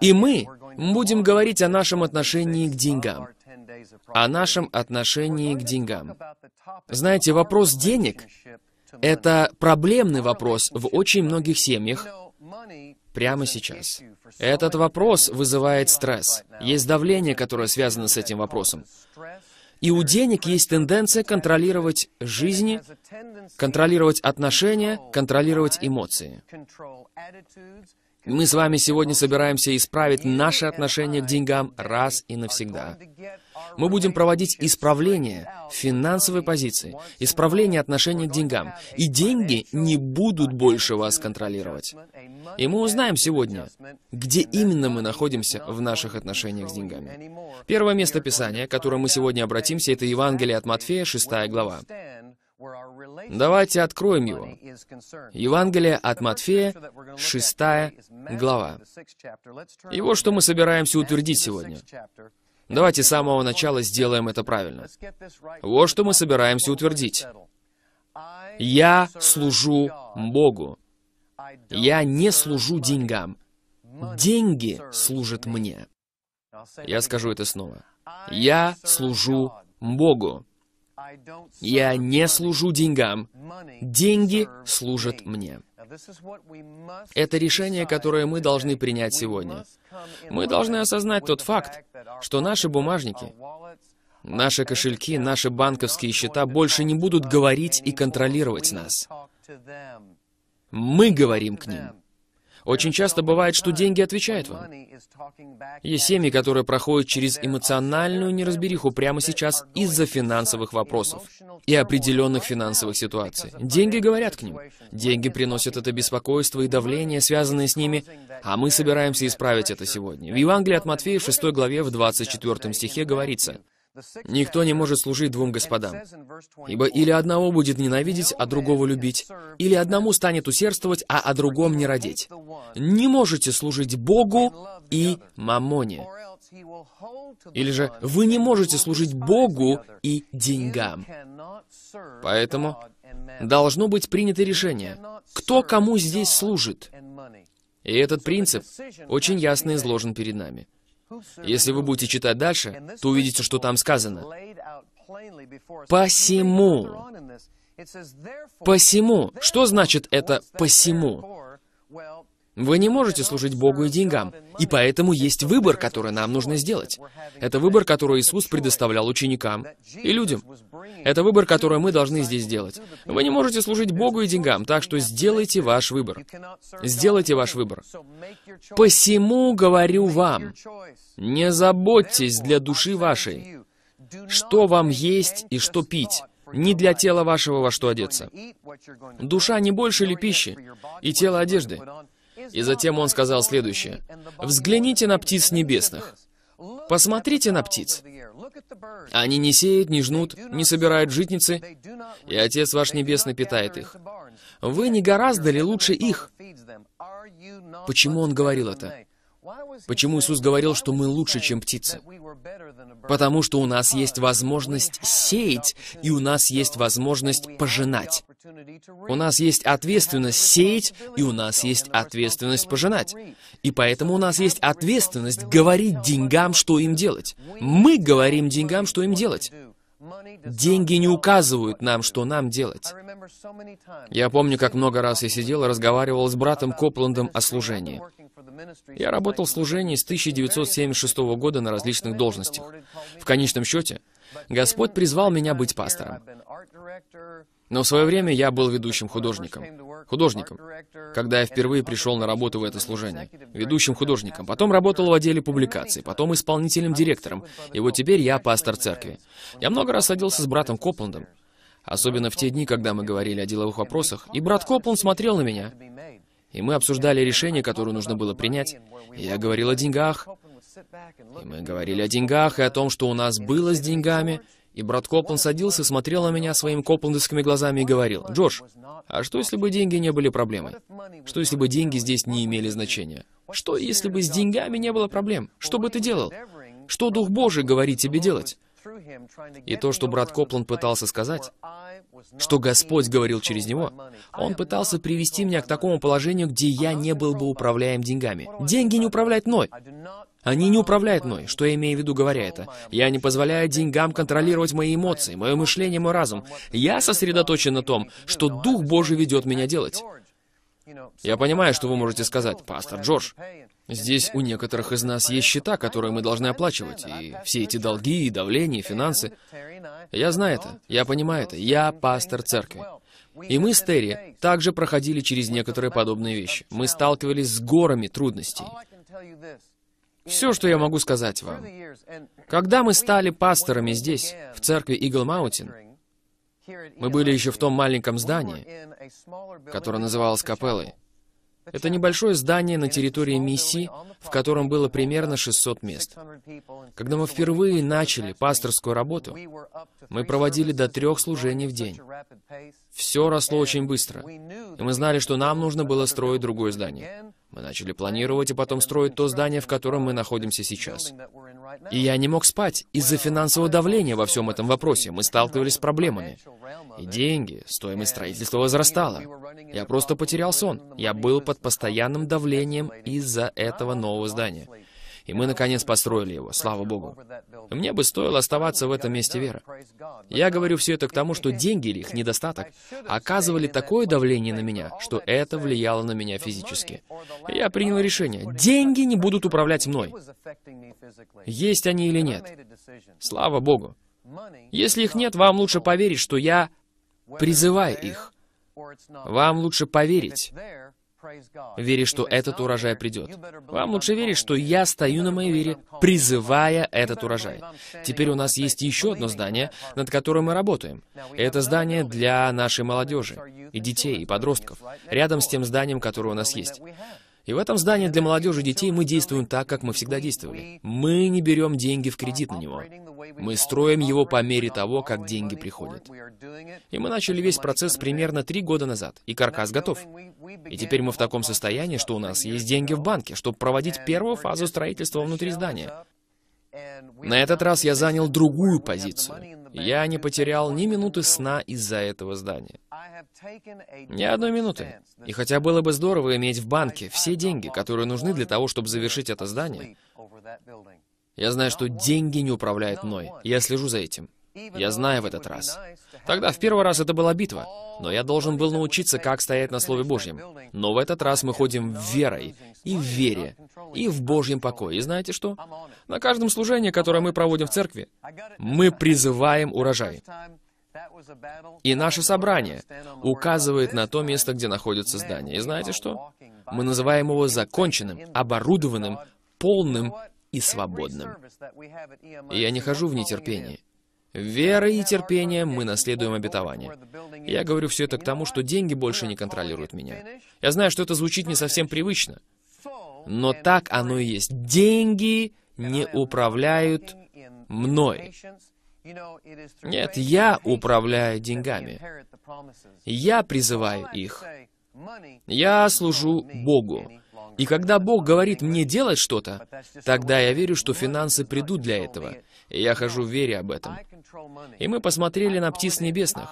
И мы будем говорить о нашем отношении к деньгам. О нашем отношении к деньгам. Знаете, вопрос денег — это проблемный вопрос в очень многих семьях прямо сейчас. Этот вопрос вызывает стресс. Есть давление, которое связано с этим вопросом. И у денег есть тенденция контролировать жизни, контролировать отношения, контролировать эмоции. Мы с вами сегодня собираемся исправить наше отношение к деньгам раз и навсегда. Мы будем проводить исправление финансовой позиции, исправление отношения к деньгам, и деньги не будут больше вас контролировать. И мы узнаем сегодня, где именно мы находимся в наших отношениях с деньгами. Первое место Писания, к которому мы сегодня обратимся, это Евангелие от Матфея, 6 глава. Давайте откроем его. Евангелие от Матфея, 6 глава. И вот что мы собираемся утвердить сегодня. Давайте с самого начала сделаем это правильно. Вот что мы собираемся утвердить. Я служу Богу. Я не служу деньгам. Деньги служат мне. Я скажу это снова. Я служу Богу. Я не служу деньгам. Деньги служат мне. Это решение, которое мы должны принять сегодня. Мы должны осознать тот факт, что наши бумажники, наши кошельки, наши банковские счета больше не будут говорить и контролировать нас. Мы говорим к ним. Очень часто бывает, что деньги отвечают вам. Есть семьи, которые проходят через эмоциональную неразбериху прямо сейчас из-за финансовых вопросов и определенных финансовых ситуаций. Деньги говорят к ним. Деньги приносят это беспокойство и давление, связанные с ними, а мы собираемся исправить это сегодня. В Евангелии от Матфея в 6 главе в 24 стихе говорится, Никто не может служить двум господам, ибо или одного будет ненавидеть, а другого любить, или одному станет усердствовать, а о другом не родить. Не можете служить Богу и мамоне. Или же вы не можете служить Богу и деньгам. Поэтому должно быть принято решение, кто кому здесь служит. И этот принцип очень ясно изложен перед нами. Если вы будете читать дальше, то увидите, что там сказано. «Посему». «Посему». Что значит это «посему»? Вы не можете служить Богу и деньгам, и поэтому есть выбор, который нам нужно сделать. Это выбор, который Иисус предоставлял ученикам и людям. Это выбор, который мы должны здесь сделать. Вы не можете служить Богу и деньгам, так что сделайте ваш выбор. Сделайте ваш выбор. Посему говорю вам, не заботьтесь для души вашей, что вам есть и что пить, не для тела вашего во что одеться. Душа не больше ли пищи, и тело одежды? И затем он сказал следующее. «Взгляните на птиц небесных. Посмотрите на птиц. Они не сеют, не жнут, не собирают житницы, и Отец ваш Небесный питает их. Вы не гораздо ли лучше их?» Почему он говорил это? Почему Иисус говорил, что мы лучше, чем птицы? Потому что у нас есть возможность сеять, и у нас есть возможность пожинать. У нас есть ответственность сеять, и у нас есть ответственность пожинать. И поэтому у нас есть ответственность говорить деньгам, что им делать. Мы говорим деньгам, что им делать. Деньги не указывают нам, что нам делать. Я помню, как много раз я сидел и разговаривал с братом Копландом о служении. Я работал в служении с 1976 года на различных должностях. В конечном счете, Господь призвал меня быть пастором. Но в свое время я был ведущим художником. Художником. Когда я впервые пришел на работу в это служение. Ведущим художником. Потом работал в отделе публикаций. Потом исполнительным директором. И вот теперь я пастор церкви. Я много раз садился с братом Копландом. Особенно в те дни, когда мы говорили о деловых вопросах. И брат Копланд смотрел на меня. И мы обсуждали решение, которое нужно было принять. И я говорил о деньгах. И мы говорили о деньгах и о том, что у нас было с деньгами. И брат Копланд садился, смотрел на меня своими копландовскими глазами и говорил, «Джош, а что, если бы деньги не были проблемой? Что, если бы деньги здесь не имели значения? Что, если бы с деньгами не было проблем? Что бы ты делал? Что Дух Божий говорит тебе делать?» И то, что брат Копланд пытался сказать, что Господь говорил через него, Он пытался привести меня к такому положению, где я не был бы управляем деньгами. Деньги не управляют мной. Они не управляют мной. Что я имею в виду, говоря это? Я не позволяю деньгам контролировать мои эмоции, мое мышление, мой разум. Я сосредоточен на том, что Дух Божий ведет меня делать. Я понимаю, что вы можете сказать, пастор Джордж, здесь у некоторых из нас есть счета, которые мы должны оплачивать, и все эти долги, и давление, и финансы. Я знаю это, я понимаю это, я пастор церкви. И мы с Терри также проходили через некоторые подобные вещи. Мы сталкивались с горами трудностей. Все, что я могу сказать вам. Когда мы стали пасторами здесь, в церкви Игл Маунтин, мы были еще в том маленьком здании, которое называлось капеллой. Это небольшое здание на территории миссии, в котором было примерно 600 мест. Когда мы впервые начали пасторскую работу, мы проводили до трех служений в день. Все росло очень быстро, и мы знали, что нам нужно было строить другое здание. Мы начали планировать и потом строить то здание, в котором мы находимся сейчас. И я не мог спать из-за финансового давления во всем этом вопросе. Мы сталкивались с проблемами. И деньги, стоимость строительства возрастала. Я просто потерял сон. Я был под постоянным давлением из-за этого нового здания. И мы, наконец, построили его, слава Богу. Мне бы стоило оставаться в этом месте веры. Я говорю все это к тому, что деньги или их недостаток оказывали такое давление на меня, что это влияло на меня физически. Я принял решение. Деньги не будут управлять мной. Есть они или нет. Слава Богу. Если их нет, вам лучше поверить, что я призываю их. Вам лучше поверить, веря, что этот урожай придет. Вам лучше верить, что я стою на моей вере, призывая этот урожай. Теперь у нас есть еще одно здание, над которым мы работаем. Это здание для нашей молодежи, и детей, и подростков, рядом с тем зданием, которое у нас есть. И в этом здании для молодежи и детей мы действуем так, как мы всегда действовали. Мы не берем деньги в кредит на него. Мы строим его по мере того, как деньги приходят. И мы начали весь процесс примерно три года назад, и каркас готов. И теперь мы в таком состоянии, что у нас есть деньги в банке, чтобы проводить первую фазу строительства внутри здания. На этот раз я занял другую позицию. Я не потерял ни минуты сна из-за этого здания. Ни одной минуты. И хотя было бы здорово иметь в банке все деньги, которые нужны для того, чтобы завершить это здание, я знаю, что деньги не управляют мной. Я слежу за этим. Я знаю в этот раз. Тогда в первый раз это была битва, но я должен был научиться, как стоять на Слове Божьем. Но в этот раз мы ходим верой, и в вере, и в Божьем покое. И знаете что? На каждом служении, которое мы проводим в церкви, мы призываем урожай. И наше собрание указывает на то место, где находится здание. И знаете что? Мы называем его законченным, оборудованным, полным и свободным. И я не хожу в нетерпении. Верой и терпением мы наследуем обетование. Я говорю все это к тому, что деньги больше не контролируют меня. Я знаю, что это звучит не совсем привычно, но так оно и есть. Деньги не управляют мной. Нет, я управляю деньгами. Я призываю их. Я служу Богу. И когда Бог говорит мне делать что-то, тогда я верю, что финансы придут для этого. И я хожу в вере об этом. И мы посмотрели на птиц небесных.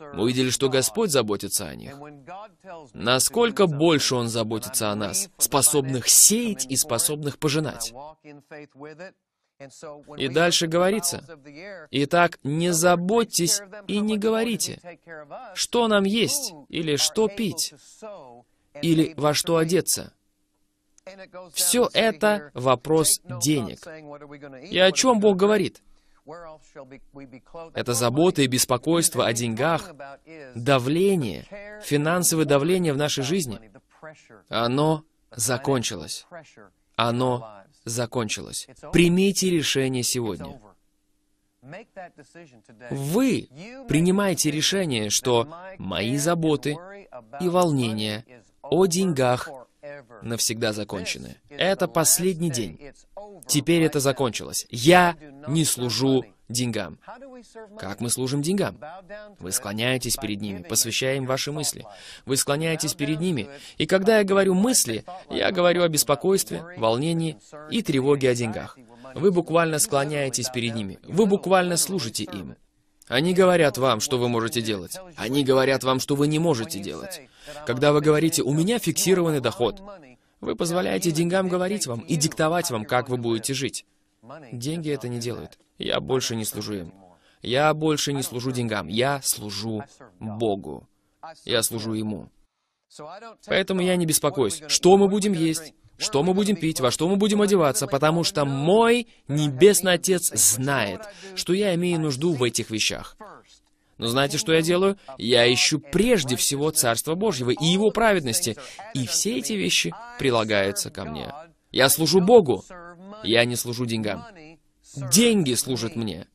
Мы увидели, что Господь заботится о них. Насколько больше Он заботится о нас, способных сеять и способных пожинать. И дальше говорится, «Итак, не заботьтесь и не говорите, что нам есть, или что пить, или во что одеться». Все это вопрос денег. И о чем Бог говорит? Это забота и беспокойство о деньгах, давление, финансовое давление в нашей жизни. Оно закончилось. Оно закончилось. Примите решение сегодня. Вы принимаете решение, что мои заботы и волнения о деньгах навсегда закончены. Это последний день. Теперь это закончилось. Я не служу деньгам. Как мы служим деньгам? Вы склоняетесь перед ними, посвящая им ваши мысли. Вы склоняетесь перед ними. И когда я говорю «мысли», я говорю о беспокойстве, волнении и тревоге о деньгах. Вы буквально склоняетесь перед ними. Вы буквально служите им. Они говорят вам, что вы можете делать. Они говорят вам, что вы не можете делать. Когда вы говорите «у меня фиксированный доход», вы позволяете деньгам говорить вам и диктовать вам, как вы будете жить. Деньги это не делают. Я больше не служу им. Я больше не служу деньгам. Я служу Богу. Я служу Ему. Поэтому я не беспокоюсь, что мы будем есть, что мы будем пить, во что мы будем одеваться, потому что мой Небесный Отец знает, что я имею нужду в этих вещах. Но знаете, что я делаю? Я ищу прежде всего Царство Божьего и Его праведности, и все эти вещи прилагаются ко мне. Я служу Богу, я не служу деньгам. Деньги служат мне.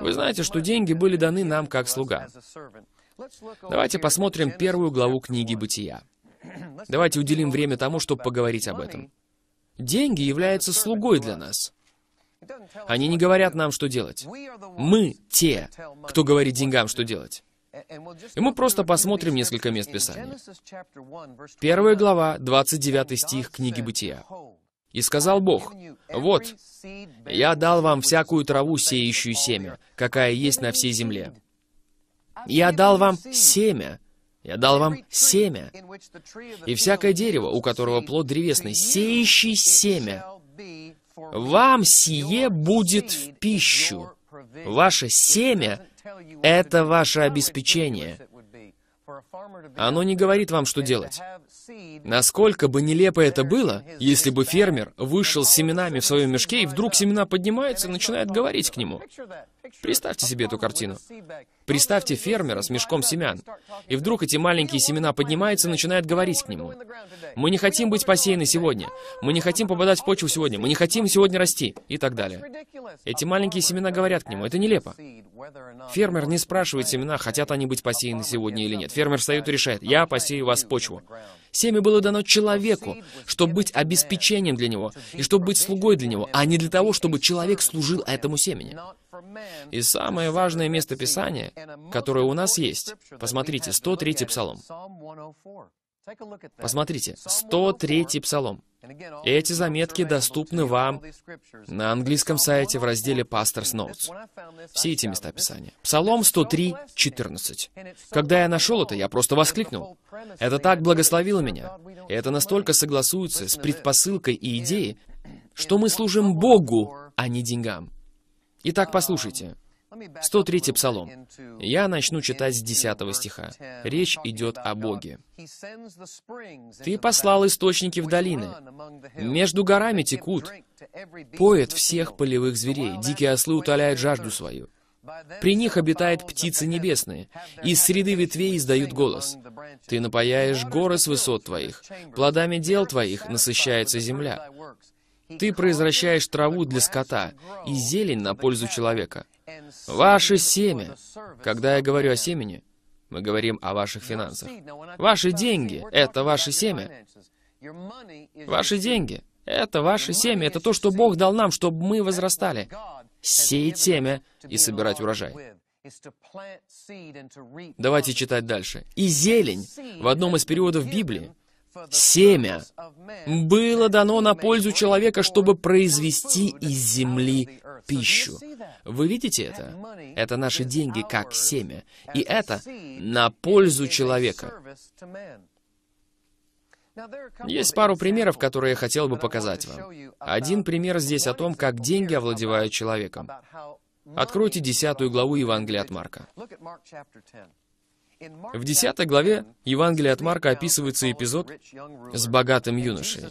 Вы знаете, что деньги были даны нам как слуга. Давайте посмотрим первую главу книги «Бытия». Давайте уделим время тому, чтобы поговорить об этом. Деньги являются слугой для нас. Они не говорят нам, что делать. Мы те, кто говорит деньгам, что делать. И мы просто посмотрим несколько мест Писания. Первая глава, 29 стих книги Бытия. «И сказал Бог, вот, я дал вам всякую траву, сеющую семя, какая есть на всей земле, я дал вам семя. Я дал вам семя. И всякое дерево, у которого плод древесный, сеющий семя, вам сие будет в пищу. Ваше семя — это ваше обеспечение. Оно не говорит вам, что делать. Насколько бы нелепо это было, если бы фермер вышел с семенами в своем мешке, и вдруг семена поднимаются и начинают говорить к нему. Представьте себе эту картину. Представьте фермера с мешком семян, и вдруг эти маленькие семена поднимаются и начинают говорить к нему. Мы не хотим быть посеяны сегодня. Мы не хотим попадать в почву сегодня. Мы не хотим сегодня расти. И так далее. Эти маленькие семена говорят к нему. Это нелепо. Фермер не спрашивает семена, хотят они быть посеяны сегодня или нет. Фермер встает и решает, я посею вас в почву. Семя было дано человеку, чтобы быть обеспечением для него, и чтобы быть слугой для него, а не для того, чтобы человек служил этому семени. И самое важное место Писания, которое у нас есть, посмотрите, 103-й Псалом. Посмотрите, 103-й Псалом. Эти заметки доступны вам на английском сайте в разделе Pastors Notes. Все эти места Писания. Псалом 103, 14. Когда я нашел это, я просто воскликнул. Это так благословило меня. Это настолько согласуется с предпосылкой и идеей, что мы служим Богу, а не деньгам. Итак, послушайте. 103 Псалом. Я начну читать с 10 стиха. Речь идет о Боге. «Ты послал источники в долины. Между горами текут. Поет всех полевых зверей. Дикие ослы утоляют жажду свою. При них обитают птицы небесные. Из среды ветвей издают голос. Ты напаяешь горы с высот твоих. Плодами дел твоих насыщается земля. Ты произвращаешь траву для скота и зелень на пользу человека. Ваше семя. Когда я говорю о семени, мы говорим о ваших финансах. Ваши деньги — это ваше семя. Ваши деньги — это ваше семя. Это то, что Бог дал нам, чтобы мы возрастали. Сеять семя и собирать урожай. Давайте читать дальше. И зелень в одном из периодов Библии семя было дано на пользу человека, чтобы произвести из земли пищу. Вы видите это? Это наши деньги как семя. И это на пользу человека. Есть пару примеров, которые я хотел бы показать вам. Один пример здесь о том, как деньги овладевают человеком. Откройте десятую главу Евангелия от Марка. В 10 главе Евангелия от Марка описывается эпизод с богатым юношей.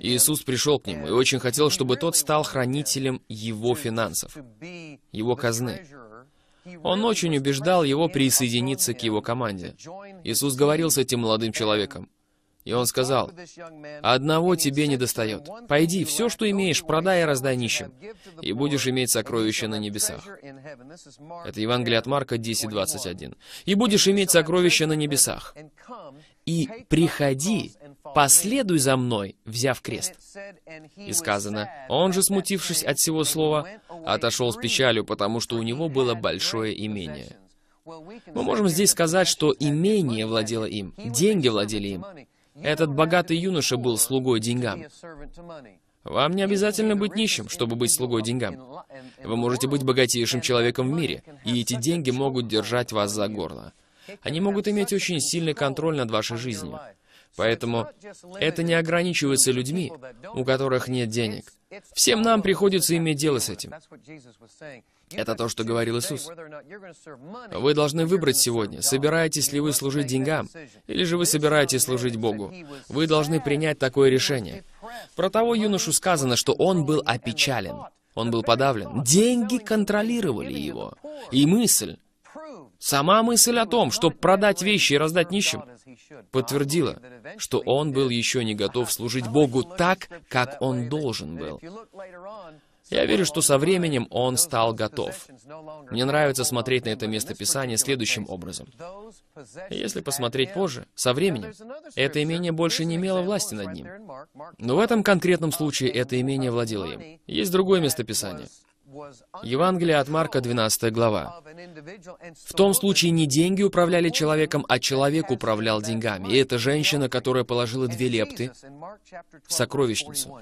Иисус пришел к нему и очень хотел, чтобы тот стал хранителем его финансов, его казны. Он очень убеждал его присоединиться к его команде. Иисус говорил с этим молодым человеком. И он сказал, «Одного тебе не достает. Пойди, все, что имеешь, продай и раздай нищим, и будешь иметь сокровища на небесах». Это Евангелие от Марка 10.21. «И будешь иметь сокровища на небесах. И приходи, последуй за мной, взяв крест». И сказано, он же, смутившись от всего слова, отошел с печалью, потому что у него было большое имение. Мы можем здесь сказать, что имение владело им, деньги владели им, этот богатый юноша был слугой деньгам. Вам не обязательно быть нищим, чтобы быть слугой деньгам. Вы можете быть богатейшим человеком в мире, и эти деньги могут держать вас за горло. Они могут иметь очень сильный контроль над вашей жизнью. Поэтому это не ограничивается людьми, у которых нет денег. Всем нам приходится иметь дело с этим. Это то, что говорил Иисус. Вы должны выбрать сегодня, собираетесь ли вы служить деньгам, или же вы собираетесь служить Богу. Вы должны принять такое решение. Про того юношу сказано, что он был опечален, он был подавлен. Деньги контролировали его. И мысль, Сама мысль о том, чтобы продать вещи и раздать нищим, подтвердила, что он был еще не готов служить Богу так, как он должен был. Я верю, что со временем он стал готов. Мне нравится смотреть на это место Писания следующим образом. Если посмотреть позже, со временем, это имение больше не имело власти над ним. Но в этом конкретном случае это имение владело им. Есть другое место Писания. Евангелие от Марка, 12 глава. В том случае не деньги управляли человеком, а человек управлял деньгами. И это женщина, которая положила две лепты в сокровищницу.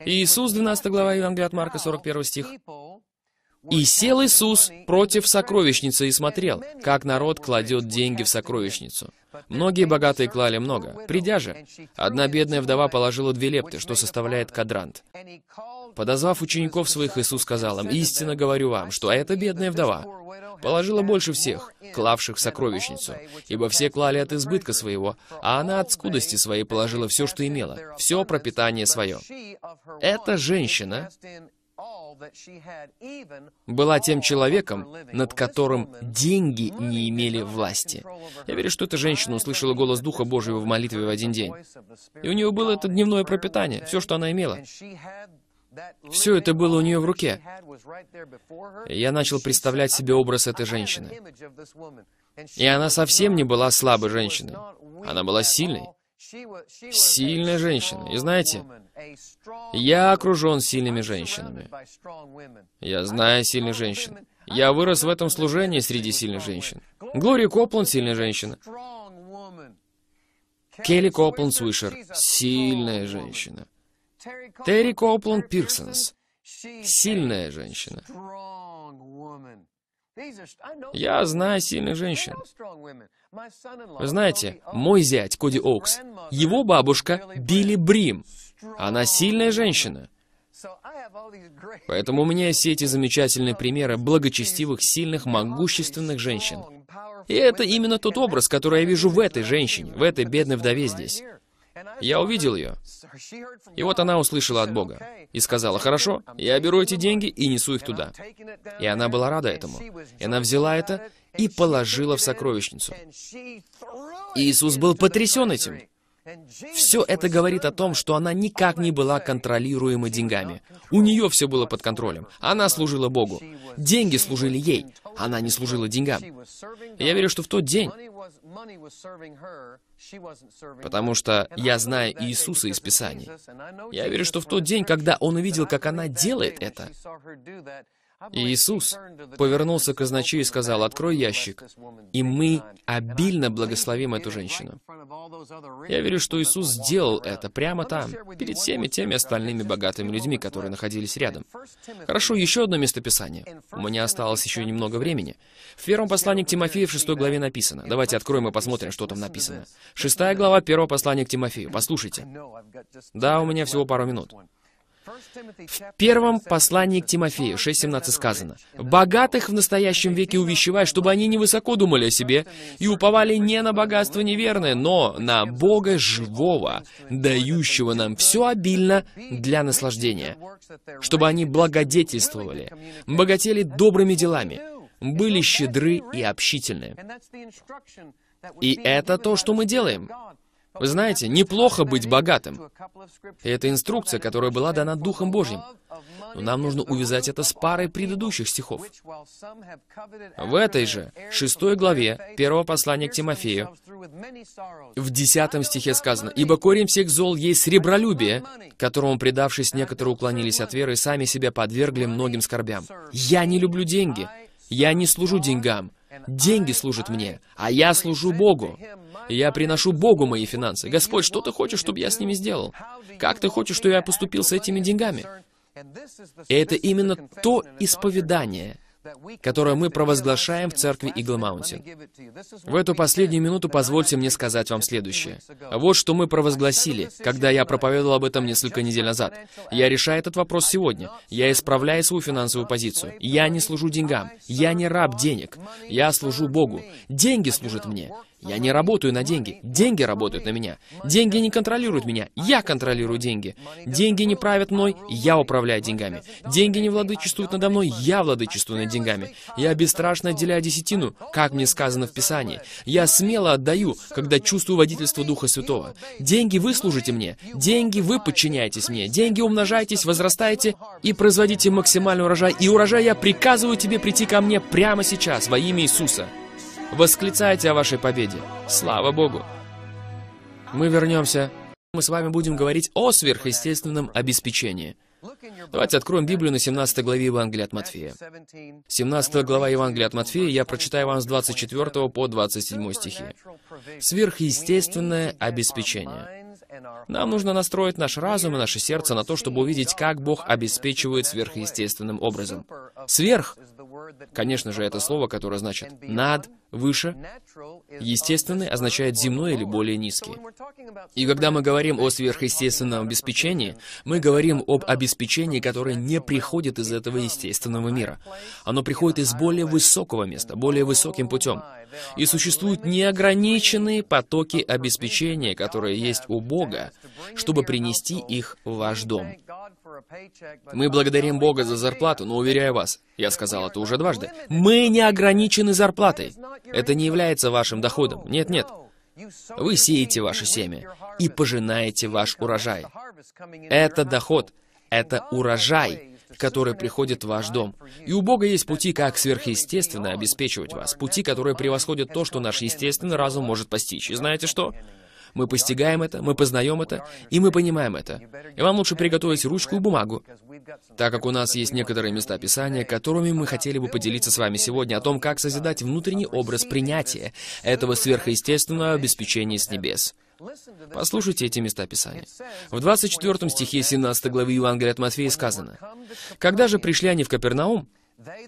Иисус, 12 глава Евангелия от Марка, 41 стих. «И сел Иисус против сокровищницы и смотрел, как народ кладет деньги в сокровищницу. Многие богатые клали много. Придя же, одна бедная вдова положила две лепты, что составляет кадрант. Подозвав учеников своих, Иисус сказал им, «Истинно говорю вам, что эта бедная вдова положила больше всех, клавших в сокровищницу, ибо все клали от избытка своего, а она от скудости своей положила все, что имела, все пропитание свое». Эта женщина была тем человеком, над которым деньги не имели власти. Я верю, что эта женщина услышала голос Духа Божьего в молитве в один день. И у нее было это дневное пропитание, все, что она имела. Все это было у нее в руке. Я начал представлять себе образ этой женщины. И она совсем не была слабой женщиной. Она была сильной. Сильная женщина. И знаете, я окружен сильными женщинами. Я знаю сильных женщин. Я вырос в этом служении среди сильных женщин. Глория Копланд — сильная женщина. Келли Копланд Свишер — сильная женщина. Терри Копланд Пирксонс — сильная женщина. Я знаю сильных женщин. Вы знаете, мой зять, Коди Оукс, его бабушка Билли Брим. Она сильная женщина. Поэтому у меня все эти замечательные примеры благочестивых, сильных, могущественных женщин. И это именно тот образ, который я вижу в этой женщине, в этой бедной вдове здесь. Я увидел ее. И вот она услышала от Бога и сказала, «Хорошо, я беру эти деньги и несу их туда». И она была рада этому. И она взяла это и положила в сокровищницу. Иисус был потрясен этим. Все это говорит о том, что она никак не была контролируема деньгами. У нее все было под контролем. Она служила Богу. Деньги служили ей. Она не служила деньгам. я верю, что в тот день Потому что я знаю Иисуса из Писаний. Я верю, что в тот день, когда он увидел, как она делает это, и Иисус повернулся к казначею и сказал, «Открой ящик, и мы обильно благословим эту женщину». Я верю, что Иисус сделал это прямо там, перед всеми теми остальными богатыми людьми, которые находились рядом. Хорошо, еще одно местописание. У меня осталось еще немного времени. В первом послании к Тимофею в шестой главе написано. Давайте откроем и посмотрим, что там написано. Шестая глава первого послания к Тимофею. Послушайте. Да, у меня всего пару минут. В первом послании к Тимофею 6.17 сказано, «Богатых в настоящем веке увещевай, чтобы они невысоко думали о себе и уповали не на богатство неверное, но на Бога живого, дающего нам все обильно для наслаждения, чтобы они благодетельствовали, богатели добрыми делами, были щедры и общительны». И это то, что мы делаем. Вы знаете, неплохо быть богатым. И это инструкция, которая была дана Духом Божьим. Но нам нужно увязать это с парой предыдущих стихов. В этой же, шестой главе, первого послания к Тимофею, в десятом стихе сказано, «Ибо корень всех зол есть сребролюбие, которому, предавшись, некоторые уклонились от веры и сами себя подвергли многим скорбям. Я не люблю деньги. Я не служу деньгам. Деньги служат мне, а я служу Богу. Я приношу Богу мои финансы. Господь, что ты хочешь, чтобы я с ними сделал? Как ты хочешь, чтобы я поступил с этими деньгами? И это именно то исповедание, которое мы провозглашаем в церкви Игл Маунтин. В эту последнюю минуту позвольте мне сказать вам следующее. Вот что мы провозгласили, когда я проповедовал об этом несколько недель назад. Я решаю этот вопрос сегодня. Я исправляю свою финансовую позицию. Я не служу деньгам. Я не раб денег. Я служу Богу. Деньги служат мне. Я не работаю на деньги. Деньги работают на меня. Деньги не контролируют меня. Я контролирую деньги. Деньги не правят мной. Я управляю деньгами. Деньги не владычествуют надо мной. Я владычествую над деньгами. Я бесстрашно отделяю десятину, как мне сказано в Писании. Я смело отдаю, когда чувствую водительство Духа Святого. Деньги вы служите мне. Деньги вы подчиняетесь мне. Деньги умножаетесь, возрастаете и производите максимальный урожай. И урожай я приказываю тебе прийти ко мне прямо сейчас во имя Иисуса. Восклицайте о вашей победе. Слава Богу! Мы вернемся. Мы с вами будем говорить о сверхъестественном обеспечении. Давайте откроем Библию на 17 главе Евангелия от Матфея. 17 глава Евангелия от Матфея, я прочитаю вам с 24 по 27 стихи. Сверхъестественное обеспечение. Нам нужно настроить наш разум и наше сердце на то, чтобы увидеть, как Бог обеспечивает сверхъестественным образом. Сверх, конечно же, это слово, которое значит над, выше. Естественный означает земной или более низкий. И когда мы говорим о сверхъестественном обеспечении, мы говорим об обеспечении, которое не приходит из этого естественного мира. Оно приходит из более высокого места, более высоким путем. И существуют неограниченные потоки обеспечения, которые есть у Бога, чтобы принести их в ваш дом. Мы благодарим Бога за зарплату, но уверяю вас, я сказал это уже дважды, мы не ограничены зарплатой. Это не является вашим доходом. Нет, нет. Вы сеете ваше семя и пожинаете ваш урожай. Это доход, это урожай, который приходит в ваш дом. И у Бога есть пути, как сверхъестественно обеспечивать вас. Пути, которые превосходят то, что наш естественный разум может постичь. И знаете что? Мы постигаем это, мы познаем это, и мы понимаем это. И вам лучше приготовить ручку и бумагу, так как у нас есть некоторые места Писания, которыми мы хотели бы поделиться с вами сегодня о том, как созидать внутренний образ принятия этого сверхъестественного обеспечения с небес. Послушайте эти места Писания. В 24 стихе 17 главы Евангелия от Матфея сказано, «Когда же пришли они в Капернаум,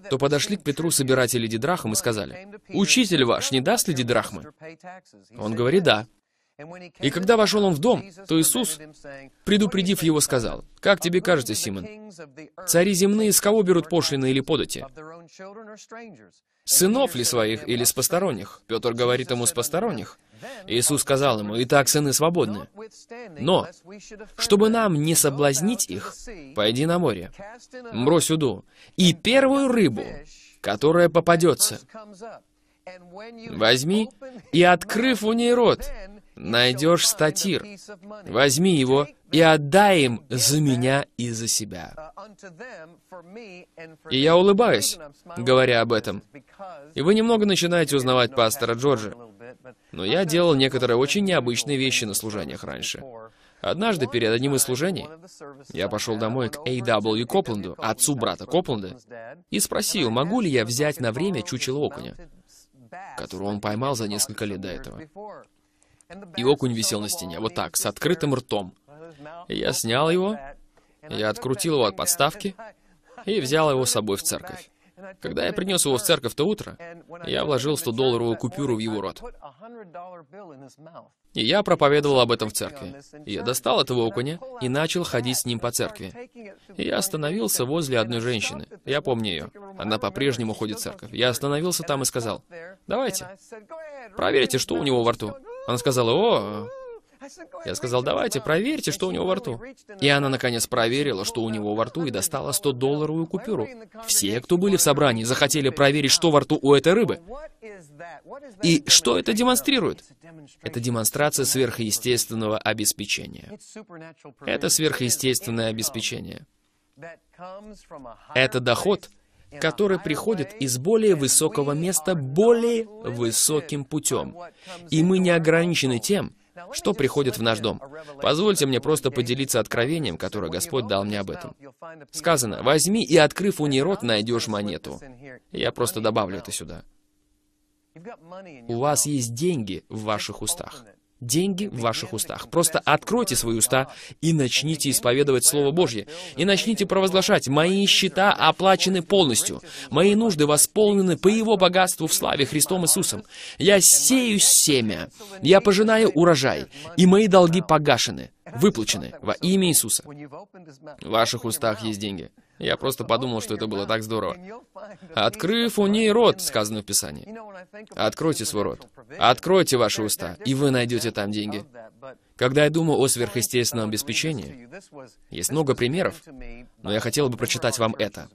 то подошли к Петру собиратели дидрахм и сказали, «Учитель ваш не даст ли дидрахмы?» Он говорит, «Да». И когда вошел он в дом, то Иисус, предупредив его, сказал, «Как тебе кажется, Симон, цари земные с кого берут пошлины или подати? Сынов ли своих или с посторонних?» Петр говорит ему, «С посторонних». Иисус сказал ему, «Итак, сыны свободны. Но, чтобы нам не соблазнить их, пойди на море, брось уду, и первую рыбу, которая попадется, возьми и, открыв у ней рот, найдешь статир. Возьми его и отдай им за меня и за себя. И я улыбаюсь, говоря об этом. И вы немного начинаете узнавать пастора Джорджа. Но я делал некоторые очень необычные вещи на служениях раньше. Однажды перед одним из служений я пошел домой к А.В. Копленду, отцу брата Копленда, и спросил, могу ли я взять на время чучело окуня, которого он поймал за несколько лет до этого. И окунь висел на стене, вот так, с открытым ртом. Я снял его, я открутил его от подставки и взял его с собой в церковь. Когда я принес его в церковь то утро, я вложил 100-долларовую купюру в его рот. И я проповедовал об этом в церкви. Я достал этого окуня и начал ходить с ним по церкви. И я остановился возле одной женщины. Я помню ее. Она по-прежнему ходит в церковь. Я остановился там и сказал, «Давайте, проверьте, что у него во рту». Она сказала, «О...» Я сказал, давайте, проверьте, что у него во рту. И она, наконец, проверила, что у него во рту, и достала 100-долларовую купюру. Все, кто были в собрании, захотели проверить, что во рту у этой рыбы. И что это демонстрирует? Это демонстрация сверхъестественного обеспечения. Это сверхъестественное обеспечение. Это доход, который приходит из более высокого места более высоким путем. И мы не ограничены тем, что приходит в наш дом. Позвольте мне просто поделиться откровением, которое Господь дал мне об этом. Сказано, возьми и, открыв у ней рот, найдешь монету. Я просто добавлю это сюда. У вас есть деньги в ваших устах. Деньги в ваших устах. Просто откройте свои уста и начните исповедовать Слово Божье. И начните провозглашать, «Мои счета оплачены полностью. Мои нужды восполнены по Его богатству в славе Христом Иисусом. Я сею семя, я пожинаю урожай, и мои долги погашены, выплачены во имя Иисуса». В ваших устах есть деньги. Я просто подумал, что это было так здорово. «Открыв у ней рот», сказано в Писании. Откройте свой рот. Откройте ваши уста, и вы найдете там деньги. Когда я думаю о сверхъестественном обеспечении, есть много примеров, но я хотел бы прочитать вам это.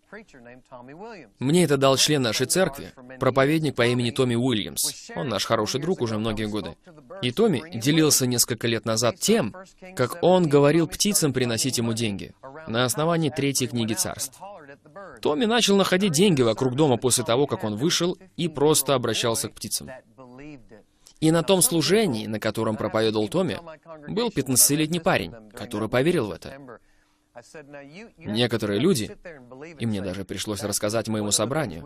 Мне это дал член нашей церкви, проповедник по имени Томми Уильямс. Он наш хороший друг уже многие годы. И Томми делился несколько лет назад тем, как он говорил птицам приносить ему деньги на основании третьей книги царств. Томми начал находить деньги вокруг дома после того, как он вышел и просто обращался к птицам. И на том служении, на котором проповедовал Томми, был 15-летний парень, который поверил в это. Некоторые люди, и мне даже пришлось рассказать моему собранию,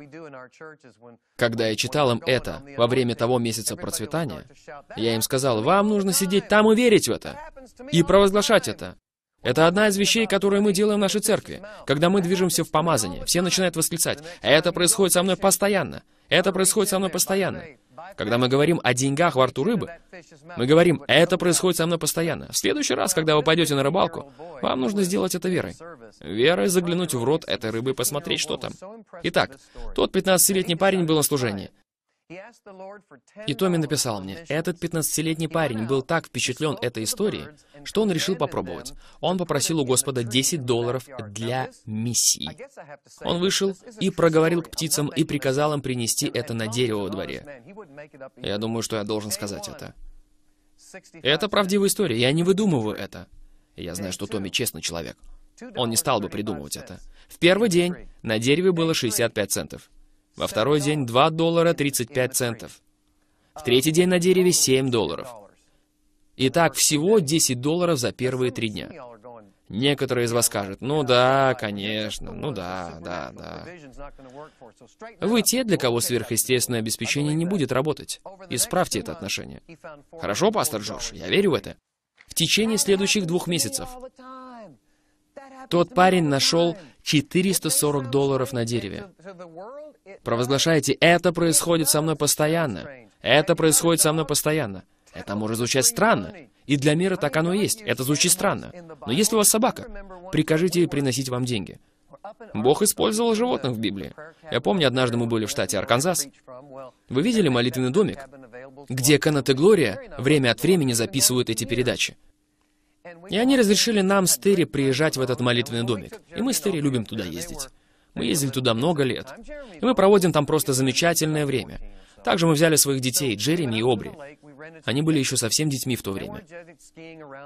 когда я читал им это во время того месяца процветания, я им сказал, вам нужно сидеть там и верить в это, и провозглашать это. Это одна из вещей, которые мы делаем в нашей церкви. Когда мы движемся в помазание, все начинают восклицать. Это происходит со мной постоянно. Это происходит со мной постоянно. Когда мы говорим о деньгах во рту рыбы, мы говорим, это происходит со мной постоянно. В следующий раз, когда вы пойдете на рыбалку, вам нужно сделать это верой. Верой заглянуть в рот этой рыбы и посмотреть, что там. Итак, тот 15-летний парень был на служении. И Томми написал мне, этот 15-летний парень был так впечатлен этой историей, что он решил попробовать. Он попросил у Господа 10 долларов для миссии. Он вышел и проговорил к птицам и приказал им принести это на дерево во дворе. Я думаю, что я должен сказать это. Это правдивая история, я не выдумываю это. Я знаю, что Томми честный человек. Он не стал бы придумывать это. В первый день на дереве было 65 центов. Во второй день 2 доллара 35 центов. В третий день на дереве 7 долларов. Итак, всего 10 долларов за первые три дня. Некоторые из вас скажут, ну да, конечно, ну да, да, да. Вы те, для кого сверхъестественное обеспечение не будет работать. Исправьте это отношение. Хорошо, пастор Джордж, я верю в это. В течение следующих двух месяцев тот парень нашел 440 долларов на дереве. Провозглашайте, это происходит со мной постоянно. Это происходит со мной постоянно. Это может звучать странно. И для мира так оно и есть. Это звучит странно. Но если у вас собака, прикажите ей приносить вам деньги. Бог использовал животных в Библии. Я помню, однажды мы были в штате Арканзас. Вы видели молитвенный домик, где Канат и Глория время от времени записывают эти передачи? И они разрешили нам с Терри приезжать в этот молитвенный домик. И мы с Терри любим туда ездить. Мы ездили туда много лет. И мы проводим там просто замечательное время. Также мы взяли своих детей, Джереми и Обри. Они были еще совсем детьми в то время.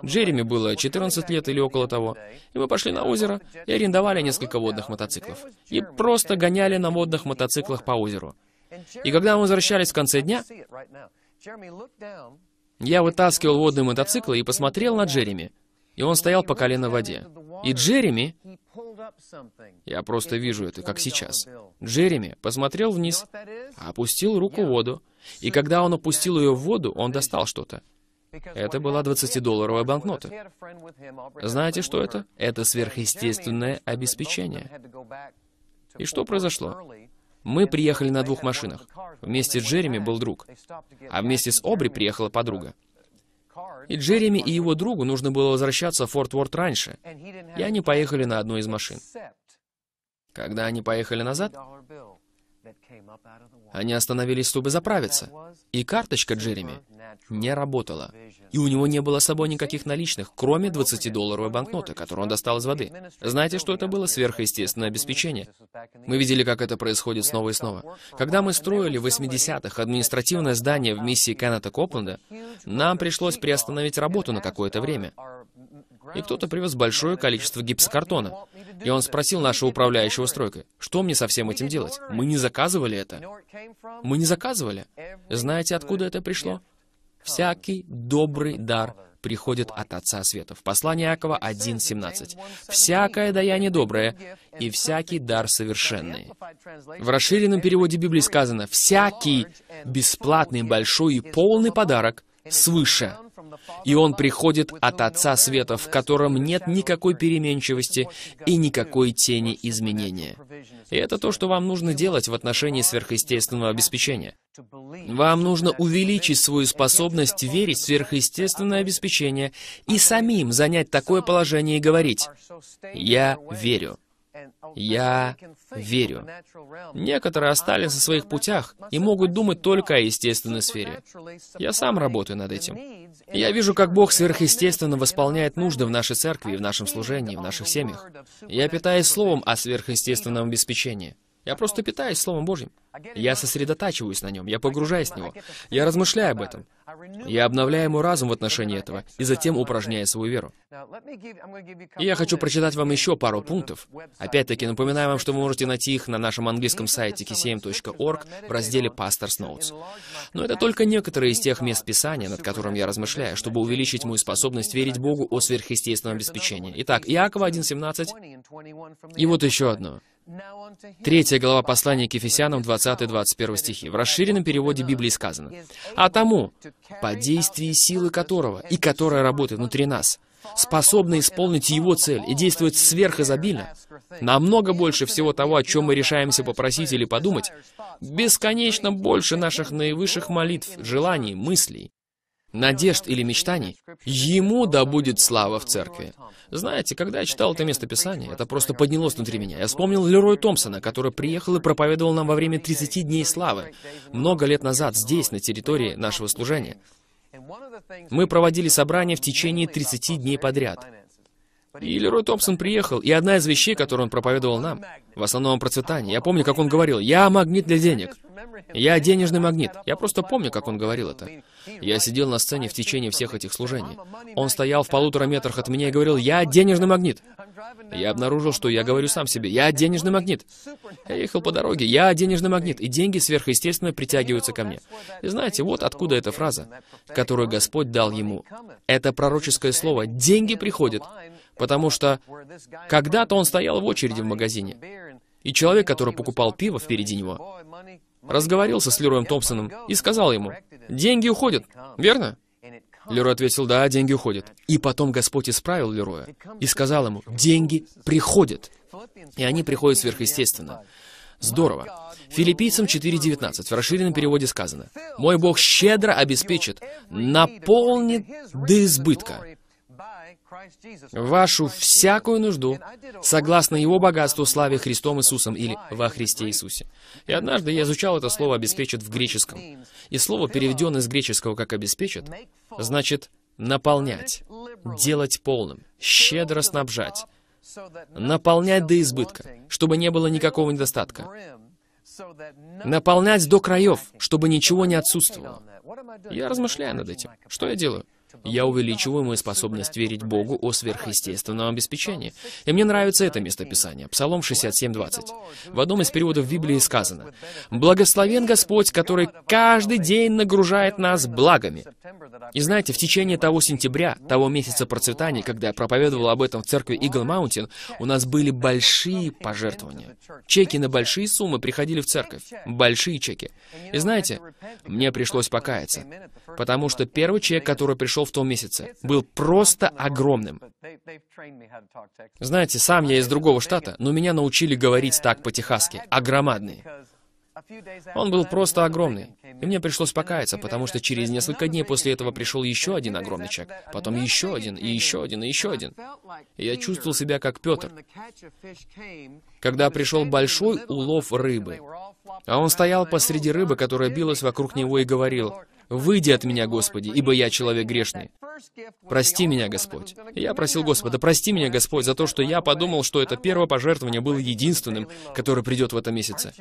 Джереми было 14 лет или около того, и мы пошли на озеро и арендовали несколько водных мотоциклов. И просто гоняли на водных мотоциклах по озеру. И когда мы возвращались в конце дня, я вытаскивал водный мотоцикл и посмотрел на Джереми, и он стоял по колено в воде. И Джереми я просто вижу это, как сейчас. Джереми посмотрел вниз, опустил руку в воду, и когда он опустил ее в воду, он достал что-то. Это была 20-долларовая банкнота. Знаете, что это? Это сверхъестественное обеспечение. И что произошло? Мы приехали на двух машинах. Вместе с Джереми был друг, а вместе с Обри приехала подруга. И Джереми и его другу нужно было возвращаться в Форт Уорд раньше, и они поехали на одной из машин. Когда они поехали назад, они остановились, чтобы заправиться, и карточка Джереми не работала, и у него не было с собой никаких наличных, кроме 20-долларовой банкноты, которую он достал из воды. Знаете, что это было? Сверхъестественное обеспечение. Мы видели, как это происходит снова и снова. Когда мы строили в 80-х административное здание в миссии Кеннета Копленда, нам пришлось приостановить работу на какое-то время. И кто-то привез большое количество гипсокартона. И он спросил нашего управляющего стройкой, что мне со всем этим делать? Мы не заказывали это. Мы не заказывали. Знаете, откуда это пришло? Всякий добрый дар приходит от Отца Светов. Послание Иакова 1.17. «Всякое даяние доброе и всякий дар совершенный». В расширенном переводе Библии сказано «всякий бесплатный, большой и полный подарок свыше». И он приходит от Отца Света, в котором нет никакой переменчивости и никакой тени изменения. И это то, что вам нужно делать в отношении сверхъестественного обеспечения. Вам нужно увеличить свою способность верить в сверхъестественное обеспечение и самим занять такое положение и говорить «Я верю». Я верю. Некоторые остались на своих путях и могут думать только о естественной сфере. Я сам работаю над этим. Я вижу, как Бог сверхъестественно восполняет нужды в нашей церкви, в нашем служении, в наших семьях. Я питаюсь словом о сверхъестественном обеспечении. Я просто питаюсь Словом Божьим. Я сосредотачиваюсь на нем, я погружаюсь в него, я размышляю об этом. Я обновляю мой разум в отношении этого и затем упражняю свою веру. И я хочу прочитать вам еще пару пунктов. Опять-таки, напоминаю вам, что вы можете найти их на нашем английском сайте kcm.org в разделе Pastor's Notes. Но это только некоторые из тех мест Писания, над которым я размышляю, чтобы увеличить мою способность верить Богу о сверхъестественном обеспечении. Итак, Иакова 1.17. И вот еще одно. Третья глава послания к Ефесянам, 20-21 стихи. В расширенном переводе Библии сказано, «А тому, по действии силы которого, и которая работает внутри нас, способна исполнить его цель и действовать сверхизобильно, намного больше всего того, о чем мы решаемся попросить или подумать, бесконечно больше наших наивысших молитв, желаний, мыслей, надежд или мечтаний, Ему да будет слава в церкви. Знаете, когда я читал это местописание, это просто поднялось внутри меня. Я вспомнил Лерой Томпсона, который приехал и проповедовал нам во время 30 дней славы, много лет назад здесь, на территории нашего служения. Мы проводили собрания в течение 30 дней подряд. И Лерой Томпсон приехал, и одна из вещей, которую он проповедовал нам, в основном процветании, я помню, как он говорил, «Я магнит для денег». Я денежный магнит. Я просто помню, как он говорил это. Я сидел на сцене в течение всех этих служений. Он стоял в полутора метрах от меня и говорил, «Я денежный магнит». Я обнаружил, что я говорю сам себе, «Я денежный магнит». Я ехал по дороге, «Я денежный магнит», и деньги сверхъестественно притягиваются ко мне. И знаете, вот откуда эта фраза, которую Господь дал ему. Это пророческое слово «деньги приходят», потому что когда-то он стоял в очереди в магазине, и человек, который покупал пиво впереди него, разговорился с Лероем Томпсоном и сказал ему, «Деньги уходят, верно?» Лерой ответил, «Да, деньги уходят». И потом Господь исправил Лероя и сказал ему, «Деньги приходят». И они приходят сверхъестественно. Здорово. Филиппийцам 4.19 в расширенном переводе сказано, «Мой Бог щедро обеспечит, наполнит до избытка вашу всякую нужду, согласно Его богатству, славе Христом Иисусом или во Христе Иисусе. И однажды я изучал это слово «обеспечит» в греческом. И слово, переведенное с греческого как «обеспечит», значит «наполнять», «делать полным», «щедро снабжать», «наполнять до избытка», чтобы не было никакого недостатка, «наполнять до краев», чтобы ничего не отсутствовало. Я размышляю над этим. Что я делаю? Я увеличиваю мою способность верить Богу о сверхъестественном обеспечении. И мне нравится это местописание, Псалом 67.20. В одном из переводов Библии сказано, «Благословен Господь, который каждый день нагружает нас благами». И знаете, в течение того сентября, того месяца процветания, когда я проповедовал об этом в церкви Eagle Mountain, у нас были большие пожертвования. Чеки на большие суммы приходили в церковь. Большие чеки. И знаете, мне пришлось покаяться, потому что первый чек, который пришел в том месяце, был просто огромным. Знаете, сам я из другого штата, но меня научили говорить так по-техасски, огромадный. Он был просто огромный. И мне пришлось покаяться, потому что через несколько дней после этого пришел еще один огромный чек, потом еще один, и еще один, и еще один. И я чувствовал себя как Петр, когда пришел большой улов рыбы. А он стоял посреди рыбы, которая билась вокруг него, и говорил, «Выйди от меня, Господи, ибо я человек грешный. Прости меня, Господь». Я просил Господа, прости меня, Господь, за то, что я подумал, что это первое пожертвование было единственным, которое придет в этом месяце.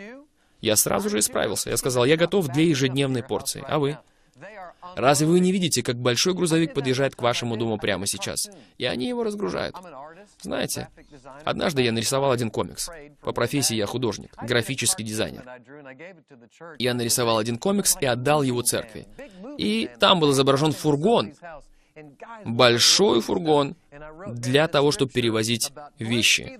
Я сразу же исправился. Я сказал, я готов для ежедневной порции. А вы? Разве вы не видите, как большой грузовик подъезжает к вашему дому прямо сейчас? И они его разгружают. Знаете, однажды я нарисовал один комикс. По профессии я художник, графический дизайнер. Я нарисовал один комикс и отдал его церкви. И там был изображен фургон, большой фургон для того, чтобы перевозить вещи,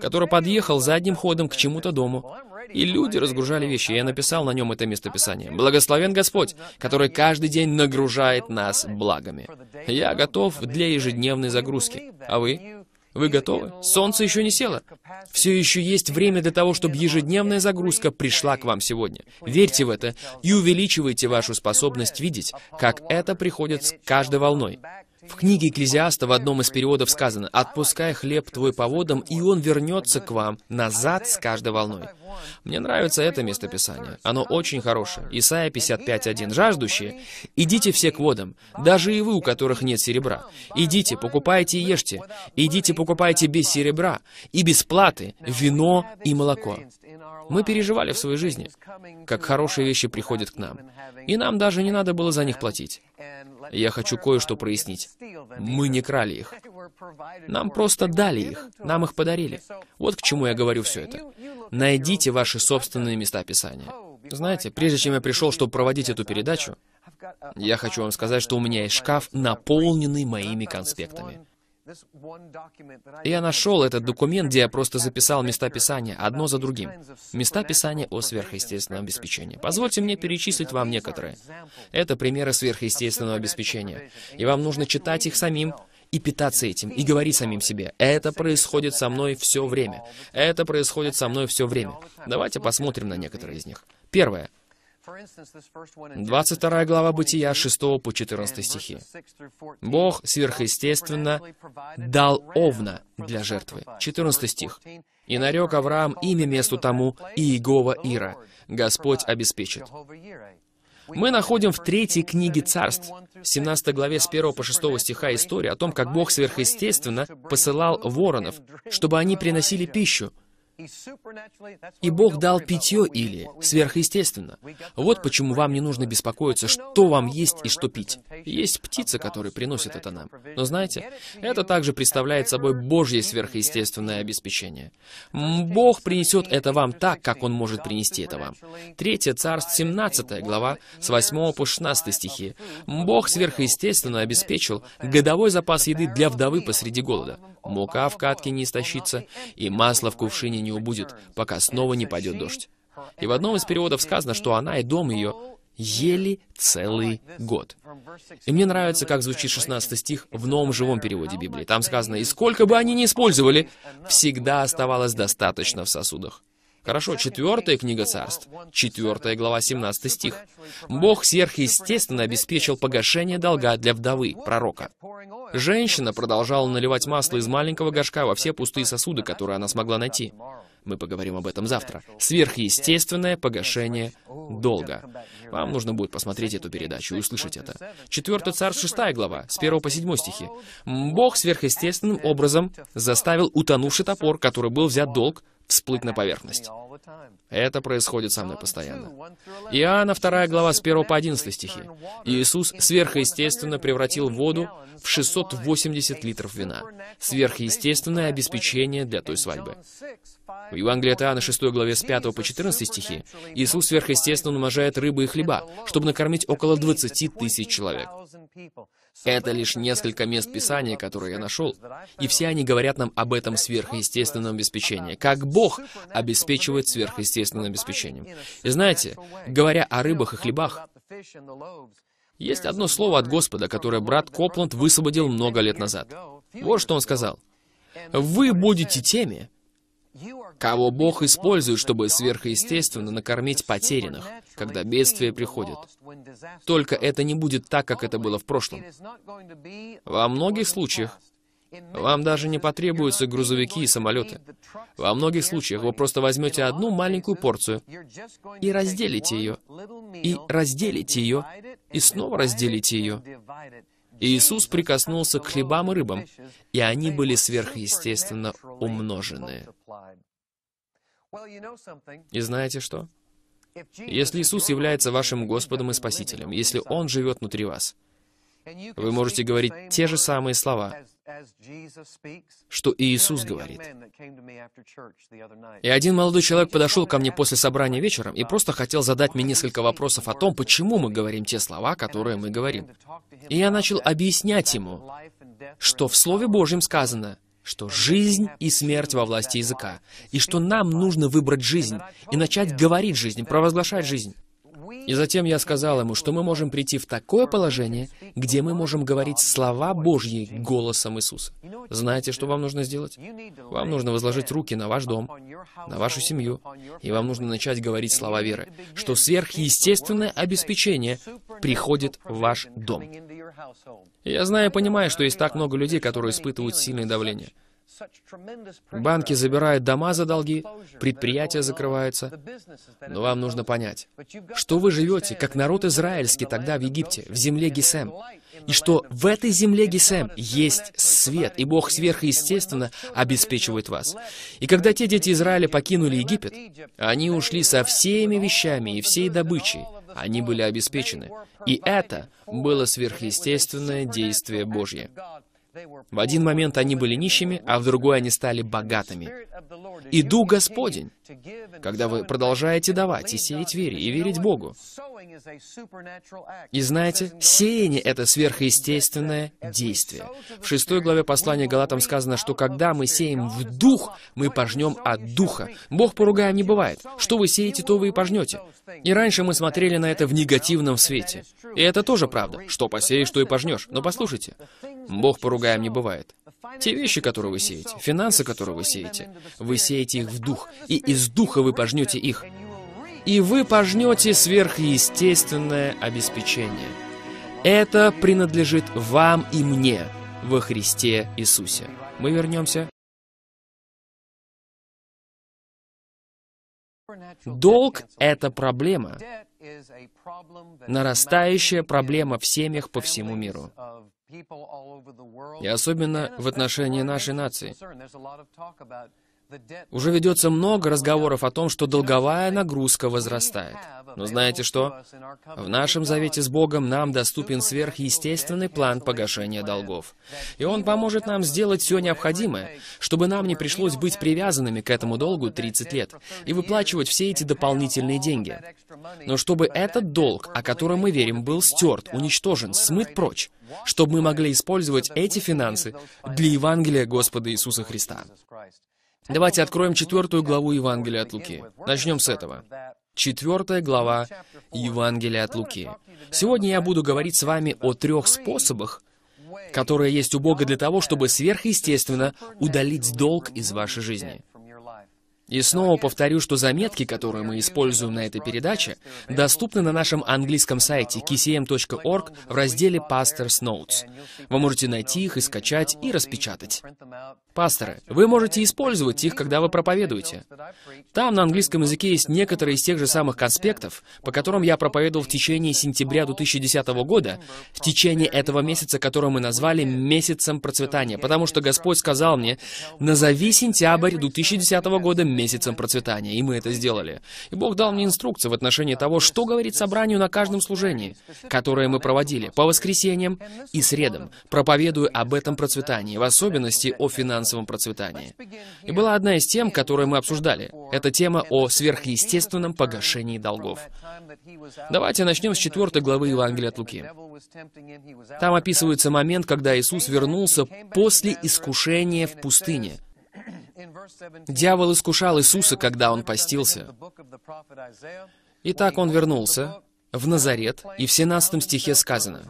который подъехал задним ходом к чему-то дому, и люди разгружали вещи. Я написал на нем это местописание. «Благословен Господь, который каждый день нагружает нас благами». Я готов для ежедневной загрузки. А вы? Вы готовы? Солнце еще не село. Все еще есть время для того, чтобы ежедневная загрузка пришла к вам сегодня. Верьте в это и увеличивайте вашу способность видеть, как это приходит с каждой волной. В книге Экклезиаста в одном из переводов сказано «Отпускай хлеб твой по водам, и он вернется к вам назад с каждой волной». Мне нравится это местописание. Оно очень хорошее. Исайя 55.1. «Жаждущие, идите все к водам, даже и вы, у которых нет серебра. Идите, покупайте и ешьте. Идите, покупайте без серебра и без платы вино и молоко». Мы переживали в своей жизни, как хорошие вещи приходят к нам. И нам даже не надо было за них платить. Я хочу кое-что прояснить. Мы не крали их. Нам просто дали их. Нам их подарили. Вот к чему я говорю все это. Найдите ваши собственные места Писания. Знаете, прежде чем я пришел, чтобы проводить эту передачу, я хочу вам сказать, что у меня есть шкаф, наполненный моими конспектами. Я нашел этот документ, где я просто записал места Писания, одно за другим. Места Писания о сверхъестественном обеспечении. Позвольте мне перечислить вам некоторые. Это примеры сверхъестественного обеспечения. И вам нужно читать их самим, и питаться этим, и говорить самим себе, это происходит со мной все время. Это происходит со мной все время. Давайте посмотрим на некоторые из них. Первое. 22 глава Бытия, 6 по 14 стихи. Бог сверхъестественно дал овна для жертвы. 14 стих. «И нарек Авраам имя месту тому Иегова Ира. Господь обеспечит». Мы находим в третьей книге царств, 17 главе с 1 по 6 стиха историю о том, как Бог сверхъестественно посылал воронов, чтобы они приносили пищу, и Бог дал питье Или, сверхъестественно. Вот почему вам не нужно беспокоиться, что вам есть и что пить. Есть птицы, которые приносят это нам. Но знаете, это также представляет собой Божье сверхъестественное обеспечение. Бог принесет это вам так, как Он может принести это вам. Третье царство, 17 глава, с 8 по 16 стихи. Бог сверхъестественно обеспечил годовой запас еды для вдовы посреди голода. Мука в катке не истощится, и масло в кувшине не убудет, пока снова не пойдет дождь. И в одном из переводов сказано, что она и дом ее ели целый год. И мне нравится, как звучит 16 стих в новом живом переводе Библии. Там сказано, «И сколько бы они ни использовали, всегда оставалось достаточно в сосудах». Хорошо, четвертая книга царств, четвертая глава, 17 стих. Бог сверхъестественно обеспечил погашение долга для вдовы, пророка. Женщина продолжала наливать масло из маленького горшка во все пустые сосуды, которые она смогла найти. Мы поговорим об этом завтра. Сверхъестественное погашение долга. Вам нужно будет посмотреть эту передачу и услышать это. Четвертый царь, шестая глава, с 1 по 7 стихи. Бог сверхъестественным образом заставил утонувший топор, который был взят долг, всплыть на поверхность. Это происходит со мной постоянно. Иоанна 2 глава с 1 по 11 стихи. Иисус сверхъестественно превратил воду в 680 литров вина. Сверхъестественное обеспечение для той свадьбы. В Евангелии от Иоанна 6 главе с 5 по 14 стихи Иисус сверхъестественно умножает рыбы и хлеба, чтобы накормить около 20 тысяч человек. Это лишь несколько мест Писания, которые я нашел, и все они говорят нам об этом сверхъестественном обеспечении, как Бог обеспечивает сверхъестественным обеспечением. И знаете, говоря о рыбах и хлебах, есть одно слово от Господа, которое брат Копланд высвободил много лет назад. Вот что он сказал. «Вы будете теми, кого Бог использует, чтобы сверхъестественно накормить потерянных, когда бедствие приходит. Только это не будет так, как это было в прошлом. Во многих случаях вам даже не потребуются грузовики и самолеты. Во многих случаях вы просто возьмете одну маленькую порцию и разделите ее, и разделите ее, и снова разделите ее. Иисус прикоснулся к хлебам и рыбам, и они были сверхъестественно умножены. И знаете что? Если Иисус является вашим Господом и Спасителем, если Он живет внутри вас, вы можете говорить те же самые слова, что Иисус говорит. И один молодой человек подошел ко мне после собрания вечером и просто хотел задать мне несколько вопросов о том, почему мы говорим те слова, которые мы говорим. И я начал объяснять ему, что в Слове Божьем сказано, что жизнь и смерть во власти языка, и что нам нужно выбрать жизнь и начать говорить жизнь, провозглашать жизнь. И затем я сказал ему, что мы можем прийти в такое положение, где мы можем говорить слова Божьи голосом Иисуса. Знаете, что вам нужно сделать? Вам нужно возложить руки на ваш дом, на вашу семью, и вам нужно начать говорить слова веры, что сверхъестественное обеспечение приходит в ваш дом. Я знаю и понимаю, что есть так много людей, которые испытывают сильное давление. Банки забирают дома за долги, предприятия закрываются. Но вам нужно понять, что вы живете, как народ израильский тогда в Египте, в земле Гесем. И что в этой земле Гесем есть свет, и Бог сверхъестественно обеспечивает вас. И когда те дети Израиля покинули Египет, они ушли со всеми вещами и всей добычей. Они были обеспечены. И это было сверхъестественное действие Божье. В один момент они были нищими, а в другой они стали богатыми. И Дух Господень, когда вы продолжаете давать и сеять вере, и верить Богу. И знаете, сеяние — это сверхъестественное действие. В шестой главе послания Галатам сказано, что когда мы сеем в дух, мы пожнем от духа. Бог поругаем не бывает. Что вы сеете, то вы и пожнете. И раньше мы смотрели на это в негативном свете. И это тоже правда. Что посеешь, то и пожнешь. Но послушайте, Бог поругаем не бывает. Те вещи, которые вы сеете, финансы, которые вы сеете, вы сеете их в дух, и из духа вы пожнете их. И вы пожнете сверхъестественное обеспечение. Это принадлежит вам и мне во Христе Иисусе. Мы вернемся. Долг — это проблема, нарастающая проблема в семьях по всему миру. И особенно в отношении нашей нации. Уже ведется много разговоров о том, что долговая нагрузка возрастает. Но знаете что? В нашем завете с Богом нам доступен сверхъестественный план погашения долгов. И Он поможет нам сделать все необходимое, чтобы нам не пришлось быть привязанными к этому долгу 30 лет и выплачивать все эти дополнительные деньги. Но чтобы этот долг, о котором мы верим, был стерт, уничтожен, смыт прочь, чтобы мы могли использовать эти финансы для Евангелия Господа Иисуса Христа. Давайте откроем четвертую главу Евангелия от Луки. Начнем с этого. Четвертая глава Евангелия от Луки. Сегодня я буду говорить с вами о трех способах, которые есть у Бога для того, чтобы сверхъестественно удалить долг из вашей жизни. И снова повторю, что заметки, которые мы используем на этой передаче, доступны на нашем английском сайте kcm.org в разделе Pastors Notes. Вы можете найти их и скачать и распечатать. Пасторы, вы можете использовать их, когда вы проповедуете. Там на английском языке есть некоторые из тех же самых конспектов, по которым я проповедовал в течение сентября 2010 года, в течение этого месяца, который мы назвали «Месяцем процветания», потому что Господь сказал мне, «Назови сентябрь 2010 года месяцем процветания, и мы это сделали. И Бог дал мне инструкции в отношении того, что говорить собранию на каждом служении, которое мы проводили по воскресеньям и средам, проповедуя об этом процветании, в особенности о финансовом процветании. И была одна из тем, которые мы обсуждали. Это тема о сверхъестественном погашении долгов. Давайте начнем с четвертой главы Евангелия от Луки. Там описывается момент, когда Иисус вернулся после искушения в пустыне — Дьявол искушал Иисуса, когда он постился. Итак, он вернулся в Назарет, и в 17 стихе сказано,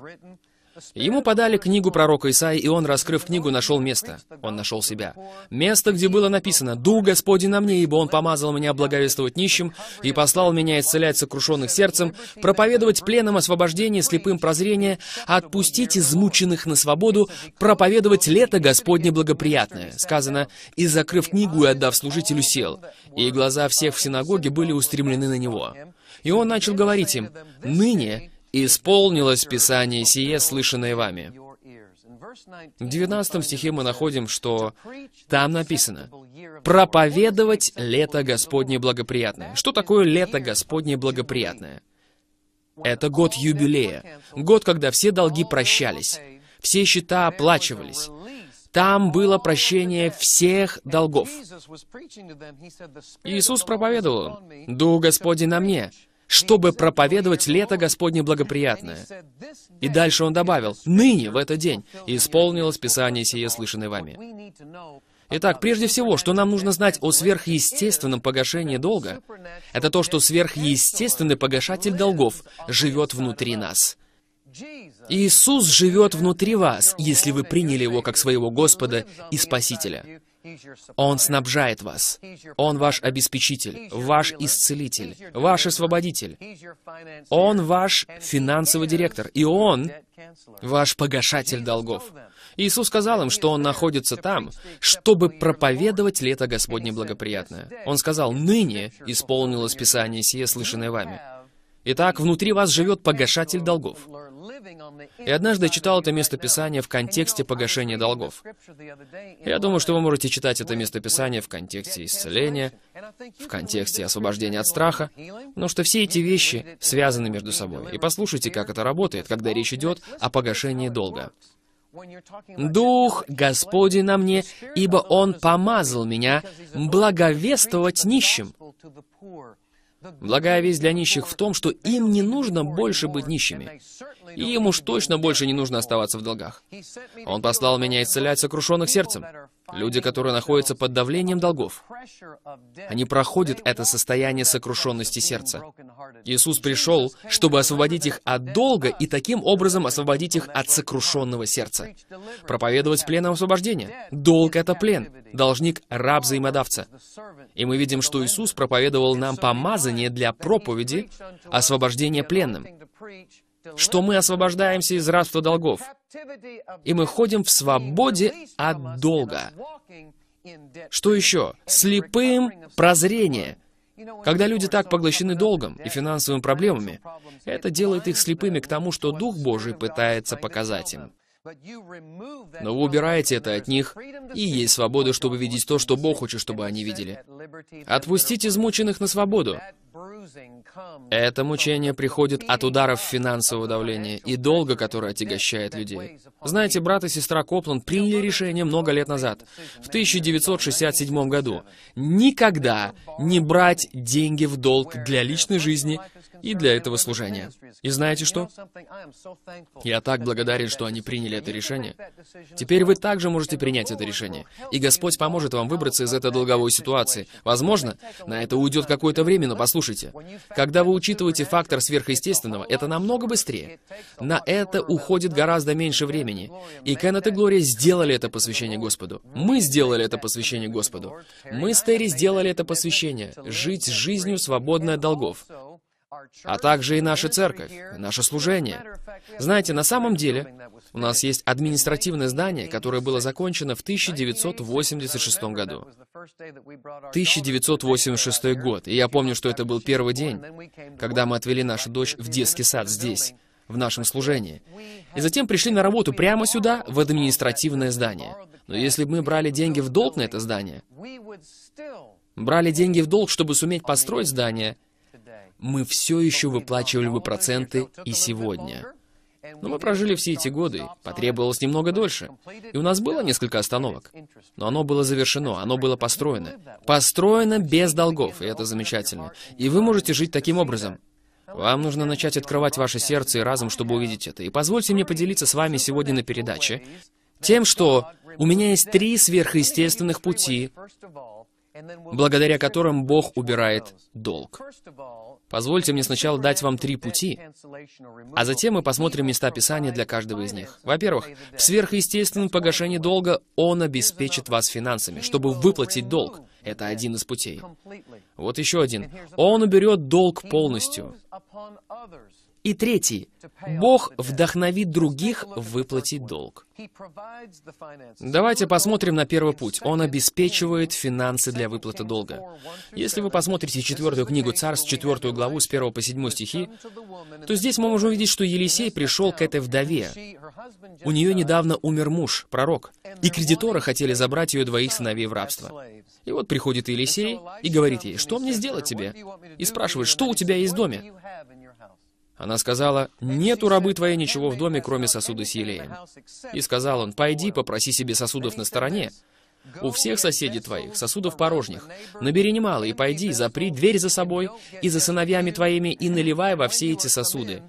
Ему подали книгу пророка Исаи, и он, раскрыв книгу, нашел место. Он нашел себя. Место, где было написано «Дух Господень на мне, ибо Он помазал меня благовествовать нищим и послал меня исцелять сокрушенных сердцем, проповедовать пленам освобождение, слепым прозрение, отпустить измученных на свободу, проповедовать лето Господне благоприятное». Сказано «И, закрыв книгу и отдав служителю, сел». И глаза всех в синагоге были устремлены на него. И он начал говорить им, «Ныне исполнилось Писание сие, слышанное вами». В 19 стихе мы находим, что там написано «проповедовать лето Господне благоприятное». Что такое лето Господне благоприятное? Это год юбилея, год, когда все долги прощались, все счета оплачивались. Там было прощение всех долгов. Иисус проповедовал, «Дух Господень на мне, чтобы проповедовать лето Господне благоприятное». И дальше он добавил, «Ныне, в этот день, исполнилось Писание сие, слышанное вами». Итак, прежде всего, что нам нужно знать о сверхъестественном погашении долга, это то, что сверхъестественный погашатель долгов живет внутри нас. Иисус живет внутри вас, если вы приняли Его как своего Господа и Спасителя. Он снабжает вас. Он ваш обеспечитель, ваш исцелитель, ваш освободитель. Он ваш финансовый директор, и Он ваш погашатель долгов. Иисус сказал им, что Он находится там, чтобы проповедовать лето Господне благоприятное. Он сказал, «Ныне исполнилось Писание сие, слышанное вами». Итак, внутри вас живет погашатель долгов. И однажды читал это местописание в контексте погашения долгов. Я думаю, что вы можете читать это местописание в контексте исцеления, в контексте освобождения от страха, но что все эти вещи связаны между собой. И послушайте, как это работает, когда речь идет о погашении долга. «Дух Господень на мне, ибо Он помазал меня благовествовать нищим». Благая весть для нищих в том, что им не нужно больше быть нищими. И им уж точно больше не нужно оставаться в долгах. Он послал меня исцелять сокрушенных сердцем. Люди, которые находятся под давлением долгов. Они проходят это состояние сокрушенности сердца. Иисус пришел, чтобы освободить их от долга и таким образом освободить их от сокрушенного сердца. Проповедовать пленом освобождения. Долг — это плен. Должник — раб взаимодавца. И мы видим, что Иисус проповедовал нам помазание для проповеди освобождения пленным что мы освобождаемся из рабства долгов, и мы ходим в свободе от долга. Что еще? Слепым прозрение. Когда люди так поглощены долгом и финансовыми проблемами, это делает их слепыми к тому, что Дух Божий пытается показать им. Но вы убираете это от них, и есть свобода, чтобы видеть то, что Бог хочет, чтобы они видели. Отпустить измученных на свободу. Это мучение приходит от ударов финансового давления и долга, который отягощает людей. Знаете, брат и сестра Копланд приняли решение много лет назад, в 1967 году, никогда не брать деньги в долг для личной жизни и для этого служения. И знаете что? Я так благодарен, что они приняли это решение. Теперь вы также можете принять это решение. И Господь поможет вам выбраться из этой долговой ситуации. Возможно, на это уйдет какое-то время, но послушайте. Когда вы учитываете фактор сверхъестественного, это намного быстрее. На это уходит гораздо меньше времени. И Кеннет и Глория сделали это посвящение Господу. Мы сделали это посвящение Господу. Мы с Терри сделали это посвящение. Жить жизнью, свободной от долгов а также и наша церковь, наше служение. Знаете, на самом деле, у нас есть административное здание, которое было закончено в 1986 году. 1986 год. И я помню, что это был первый день, когда мы отвели нашу дочь в детский сад здесь, в нашем служении. И затем пришли на работу прямо сюда, в административное здание. Но если бы мы брали деньги в долг на это здание, брали деньги в долг, чтобы суметь построить здание, мы все еще выплачивали бы проценты и сегодня. Но мы прожили все эти годы, потребовалось немного дольше. И у нас было несколько остановок. Но оно было завершено, оно было построено. Построено без долгов, и это замечательно. И вы можете жить таким образом. Вам нужно начать открывать ваше сердце и разум, чтобы увидеть это. И позвольте мне поделиться с вами сегодня на передаче тем, что у меня есть три сверхъестественных пути, благодаря которым Бог убирает долг. Позвольте мне сначала дать вам три пути, а затем мы посмотрим места Писания для каждого из них. Во-первых, в сверхъестественном погашении долга Он обеспечит вас финансами, чтобы выплатить долг. Это один из путей. Вот еще один. Он уберет долг полностью. И третий. Бог вдохновит других выплатить долг. Давайте посмотрим на первый путь. Он обеспечивает финансы для выплаты долга. Если вы посмотрите четвертую книгу Царств, четвертую главу с 1 по 7 стихи, то здесь мы можем увидеть, что Елисей пришел к этой вдове. У нее недавно умер муж, пророк, и кредиторы хотели забрать ее двоих сыновей в рабство. И вот приходит Елисей и говорит ей, что мне сделать тебе? И спрашивает, что у тебя есть в доме? Она сказала, «Нет у рабы твоей ничего в доме, кроме сосуда с елеем». И сказал он, «Пойди, попроси себе сосудов на стороне, у всех соседей твоих сосудов порожних. Набери немало, и пойди, запри дверь за собой и за сыновьями твоими, и наливай во все эти сосуды.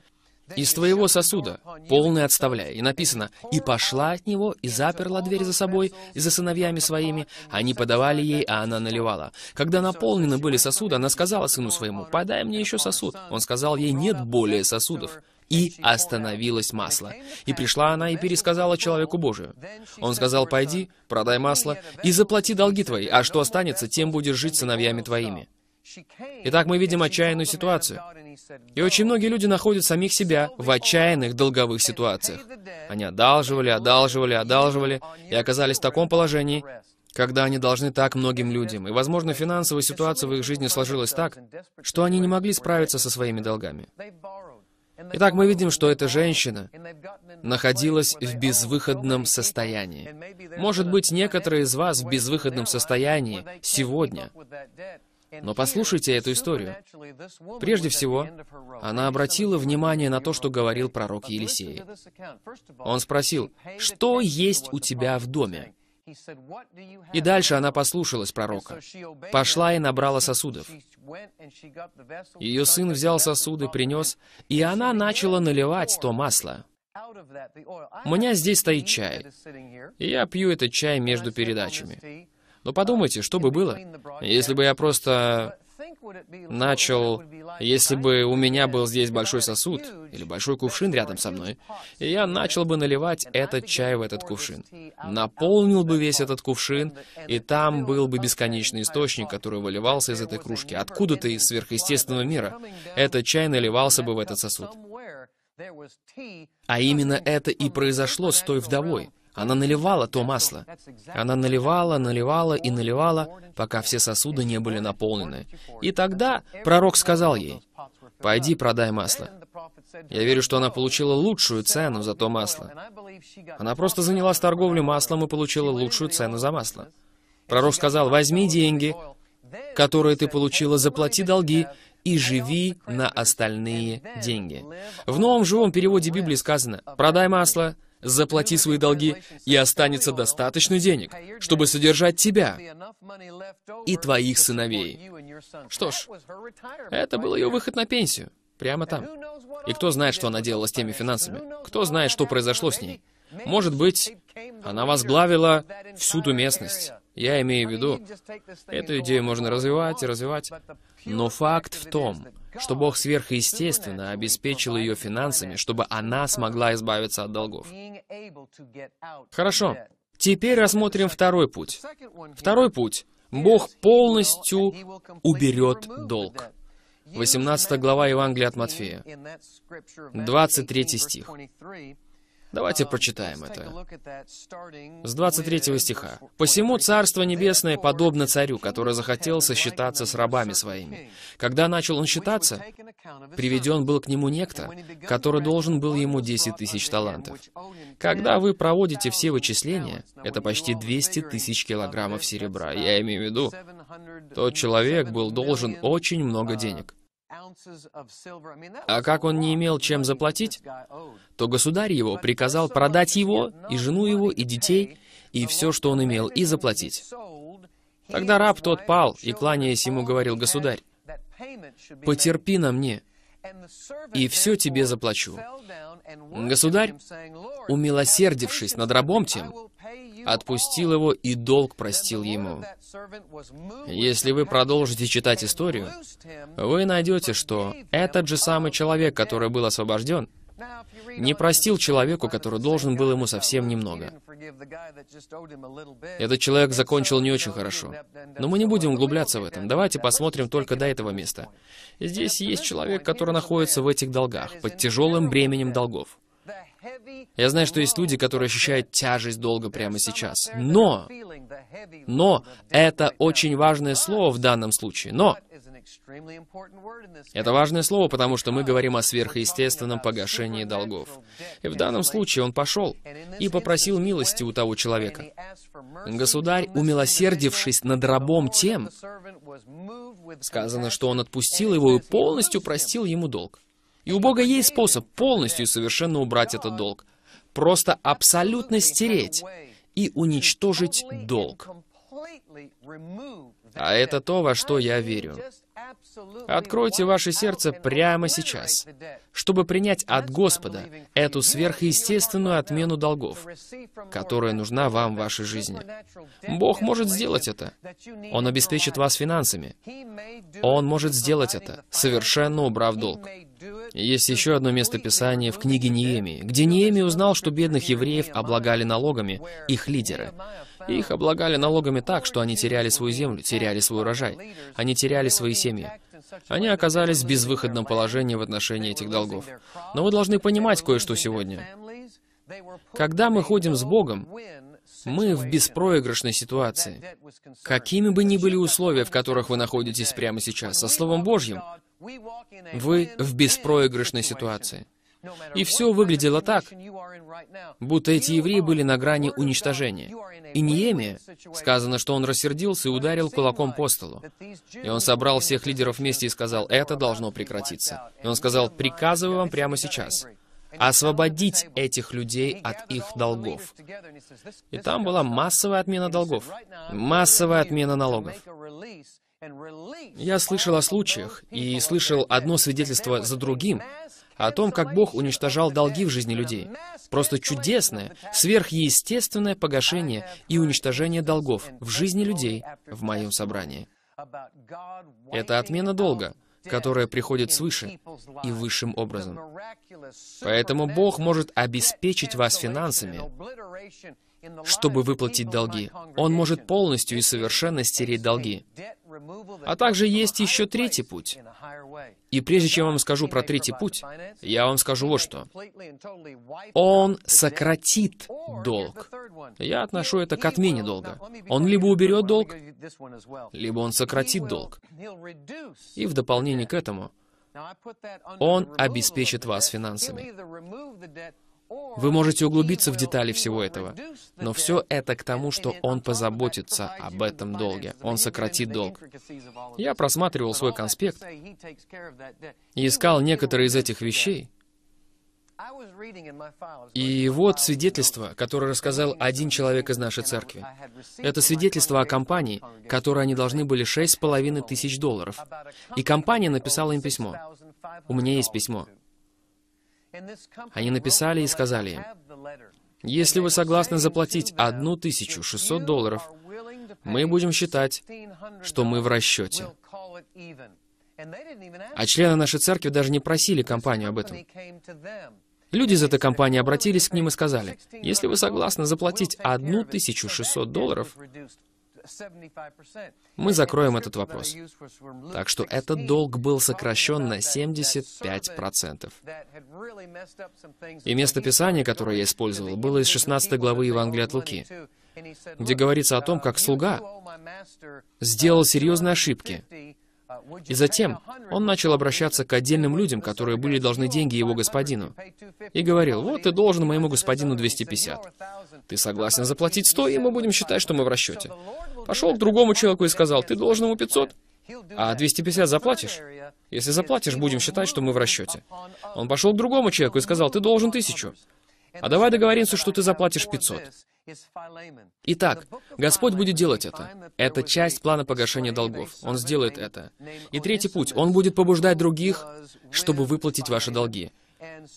Из твоего сосуда полный отставляй. И написано, и пошла от него, и заперла дверь за собой, и за сыновьями своими. Они подавали ей, а она наливала. Когда наполнены были сосуды, она сказала сыну своему, подай мне еще сосуд. Он сказал ей, нет более сосудов. И остановилось масло. И пришла она и пересказала человеку Божию. Он сказал, пойди, продай масло и заплати долги твои, а что останется, тем будешь жить сыновьями твоими. Итак, мы видим отчаянную ситуацию. И очень многие люди находят самих себя в отчаянных долговых ситуациях. Они одалживали, одалживали, одалживали и оказались в таком положении, когда они должны так многим людям. И, возможно, финансовая ситуация в их жизни сложилась так, что они не могли справиться со своими долгами. Итак, мы видим, что эта женщина находилась в безвыходном состоянии. Может быть, некоторые из вас в безвыходном состоянии сегодня. Но послушайте эту историю. Прежде всего, она обратила внимание на то, что говорил пророк Елисей. Он спросил, «Что есть у тебя в доме?» И дальше она послушалась пророка. Пошла и набрала сосудов. Ее сын взял сосуды, принес, и она начала наливать то масло. У меня здесь стоит чай, и я пью этот чай между передачами. Но подумайте, что бы было, если бы я просто начал, если бы у меня был здесь большой сосуд или большой кувшин рядом со мной, и я начал бы наливать этот чай в этот кувшин, наполнил бы весь этот кувшин, и там был бы бесконечный источник, который выливался из этой кружки, откуда-то из сверхъестественного мира. Этот чай наливался бы в этот сосуд. А именно это и произошло с той вдовой. Она наливала то масло. Она наливала, наливала и наливала, пока все сосуды не были наполнены. И тогда пророк сказал ей, «Пойди, продай масло». Я верю, что она получила лучшую цену за то масло. Она просто занялась торговлей маслом и получила лучшую цену за масло. Пророк сказал, «Возьми деньги, которые ты получила, заплати долги и живи на остальные деньги». В новом живом переводе Библии сказано, «Продай масло, заплати свои долги, и останется достаточно денег, чтобы содержать тебя и твоих сыновей. Что ж, это был ее выход на пенсию, прямо там. И кто знает, что она делала с теми финансами? Кто знает, что произошло с ней? Может быть, она возглавила всю ту местность. Я имею в виду, эту идею можно развивать и развивать. Но факт в том, что Бог сверхъестественно обеспечил ее финансами, чтобы она смогла избавиться от долгов. Хорошо. Теперь рассмотрим второй путь. Второй путь. Бог полностью уберет долг. 18 глава Евангелия от Матфея, 23 стих. Давайте прочитаем это. С 23 стиха. «Посему Царство Небесное подобно царю, который захотел сосчитаться с рабами своими. Когда начал он считаться, приведен был к нему некто, который должен был ему 10 тысяч талантов. Когда вы проводите все вычисления, это почти 200 тысяч килограммов серебра. Я имею в виду, тот человек был должен очень много денег. А как он не имел чем заплатить, то государь его приказал продать его, и жену его, и детей, и все, что он имел, и заплатить. Тогда раб тот пал, и, кланяясь ему, говорил, «Государь, потерпи на мне, и все тебе заплачу». Государь, умилосердившись над рабом тем, отпустил его и долг простил ему. Если вы продолжите читать историю, вы найдете, что этот же самый человек, который был освобожден, не простил человеку, который должен был ему совсем немного. Этот человек закончил не очень хорошо. Но мы не будем углубляться в этом. Давайте посмотрим только до этого места. Здесь есть человек, который находится в этих долгах, под тяжелым бременем долгов. Я знаю, что есть люди, которые ощущают тяжесть долга прямо сейчас. Но, но, это очень важное слово в данном случае. Но, это важное слово, потому что мы говорим о сверхъестественном погашении долгов. И в данном случае он пошел и попросил милости у того человека. Государь, умилосердившись над рабом тем, сказано, что он отпустил его и полностью простил ему долг. И у Бога есть способ полностью и совершенно убрать этот долг. Просто абсолютно стереть и уничтожить долг. А это то, во что я верю. Откройте ваше сердце прямо сейчас, чтобы принять от Господа эту сверхъестественную отмену долгов, которая нужна вам в вашей жизни. Бог может сделать это. Он обеспечит вас финансами. Он может сделать это, совершенно убрав долг. Есть еще одно место Писания в книге Неемии, где Неемия узнал, что бедных евреев облагали налогами их лидеры. Их облагали налогами так, что они теряли свою землю, теряли свой урожай. Они теряли свои семьи. Они оказались в безвыходном положении в отношении этих долгов. Но вы должны понимать кое-что сегодня. Когда мы ходим с Богом, мы в беспроигрышной ситуации. Какими бы ни были условия, в которых вы находитесь прямо сейчас, со Словом Божьим, вы в беспроигрышной ситуации. И все выглядело так, будто эти евреи были на грани уничтожения. И Ниемия, сказано, что он рассердился и ударил кулаком по столу. И он собрал всех лидеров вместе и сказал, это должно прекратиться. И он сказал, приказываю вам прямо сейчас освободить этих людей от их долгов. И там была массовая отмена долгов, массовая отмена налогов. Я слышал о случаях и слышал одно свидетельство за другим о том, как Бог уничтожал долги в жизни людей. Просто чудесное, сверхъестественное погашение и уничтожение долгов в жизни людей в моем собрании. Это отмена долга, которая приходит свыше и высшим образом. Поэтому Бог может обеспечить вас финансами, чтобы выплатить долги. Он может полностью и совершенно стереть долги. А также есть еще третий путь. И прежде чем я вам скажу про третий путь, я вам скажу вот что. Он сократит долг. Я отношу это к отмене долга. Он либо уберет долг, либо он сократит долг. И в дополнение к этому, он обеспечит вас финансами. Вы можете углубиться в детали всего этого, но все это к тому, что Он позаботится об этом долге. Он сократит долг. Я просматривал свой конспект и искал некоторые из этих вещей, и вот свидетельство, которое рассказал один человек из нашей церкви. Это свидетельство о компании, которой они должны были шесть с половиной тысяч долларов. И компания написала им письмо. У меня есть письмо. Они написали и сказали если вы согласны заплатить 1600 долларов, мы будем считать, что мы в расчете. А члены нашей церкви даже не просили компанию об этом. Люди из этой компании обратились к ним и сказали, если вы согласны заплатить 1600 долларов, мы закроем этот вопрос. Так что этот долг был сокращен на 75%. И место Писания, которое я использовал, было из 16 главы Евангелия от Луки, где говорится о том, как слуга сделал серьезные ошибки, и затем он начал обращаться к отдельным людям, которые были должны деньги его господину, и говорил, «Вот ты должен моему господину 250. Ты согласен заплатить 100, и мы будем считать, что мы в расчете». Пошел к другому человеку и сказал, «Ты должен ему 500, а 250 заплатишь?» Если заплатишь, будем считать, что мы в расчете. Он пошел к другому человеку и сказал, ты должен тысячу. А давай договоримся, что ты заплатишь 500. Итак, Господь будет делать это. Это часть плана погашения долгов. Он сделает это. И третий путь. Он будет побуждать других, чтобы выплатить ваши долги.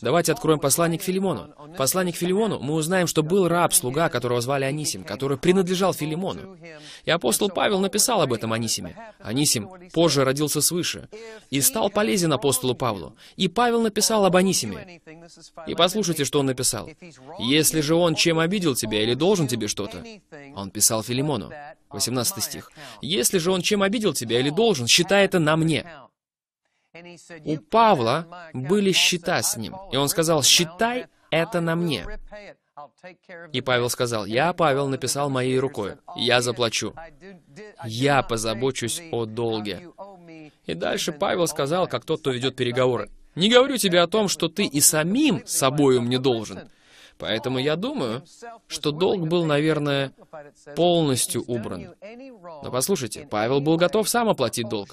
Давайте откроем послание к Филимону. Послание к Филимону мы узнаем, что был раб-слуга, которого звали Анисим, который принадлежал Филимону. И апостол Павел написал об этом Анисиме. Анисим позже родился свыше и стал полезен апостолу Павлу. И Павел написал об Анисиме. И послушайте, что он написал. «Если же он чем обидел тебя или должен тебе что-то?» Он писал Филимону. 18 стих. «Если же он чем обидел тебя или должен, считай это на мне». У Павла были счета с ним, и он сказал, «Считай это на мне». И Павел сказал, «Я, Павел, написал моей рукой, я заплачу. Я позабочусь о долге». И дальше Павел сказал, как тот, кто ведет переговоры, «Не говорю тебе о том, что ты и самим собою мне должен, Поэтому я думаю, что долг был, наверное, полностью убран. Но послушайте, Павел был готов сам оплатить долг.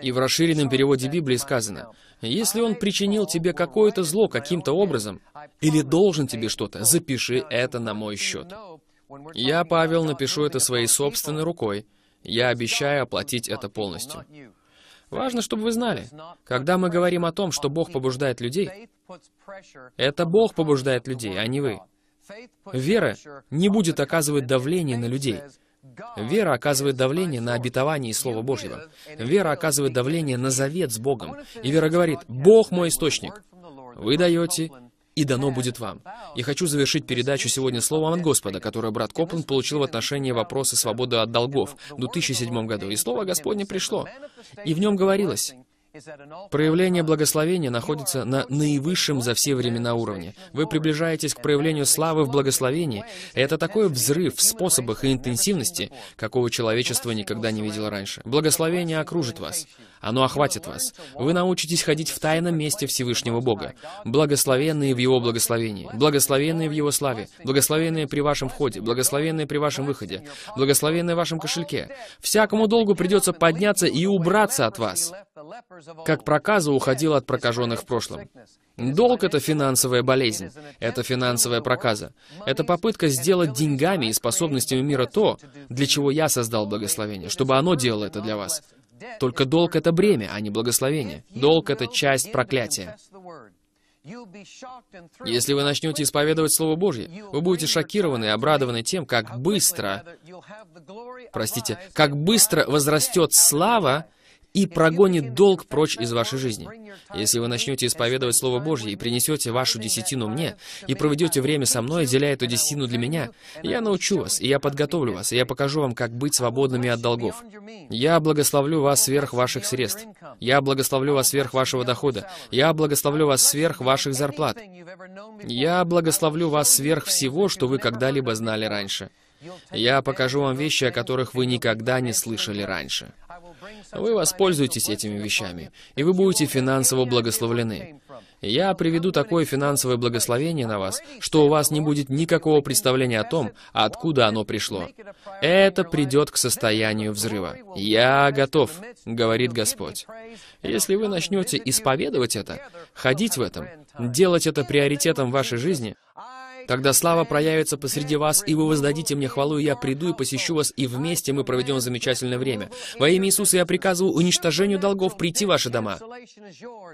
И в расширенном переводе Библии сказано, «Если он причинил тебе какое-то зло каким-то образом, или должен тебе что-то, запиши это на мой счет». Я, Павел, напишу это своей собственной рукой. Я обещаю оплатить это полностью. Важно, чтобы вы знали, когда мы говорим о том, что Бог побуждает людей, это Бог побуждает людей, а не вы. Вера не будет оказывать давление на людей. Вера оказывает давление на обетование и Слова Божьего. Вера оказывает давление на завет с Богом. И вера говорит, «Бог мой источник». Вы даете, и дано будет вам. И хочу завершить передачу сегодня словом от Господа, которое брат Копланд получил в отношении вопроса свободы от долгов в 2007 году. И слово Господне пришло. И в нем говорилось, Проявление благословения находится на наивысшем за все времена уровне. Вы приближаетесь к проявлению славы в благословении. Это такой взрыв в способах и интенсивности, какого человечество никогда не видело раньше. Благословение окружит вас. Оно охватит вас. Вы научитесь ходить в тайном месте Всевышнего Бога. Благословенные в Его благословении, благословенные в Его славе, благословенные при вашем входе, благословенные при вашем выходе, благословенные в вашем кошельке. Всякому долгу придется подняться и убраться от вас, как проказа уходила от прокаженных в прошлом. Долг — это финансовая болезнь, это финансовая проказа. Это попытка сделать деньгами и способностями мира то, для чего я создал благословение, чтобы оно делало это для вас. Только долг — это бремя, а не благословение. Долг — это часть проклятия. Если вы начнете исповедовать Слово Божье, вы будете шокированы и обрадованы тем, как быстро, простите, как быстро возрастет слава и прогонит долг прочь из вашей жизни. Если вы начнете исповедовать Слово Божье и принесете вашу десятину мне, и проведете время со мной, деля эту десятину для меня, я научу вас, и я подготовлю вас, и я покажу вам, как быть свободными от долгов. Я благословлю вас сверх ваших средств. Я благословлю вас сверх вашего дохода. Я благословлю вас сверх ваших зарплат. Я благословлю вас сверх всего, что вы когда-либо знали раньше. Я покажу вам вещи, о которых вы никогда не слышали раньше. Вы воспользуетесь этими вещами, и вы будете финансово благословлены. Я приведу такое финансовое благословение на вас, что у вас не будет никакого представления о том, откуда оно пришло. Это придет к состоянию взрыва. «Я готов», — говорит Господь. Если вы начнете исповедовать это, ходить в этом, делать это приоритетом вашей жизни, Тогда слава проявится посреди вас, и вы воздадите мне хвалу, и я приду и посещу вас, и вместе мы проведем замечательное время. Во имя Иисуса я приказываю уничтожению долгов прийти в ваши дома.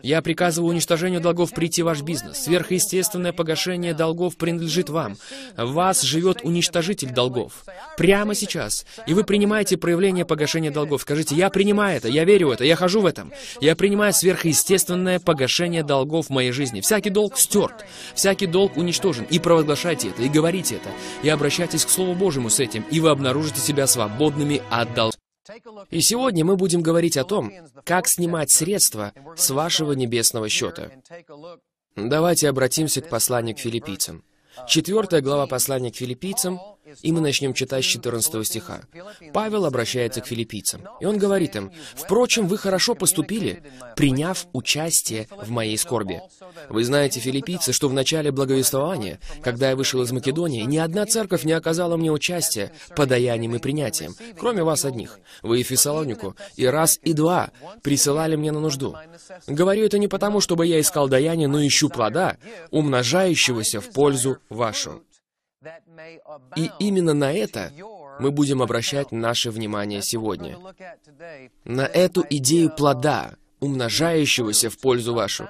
Я приказываю уничтожению долгов прийти в ваш бизнес. Сверхъестественное погашение долгов принадлежит вам. В вас живет уничтожитель долгов. Прямо сейчас. И вы принимаете проявление погашения долгов. Скажите, я принимаю это, я верю в это, я хожу в этом. Я принимаю сверхъестественное погашение долгов в моей жизни. Всякий долг стерт, всякий долг уничтожен. И провозглашен провозглашайте это и говорите это, и обращайтесь к Слову Божьему с этим, и вы обнаружите себя свободными от долгов. И сегодня мы будем говорить о том, как снимать средства с вашего небесного счета. Давайте обратимся к посланию к филиппийцам. Четвертая глава послания к филиппийцам, и мы начнем читать с 14 стиха. Павел обращается к филиппийцам, и он говорит им, «Впрочем, вы хорошо поступили, приняв участие в моей скорби». Вы знаете, филиппийцы, что в начале благовествования, когда я вышел из Македонии, ни одна церковь не оказала мне участия подаянием и принятием, кроме вас одних. Вы и Фессалонику, и раз, и два присылали мне на нужду. Говорю это не потому, чтобы я искал даяние, но ищу плода, умножающегося в пользу вашу. И именно на это мы будем обращать наше внимание сегодня. На эту идею плода, умножающегося в пользу вашу.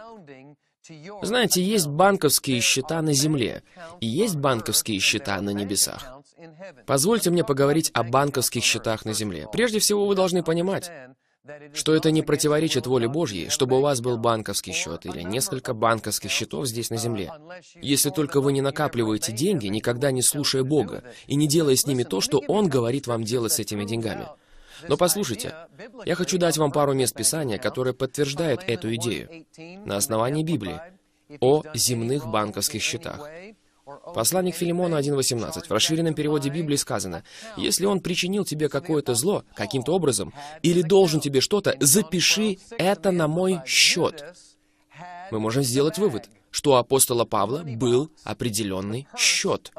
Знаете, есть банковские счета на земле, и есть банковские счета на небесах. Позвольте мне поговорить о банковских счетах на земле. Прежде всего, вы должны понимать, что это не противоречит воле Божьей, чтобы у вас был банковский счет или несколько банковских счетов здесь на земле. Если только вы не накапливаете деньги, никогда не слушая Бога, и не делая с ними то, что Он говорит вам делать с этими деньгами. Но послушайте, я хочу дать вам пару мест Писания, которые подтверждают эту идею на основании Библии о земных банковских счетах. Послание к Филимону 1.18. В расширенном переводе Библии сказано, «Если он причинил тебе какое-то зло, каким-то образом, или должен тебе что-то, запиши это на мой счет». Мы можем сделать вывод, что у апостола Павла был определенный счет.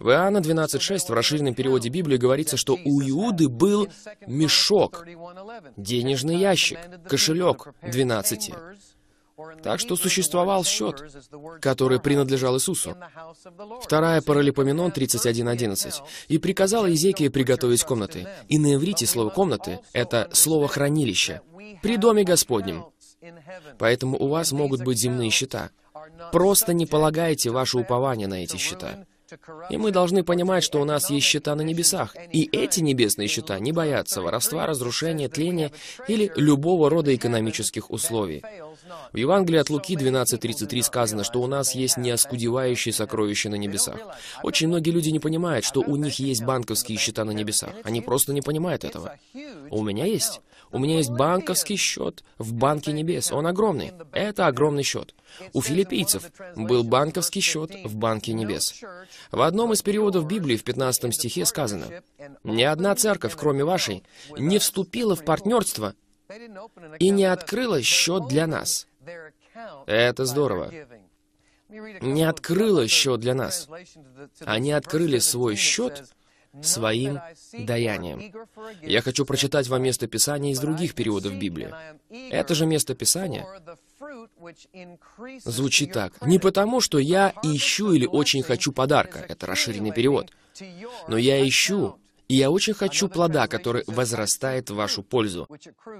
В Иоанна 12.6 в расширенном переводе Библии говорится, что у Иуды был мешок, денежный ящик, кошелек 12. Так что существовал счет, который принадлежал Иисусу. Вторая Паралипоменон 31.11. «И приказал Езекия приготовить комнаты». И на иврите слово «комнаты» — это слово «хранилище». «При доме Господнем». Поэтому у вас могут быть земные счета. Просто не полагайте ваше упование на эти счета. И мы должны понимать, что у нас есть счета на небесах. И эти небесные счета не боятся воровства, разрушения, тления или любого рода экономических условий. В Евангелии от Луки 12.33 сказано, что у нас есть неоскудевающие сокровища на небесах. Очень многие люди не понимают, что у них есть банковские счета на небесах. Они просто не понимают этого. У меня есть. У меня есть банковский счет в Банке Небес. Он огромный. Это огромный счет. У филиппийцев был банковский счет в Банке Небес. В одном из периодов Библии в 15 стихе сказано, «Ни одна церковь, кроме вашей, не вступила в партнерство и не открыла счет для нас». Это здорово. Не открыла счет для нас. Они открыли свой счет своим даянием. Я хочу прочитать вам место Писания из других периодов Библии. Это же место Писания звучит так. «Не потому, что я ищу или очень хочу подарка». Это расширенный перевод. «Но я ищу и я очень хочу плода, который возрастает в вашу пользу.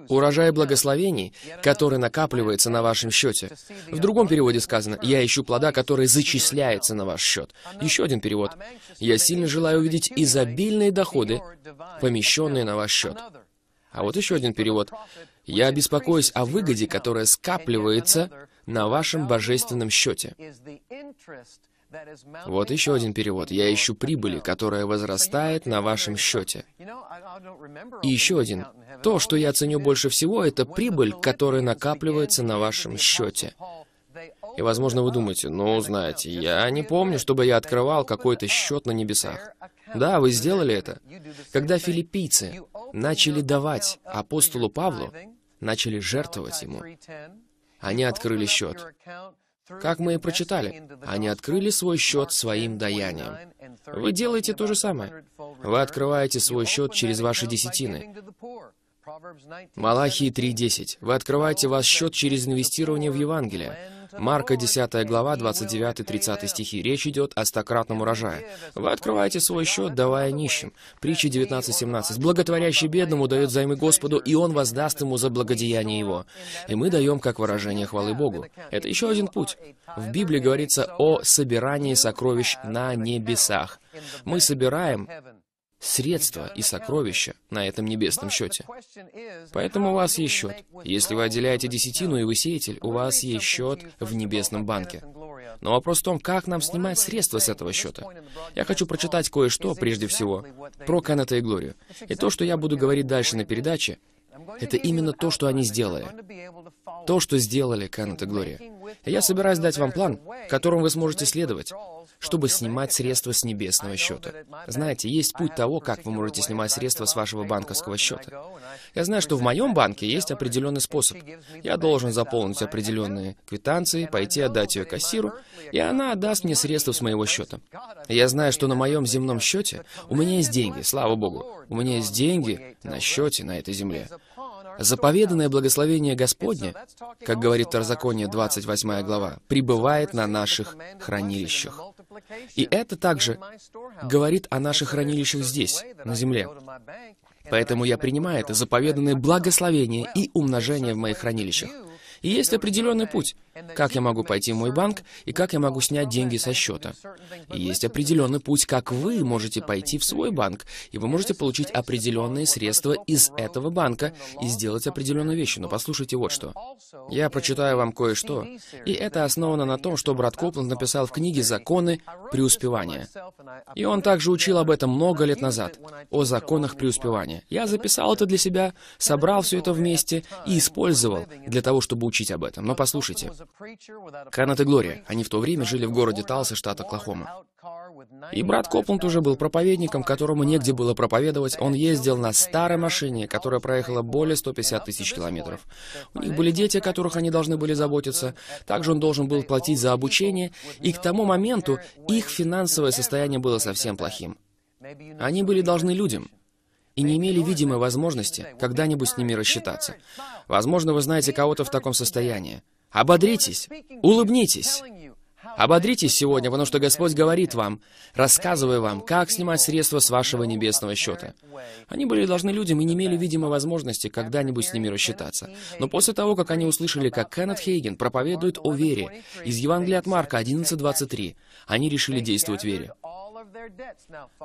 Урожай благословений, который накапливается на вашем счете. В другом переводе сказано, я ищу плода, который зачисляется на ваш счет. Еще один перевод. Я сильно желаю увидеть изобильные доходы, помещенные на ваш счет. А вот еще один перевод. Я беспокоюсь о выгоде, которая скапливается на вашем божественном счете. Вот еще один перевод. «Я ищу прибыли, которая возрастает на вашем счете». И еще один. То, что я ценю больше всего, это прибыль, которая накапливается на вашем счете. И, возможно, вы думаете, ну, знаете, я не помню, чтобы я открывал какой-то счет на небесах. Да, вы сделали это. Когда филиппийцы начали давать апостолу Павлу, начали жертвовать ему, они открыли счет. Как мы и прочитали, они открыли свой счет своим даянием. Вы делаете то же самое. Вы открываете свой счет через ваши десятины. Малахии 3.10. Вы открываете ваш счет через инвестирование в Евангелие. Марка 10 глава, 29-30 стихи. Речь идет о стократном урожае. Вы открываете свой счет, давая нищим. Притча 19.17. «Благотворящий бедному дает займы Господу, и Он воздаст ему за благодеяние его». И мы даем как выражение хвалы Богу. Это еще один путь. В Библии говорится о собирании сокровищ на небесах. Мы собираем средства и сокровища на этом небесном счете. Поэтому у вас есть счет. Если вы отделяете десятину и вы сеятель, у вас есть счет в небесном банке. Но вопрос в том, как нам снимать средства с этого счета. Я хочу прочитать кое-что, прежде всего, про Кеннета и Глорию. И то, что я буду говорить дальше на передаче, это именно то, что они сделали. То, что сделали Кеннет и Глория. я собираюсь дать вам план, которому вы сможете следовать, чтобы снимать средства с небесного счета. Знаете, есть путь того, как вы можете снимать средства с вашего банковского счета. Я знаю, что в моем банке есть определенный способ. Я должен заполнить определенные квитанции, пойти отдать ее кассиру, и она отдаст мне средства с моего счета. Я знаю, что на моем земном счете у меня есть деньги, слава Богу. У меня есть деньги на счете на этой земле. Заповеданное благословение Господне, как говорит Второзаконие 28 глава, пребывает на наших хранилищах. И это также говорит о наших хранилищах здесь, на земле. Поэтому я принимаю это заповеданное благословение и умножение в моих хранилищах. И есть определенный путь, как я могу пойти в мой банк и как я могу снять деньги со счета. И есть определенный путь, как вы можете пойти в свой банк, и вы можете получить определенные средства из этого банка и сделать определенные вещи. Но послушайте вот что. Я прочитаю вам кое-что, и это основано на том, что брат Копланд написал в книге «Законы преуспевания». И он также учил об этом много лет назад, о законах преуспевания. Я записал это для себя, собрал все это вместе и использовал для того, чтобы учить об этом. Но послушайте, Кеннет и Глория, они в то время жили в городе Талса, штат Оклахома. И брат Копланд уже был проповедником, которому негде было проповедовать. Он ездил на старой машине, которая проехала более 150 тысяч километров. У них были дети, о которых они должны были заботиться. Также он должен был платить за обучение. И к тому моменту их финансовое состояние было совсем плохим. Они были должны людям и не имели видимой возможности когда-нибудь с ними рассчитаться. Возможно, вы знаете кого-то в таком состоянии. Ободритесь, улыбнитесь. Ободритесь сегодня, потому что Господь говорит вам, рассказывая вам, как снимать средства с вашего небесного счета. Они были должны людям и не имели видимой возможности когда-нибудь с ними рассчитаться. Но после того, как они услышали, как Кеннет Хейген проповедует о вере из Евангелия от Марка 11.23, они решили действовать в вере.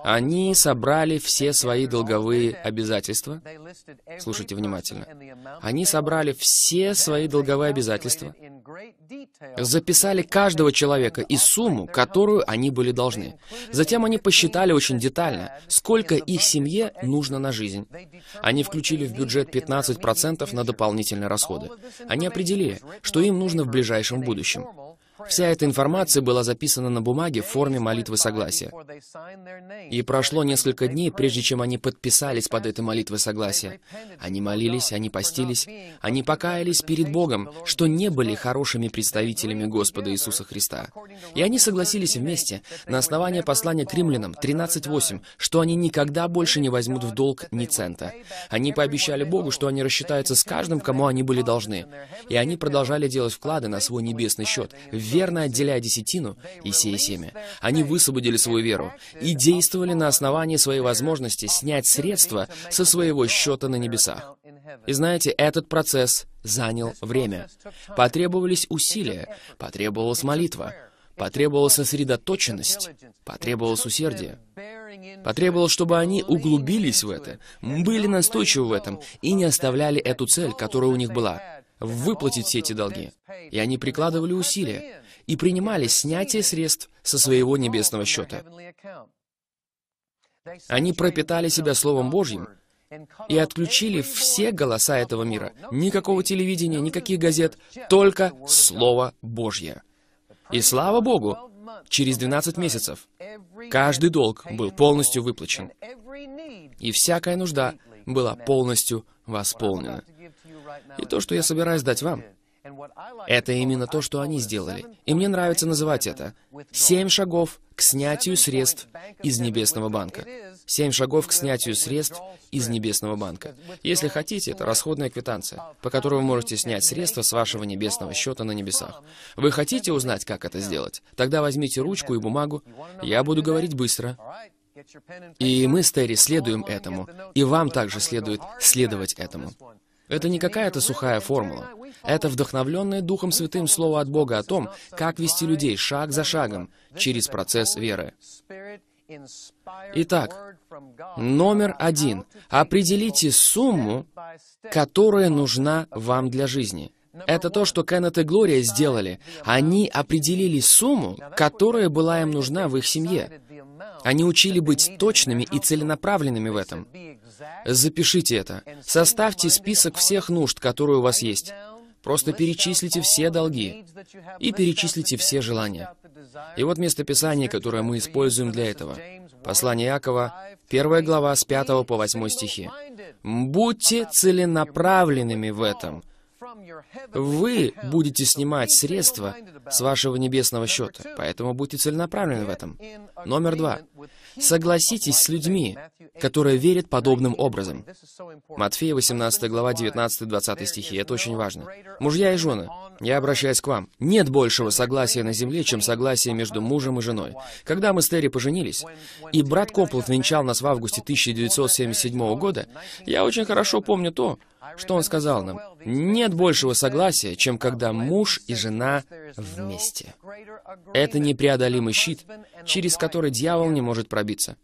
Они собрали все свои долговые обязательства. Слушайте внимательно. Они собрали все свои долговые обязательства, записали каждого человека и сумму, которую они были должны. Затем они посчитали очень детально, сколько их семье нужно на жизнь. Они включили в бюджет 15% на дополнительные расходы. Они определили, что им нужно в ближайшем будущем. Вся эта информация была записана на бумаге в форме молитвы согласия. И прошло несколько дней, прежде чем они подписались под этой молитвой согласия. Они молились, они постились, они покаялись перед Богом, что не были хорошими представителями Господа Иисуса Христа. И они согласились вместе на основании послания к римлянам 13.8, что они никогда больше не возьмут в долг ни цента. Они пообещали Богу, что они рассчитаются с каждым, кому они были должны. И они продолжали делать вклады на свой небесный счет, верно отделяя десятину и сея семя. Они высвободили свою веру и действовали на основании своей возможности снять средства со своего счета на небесах. И знаете, этот процесс занял время. Потребовались усилия, потребовалась молитва, потребовалась сосредоточенность, потребовалось усердие. Потребовалось, чтобы они углубились в это, были настойчивы в этом и не оставляли эту цель, которая у них была — выплатить все эти долги. И они прикладывали усилия и принимали снятие средств со своего небесного счета. Они пропитали себя Словом Божьим и отключили все голоса этого мира. Никакого телевидения, никаких газет, только Слово Божье. И слава Богу, через 12 месяцев каждый долг был полностью выплачен, и всякая нужда была полностью восполнена. И то, что я собираюсь дать вам, это именно то, что они сделали. И мне нравится называть это «семь шагов к снятию средств из Небесного банка». Семь шагов к снятию средств из Небесного банка. Если хотите, это расходная квитанция, по которой вы можете снять средства с вашего небесного счета на небесах. Вы хотите узнать, как это сделать? Тогда возьмите ручку и бумагу. Я буду говорить быстро. И мы с Терри следуем этому, и вам также следует следовать этому. Это не какая-то сухая формула. Это вдохновленное Духом Святым Слово от Бога о том, как вести людей шаг за шагом через процесс веры. Итак, номер один. Определите сумму, которая нужна вам для жизни. Это то, что Кеннет и Глория сделали. Они определили сумму, которая была им нужна в их семье. Они учили быть точными и целенаправленными в этом. Запишите это. Составьте список всех нужд, которые у вас есть. Просто перечислите все долги и перечислите все желания. И вот местописание, которое мы используем для этого. Послание Якова, первая глава с 5 по 8 стихи. «Будьте целенаправленными в этом». Вы будете снимать средства с вашего небесного счета, поэтому будьте целенаправлены в этом. Номер два. Согласитесь с людьми, которые верят подобным образом. Матфея 18 глава 19-20 стихи. Это очень важно. Мужья и жены, я обращаюсь к вам. Нет большего согласия на земле, чем согласие между мужем и женой. Когда мы с Терри поженились, и брат Комплот венчал нас в августе 1977 года, я очень хорошо помню то, что он сказал нам? Нет большего согласия, чем когда муж и жена вместе. Это непреодолимый щит, через который дьявол не может пробиться.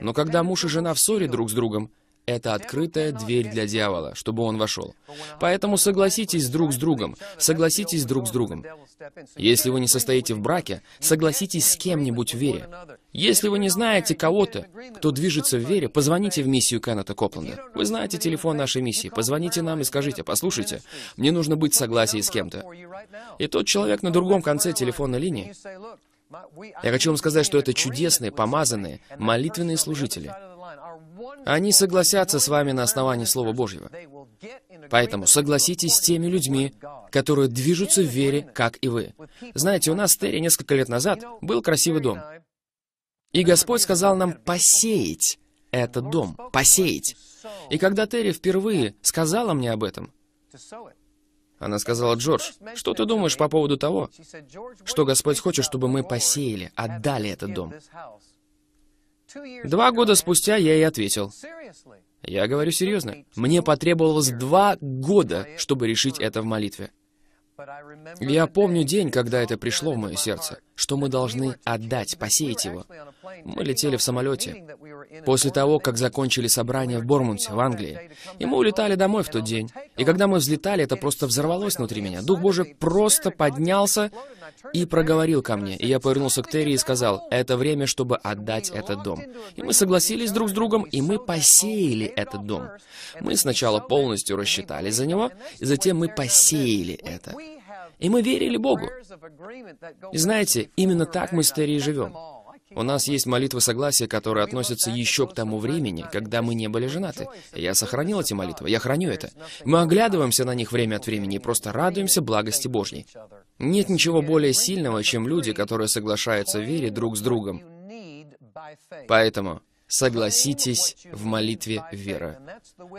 Но когда муж и жена в ссоре друг с другом, это открытая дверь для дьявола, чтобы он вошел. Поэтому согласитесь друг с другом, согласитесь друг с другом. Если вы не состоите в браке, согласитесь с кем-нибудь в вере. Если вы не знаете кого-то, кто движется в вере, позвоните в миссию Кеннета Копленда. Вы знаете телефон нашей миссии. Позвоните нам и скажите, послушайте, мне нужно быть в согласии с кем-то. И тот человек на другом конце телефонной линии я хочу вам сказать, что это чудесные, помазанные, молитвенные служители. Они согласятся с вами на основании Слова Божьего. Поэтому согласитесь с теми людьми, которые движутся в вере, как и вы. Знаете, у нас в Терри несколько лет назад был красивый дом. И Господь сказал нам посеять этот дом, посеять. И когда Терри впервые сказала мне об этом, она сказала, Джордж, что ты думаешь по поводу того, что Господь хочет, чтобы мы посеяли, отдали этот дом? Два года спустя я ей ответил. Я говорю серьезно. Мне потребовалось два года, чтобы решить это в молитве. Я помню день, когда это пришло в мое сердце, что мы должны отдать, посеять его. Мы летели в самолете после того, как закончили собрание в Бормунте, в Англии. И мы улетали домой в тот день. И когда мы взлетали, это просто взорвалось внутри меня. Дух Божий просто поднялся и проговорил ко мне. И я повернулся к Терри и сказал, это время, чтобы отдать этот дом. И мы согласились друг с другом, и мы посеяли этот дом. Мы сначала полностью рассчитались за него, и затем мы посеяли это. И мы верили Богу. И знаете, именно так мы с Терри живем. У нас есть молитвы согласия, которые относятся еще к тому времени, когда мы не были женаты. Я сохранил эти молитвы, я храню это. Мы оглядываемся на них время от времени и просто радуемся благости Божьей. Нет ничего более сильного, чем люди, которые соглашаются в вере друг с другом. Поэтому согласитесь в молитве веры.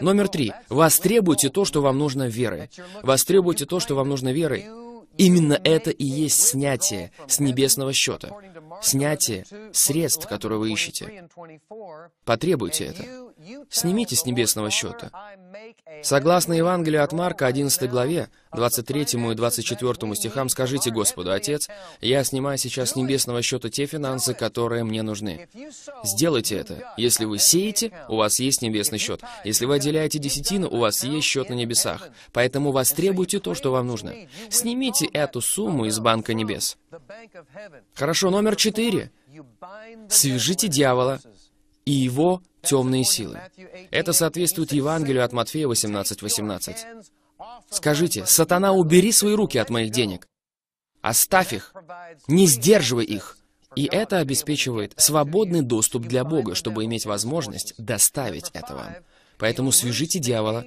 Номер три. Востребуйте то, что вам нужно верой. Востребуйте то, что вам нужно верой. Именно это и есть снятие с небесного счета. Снятие средств, которые вы ищете. Потребуйте это. Снимите с небесного счета. Согласно Евангелию от Марка, 11 главе, 23 и 24 стихам, скажите Господу, Отец, я снимаю сейчас с небесного счета те финансы, которые мне нужны. Сделайте это. Если вы сеете, у вас есть небесный счет. Если вы отделяете десятину, у вас есть счет на небесах. Поэтому востребуйте то, что вам нужно. Снимите эту сумму из Банка Небес. Хорошо, номер четыре. Свяжите дьявола и его темные силы. Это соответствует Евангелию от Матфея 18.18. 18. Скажите, «Сатана, убери свои руки от моих денег. Оставь их. Не сдерживай их». И это обеспечивает свободный доступ для Бога, чтобы иметь возможность доставить это вам. Поэтому свяжите дьявола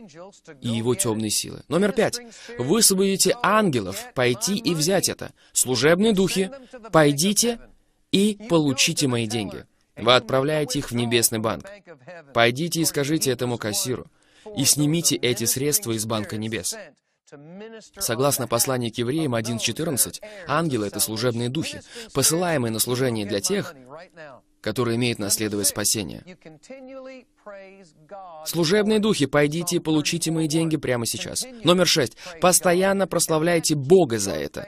и его темные силы. Номер пять. Высвободите ангелов пойти и взять это. Служебные духи, пойдите и получите мои деньги. Вы отправляете их в небесный банк. Пойдите и скажите этому кассиру, и снимите эти средства из Банка Небес. Согласно посланию к евреям 1.14, ангелы — это служебные духи, посылаемые на служение для тех, которые имеют наследовать спасение. Служебные духи, пойдите и получите мои деньги прямо сейчас. Номер шесть. Постоянно прославляйте Бога за это.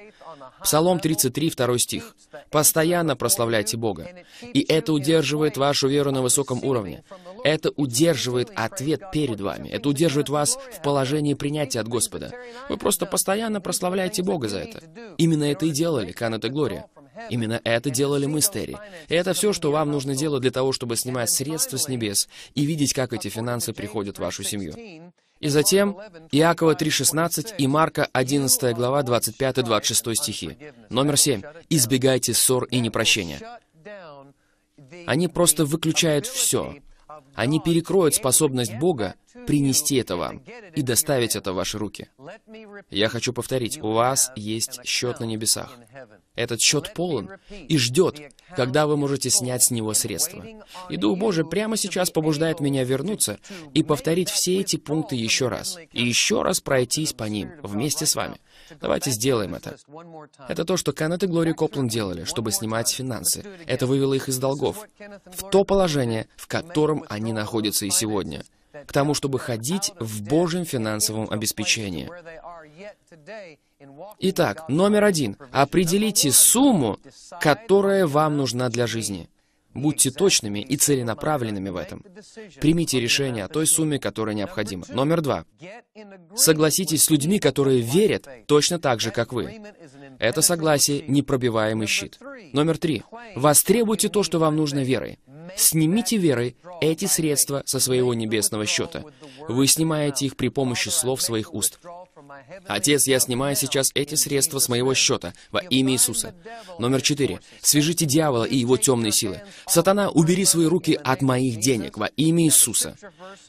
Псалом 33, 2 стих. «Постоянно прославляйте Бога». И это удерживает вашу веру на высоком уровне. Это удерживает ответ перед вами. Это удерживает вас в положении принятия от Господа. Вы просто постоянно прославляете Бога за это. Именно это и делали Канет и Глория. Именно это делали мы с Терри. И это все, что вам нужно делать для того, чтобы снимать средства с небес и видеть, как эти финансы приходят в вашу семью. И затем Иакова 3.16 и Марка 11 глава 25-26 стихи. Номер 7. «Избегайте ссор и непрощения». Они просто выключают все. Они перекроют способность Бога принести это вам и доставить это в ваши руки. Я хочу повторить, у вас есть счет на небесах. Этот счет полон и ждет, когда вы можете снять с него средства. И Дух Божий прямо сейчас побуждает меня вернуться и повторить все эти пункты еще раз. И еще раз пройтись по ним вместе с вами. Давайте сделаем это. Это то, что Кеннет и Глори Копланд делали, чтобы снимать финансы. Это вывело их из долгов. В то положение, в котором они находятся и сегодня. К тому, чтобы ходить в Божьем финансовом обеспечении. Итак, номер один. Определите сумму, которая вам нужна для жизни. Будьте точными и целенаправленными в этом. Примите решение о той сумме, которая необходима. Номер два. Согласитесь с людьми, которые верят точно так же, как вы. Это согласие — непробиваемый щит. Номер три. Востребуйте то, что вам нужно верой. Снимите верой эти средства со своего небесного счета. Вы снимаете их при помощи слов своих уст. Отец, я снимаю сейчас эти средства с моего счета во имя Иисуса. Номер четыре. Свяжите дьявола и его темные силы. Сатана, убери свои руки от моих денег во имя Иисуса.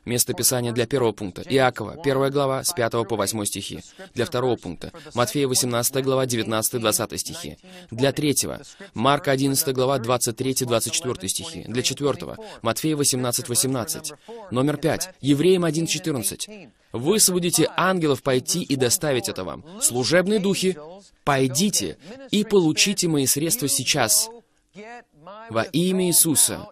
Место Писания для первого пункта. Иакова, первая глава, с 5 по 8 стихи. Для второго пункта. Матфея, 18 глава, 19-20 стихи. Для третьего. Марка, 11 глава, 23-24 стихи. Для четвертого. Матфея, 18, 18. Номер пять. Евреям 1.14. Высвободите ангелов пойти и доставить это вам. Служебные духи, пойдите и получите мои средства сейчас во имя Иисуса.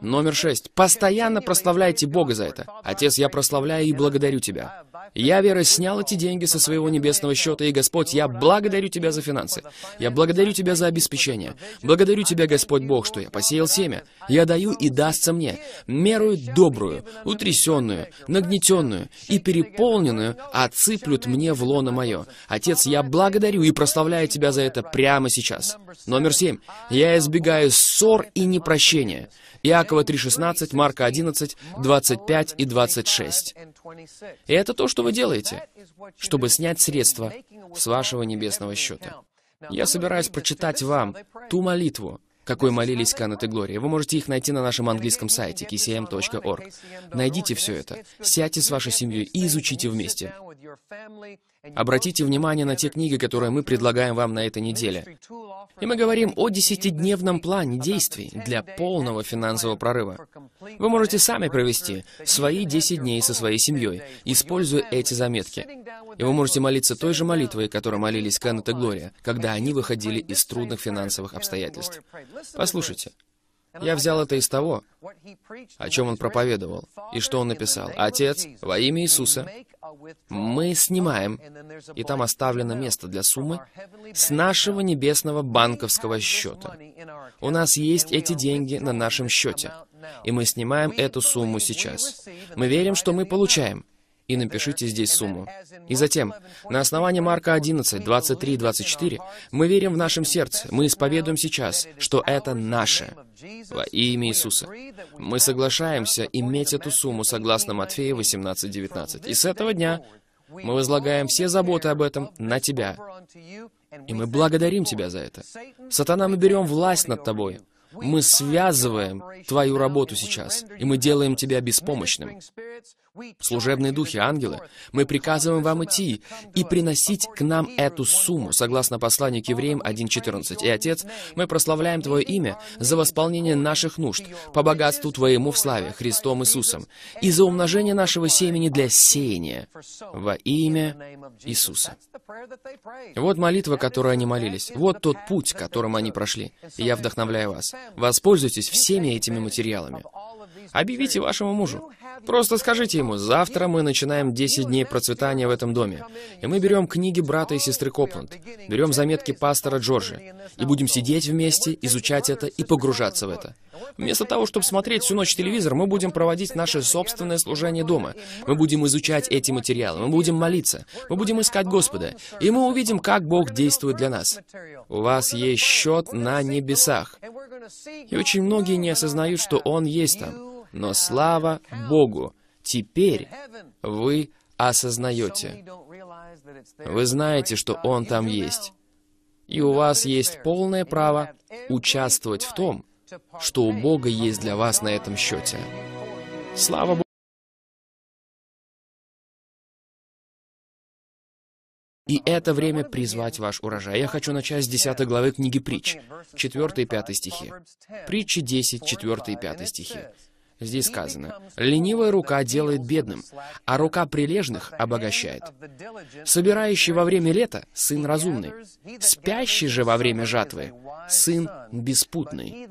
Номер шесть. Постоянно прославляйте Бога за это. Отец, я прославляю и благодарю Тебя. Я, верой, снял эти деньги со своего небесного счета, и, Господь, я благодарю Тебя за финансы. Я благодарю Тебя за обеспечение. Благодарю Тебя, Господь Бог, что я посеял семя. Я даю и дастся мне мерую добрую, утрясенную, нагнетенную и переполненную, отсыплют мне в лоно мое. Отец, я благодарю и прославляю Тебя за это прямо сейчас. Номер семь. Я избегаю ссор и непрощения. Иакова 3.16, Марка 11, 25 и 26. И это то, что вы делаете, чтобы снять средства с вашего небесного счета. Я собираюсь прочитать вам ту молитву, какой молились Канет и Глория. Вы можете их найти на нашем английском сайте kcm.org. Найдите все это, сядьте с вашей семьей и изучите вместе. Обратите внимание на те книги, которые мы предлагаем вам на этой неделе. И мы говорим о десятидневном плане действий для полного финансового прорыва. Вы можете сами провести свои 10 дней со своей семьей, используя эти заметки. И вы можете молиться той же молитвой, которой молились Кеннет и Глория, когда они выходили из трудных финансовых обстоятельств. Послушайте, я взял это из того, о чем он проповедовал, и что он написал. «Отец, во имя Иисуса, мы снимаем, и там оставлено место для суммы, с нашего небесного банковского счета. У нас есть эти деньги на нашем счете, и мы снимаем эту сумму сейчас. Мы верим, что мы получаем, и напишите здесь сумму. И затем, на основании Марка 11, 23 и 24, мы верим в нашем сердце, мы исповедуем сейчас, что это наше, во имя Иисуса. Мы соглашаемся иметь эту сумму согласно Матфея 18, 19. И с этого дня мы возлагаем все заботы об этом на Тебя. И мы благодарим Тебя за это. Сатана, мы берем власть над Тобой. Мы связываем Твою работу сейчас, и мы делаем Тебя беспомощным. Служебные духи, ангелы, мы приказываем вам идти и приносить к нам эту сумму, согласно посланию к евреям 1.14. И, Отец, мы прославляем Твое имя за восполнение наших нужд по богатству Твоему в славе, Христом Иисусом, и за умножение нашего семени для сеяния во имя Иисуса. Вот молитва, которой они молились. Вот тот путь, которым они прошли. И я вдохновляю вас. Воспользуйтесь всеми этими материалами. Объявите вашему мужу. Просто скажите ему, завтра мы начинаем 10 дней процветания в этом доме. И мы берем книги брата и сестры Копланд, берем заметки пастора Джорджи, и будем сидеть вместе, изучать это и погружаться в это. Вместо того, чтобы смотреть всю ночь телевизор, мы будем проводить наше собственное служение дома. Мы будем изучать эти материалы, мы будем молиться, мы будем искать Господа, и мы увидим, как Бог действует для нас. У вас есть счет на небесах. И очень многие не осознают, что Он есть там. Но слава Богу, теперь вы осознаете. Вы знаете, что Он там есть. И у вас есть полное право участвовать в том, что у Бога есть для вас на этом счете. Слава Богу! И это время призвать ваш урожай. Я хочу начать с 10 главы книги Притч, 4 и 5 стихи. Притчи 10, 4 и 5 стихи. Здесь сказано, «Ленивая рука делает бедным, а рука прилежных обогащает. Собирающий во время лета — сын разумный, спящий же во время жатвы — сын беспутный.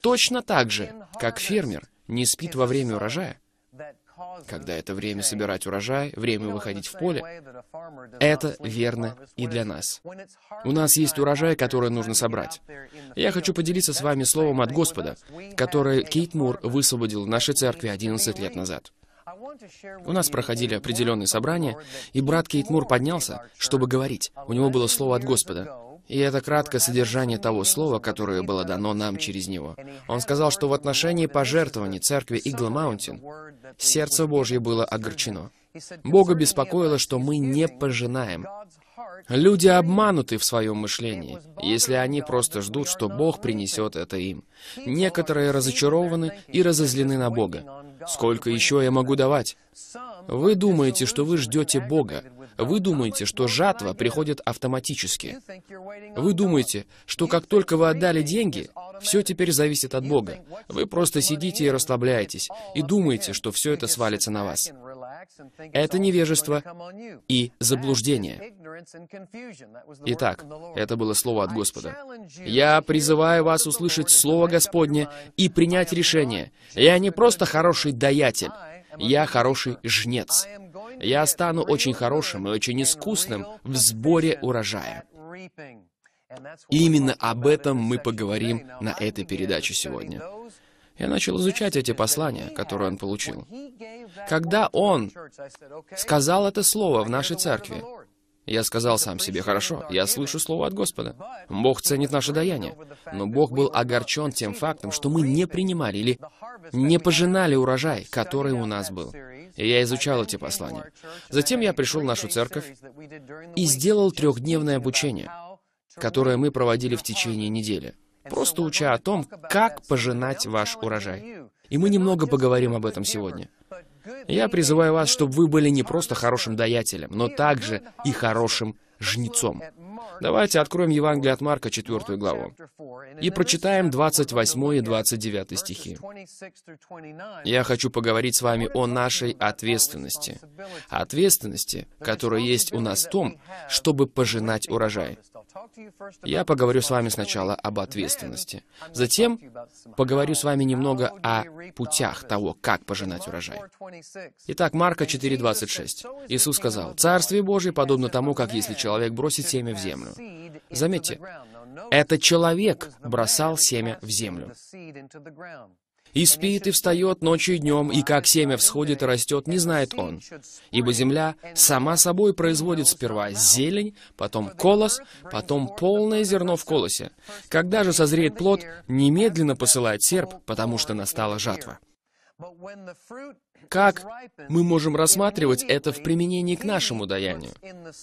Точно так же, как фермер не спит во время урожая, когда это время собирать урожай, время выходить в поле, это верно и для нас. У нас есть урожай, который нужно собрать. Я хочу поделиться с вами словом от Господа, которое Кейт Мур высвободил в нашей церкви 11 лет назад. У нас проходили определенные собрания, и брат Кейт Мур поднялся, чтобы говорить. У него было слово от Господа. И это краткое содержание того слова, которое было дано нам через него. Он сказал, что в отношении пожертвований церкви Игл Маунтин сердце Божье было огорчено. Бога беспокоило, что мы не пожинаем. Люди обмануты в своем мышлении, если они просто ждут, что Бог принесет это им. Некоторые разочарованы и разозлены на Бога. Сколько еще я могу давать? Вы думаете, что вы ждете Бога. Вы думаете, что жатва приходит автоматически. Вы думаете, что как только вы отдали деньги, все теперь зависит от Бога. Вы просто сидите и расслабляетесь, и думаете, что все это свалится на вас. Это невежество и заблуждение. Итак, это было слово от Господа. «Я призываю вас услышать Слово Господне и принять решение. Я не просто хороший даятель, я хороший жнец. Я стану очень хорошим и очень искусным в сборе урожая». Именно об этом мы поговорим на этой передаче сегодня. Я начал изучать эти послания, которые он получил. Когда он сказал это слово в нашей церкви, я сказал сам себе, хорошо, я слышу слово от Господа. Бог ценит наше даяние. Но Бог был огорчен тем фактом, что мы не принимали или не пожинали урожай, который у нас был. И я изучал эти послания. Затем я пришел в нашу церковь и сделал трехдневное обучение, которое мы проводили в течение недели просто уча о том, как пожинать ваш урожай. И мы немного поговорим об этом сегодня. Я призываю вас, чтобы вы были не просто хорошим даятелем, но также и хорошим жнецом. Давайте откроем Евангелие от Марка, 4 главу, и прочитаем 28 и 29 стихи. Я хочу поговорить с вами о нашей ответственности. Ответственности, которая есть у нас в том, чтобы пожинать урожай. Я поговорю с вами сначала об ответственности. Затем поговорю с вами немного о путях того, как пожинать урожай. Итак, Марка 4.26. Иисус сказал, «Царствие Божие подобно тому, как если человек бросит семя в землю». Заметьте, это человек бросал семя в землю и спит, и встает ночью и днем, и как семя всходит и растет, не знает он. Ибо земля сама собой производит сперва зелень, потом колос, потом полное зерно в колосе. Когда же созреет плод, немедленно посылает серп, потому что настала жатва. Как мы можем рассматривать это в применении к нашему даянию,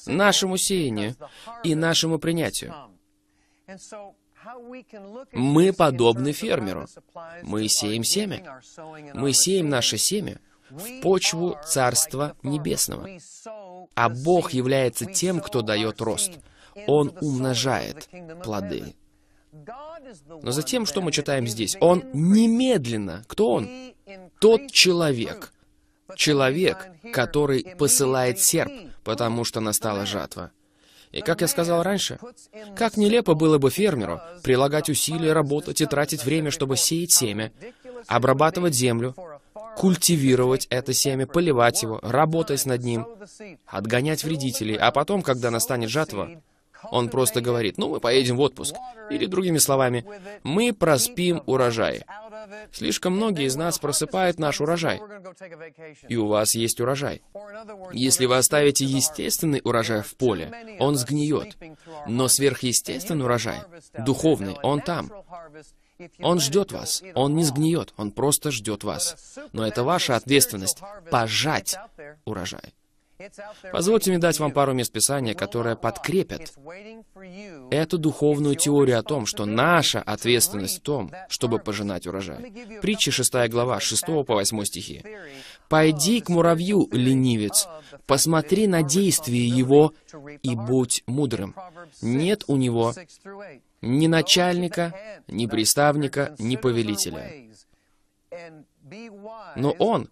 нашему сеянию и нашему принятию? Мы подобны фермеру. Мы сеем семя. Мы сеем наше семя в почву Царства Небесного. А Бог является тем, кто дает рост. Он умножает плоды. Но затем, что мы читаем здесь? Он немедленно, кто он? Тот человек, человек, который посылает серп, потому что настала жатва. И как я сказал раньше, как нелепо было бы фермеру прилагать усилия, работать и тратить время, чтобы сеять семя, обрабатывать землю, культивировать это семя, поливать его, работать над ним, отгонять вредителей, а потом, когда настанет жатва, он просто говорит, ну, мы поедем в отпуск. Или, другими словами, мы проспим урожай. Слишком многие из нас просыпают наш урожай. И у вас есть урожай. Если вы оставите естественный урожай в поле, он сгниет. Но сверхъестественный урожай, духовный, он там. Он ждет вас. Он не сгниет. Он просто ждет вас. Но это ваша ответственность — пожать урожай. Позвольте мне дать вам пару мест Писания, которые подкрепят эту духовную теорию о том, что наша ответственность в том, чтобы пожинать урожай. Притча 6 глава, 6 по 8 стихи. «Пойди к муравью, ленивец, посмотри на действие его и будь мудрым. Нет у него ни начальника, ни приставника, ни повелителя. Но он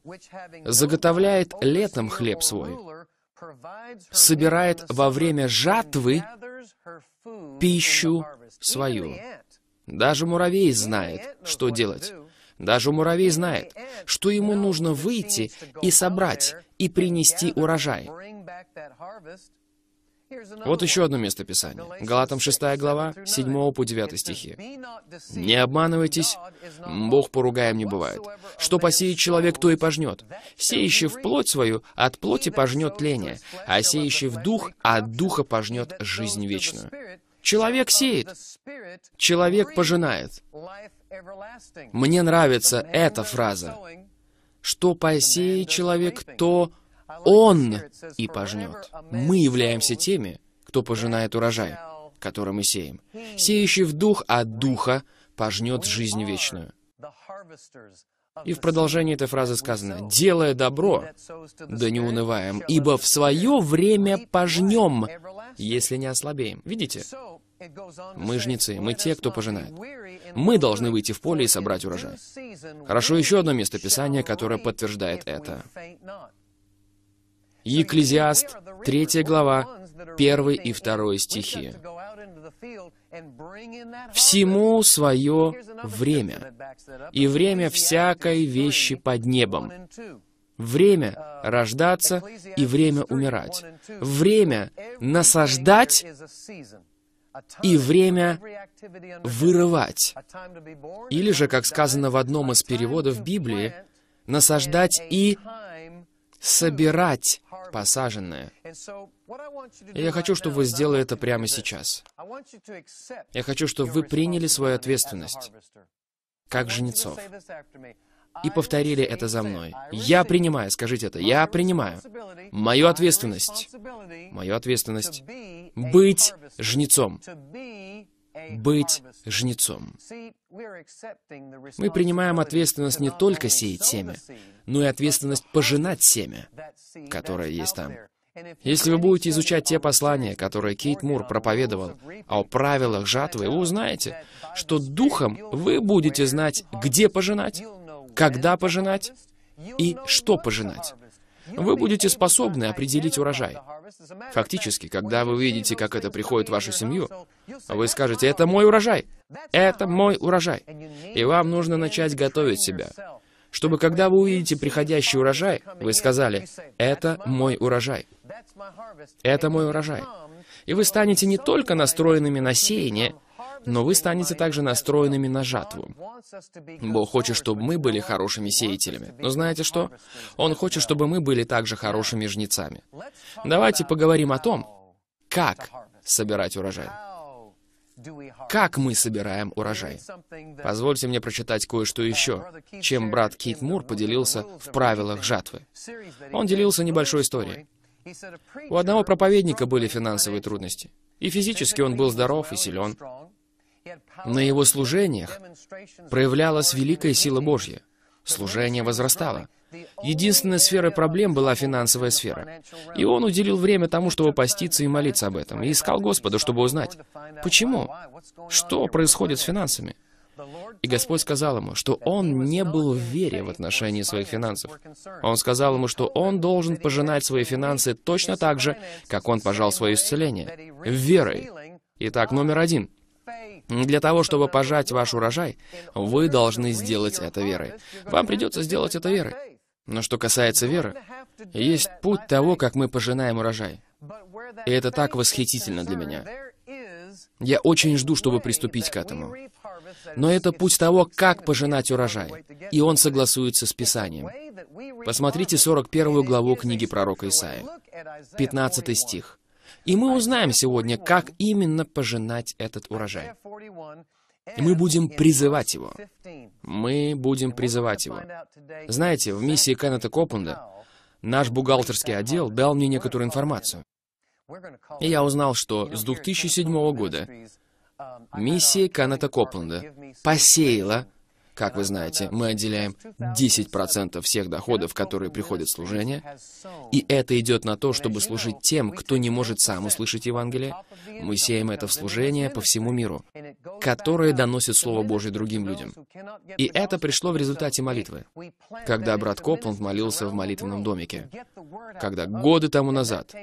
заготовляет летом хлеб свой, собирает во время жатвы пищу свою. Даже муравей знает, что делать. Даже муравей знает, что ему нужно выйти и собрать, и принести урожай. Вот еще одно место Писания. Галатам 6 глава, 7 по 9 стихи. «Не обманывайтесь, Бог поругаем не бывает. Что посеет человек, то и пожнет. Сеющий в плоть свою, от плоти пожнет тление, а сеющий в дух, от духа пожнет жизнь вечную». Человек сеет, человек пожинает. Мне нравится эта фраза. Что посеет человек, то он и пожнет. Мы являемся теми, кто пожинает урожай, который мы сеем. Сеющий в дух от духа пожнет жизнь вечную. И в продолжении этой фразы сказано, «Делая добро, да не унываем, ибо в свое время пожнем, если не ослабеем». Видите? Мы жнецы, мы те, кто пожинает. Мы должны выйти в поле и собрать урожай. Хорошо, еще одно место Писания, которое подтверждает это. Екклезиаст, 3 глава, 1 и 2 стихи. «Всему свое время, и время всякой вещи под небом, время рождаться и время умирать, время насаждать и время вырывать. Или же, как сказано в одном из переводов Библии, насаждать и собирать посаженное. Я хочу, чтобы вы сделали это прямо сейчас. Я хочу, чтобы вы приняли свою ответственность, как жнецов, и повторили это за мной. Я принимаю, скажите это, я принимаю мою ответственность, мою ответственность быть жнецом, быть жнецом. Мы принимаем ответственность не только сеять семя, но и ответственность пожинать семя, которое есть там. Если вы будете изучать те послания, которые Кейт Мур проповедовал о правилах жатвы, вы узнаете, что духом вы будете знать, где пожинать, когда пожинать и что пожинать. Вы будете способны определить урожай. Фактически, когда вы увидите, как это приходит в вашу семью, вы скажете, это мой урожай, это мой урожай. И вам нужно начать готовить себя, чтобы когда вы увидите приходящий урожай, вы сказали, это мой урожай. Это мой урожай. И вы станете не только настроенными на сеяние, но вы станете также настроенными на жатву. Бог хочет, чтобы мы были хорошими сеятелями. Но знаете что? Он хочет, чтобы мы были также хорошими жнецами. Давайте поговорим о том, как собирать урожай. Как мы собираем урожай? Позвольте мне прочитать кое-что еще, чем брат Кит Мур поделился в правилах жатвы. Он делился небольшой историей. У одного проповедника были финансовые трудности. И физически он был здоров и силен. На его служениях проявлялась великая сила Божья. Служение возрастало. Единственной сферой проблем была финансовая сфера. И он уделил время тому, чтобы поститься и молиться об этом, и искал Господа, чтобы узнать, почему, что происходит с финансами. И Господь сказал ему, что он не был в вере в отношении своих финансов. Он сказал ему, что он должен пожинать свои финансы точно так же, как он пожал свое исцеление, верой. Итак, номер один — для того, чтобы пожать ваш урожай, вы должны сделать это верой. Вам придется сделать это верой. Но что касается веры, есть путь того, как мы пожинаем урожай. И это так восхитительно для меня. Я очень жду, чтобы приступить к этому. Но это путь того, как пожинать урожай. И он согласуется с Писанием. Посмотрите 41 главу книги пророка Исаия, 15 стих. И мы узнаем сегодня, как именно пожинать этот урожай. Мы будем призывать его. Мы будем призывать его. Знаете, в миссии Кеннета Копленда наш бухгалтерский отдел дал мне некоторую информацию. И я узнал, что с 2007 года миссия Кеннета Копленда посеяла как вы знаете, мы отделяем 10% всех доходов, которые приходят в служение, и это идет на то, чтобы служить тем, кто не может сам услышать Евангелие. Мы сеем это в служение по всему миру, которое доносит Слово Божье другим людям. И это пришло в результате молитвы, когда брат Копланд молился в молитвенном домике, когда годы тому назад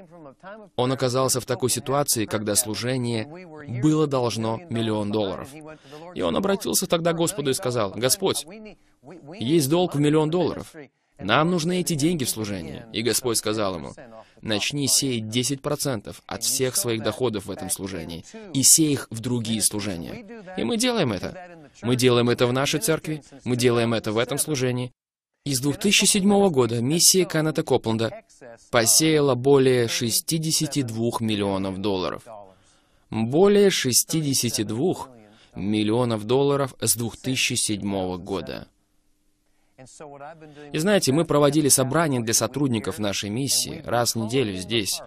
он оказался в такой ситуации, когда служение было должно миллион долларов. И он обратился тогда к Господу и сказал, «Господь, Есть долг в миллион долларов. Нам нужны эти деньги в служении. И Господь сказал ему, начни сеять 10% от всех своих доходов в этом служении и сей их в другие служения. И мы делаем это. Мы делаем это в нашей церкви, мы делаем это в этом служении. И с 2007 года миссия Каната Копленда посеяла более 62 миллионов долларов. Более 62 миллионов долларов с 2007 года. И знаете, мы проводили собрания для сотрудников нашей миссии раз в неделю здесь.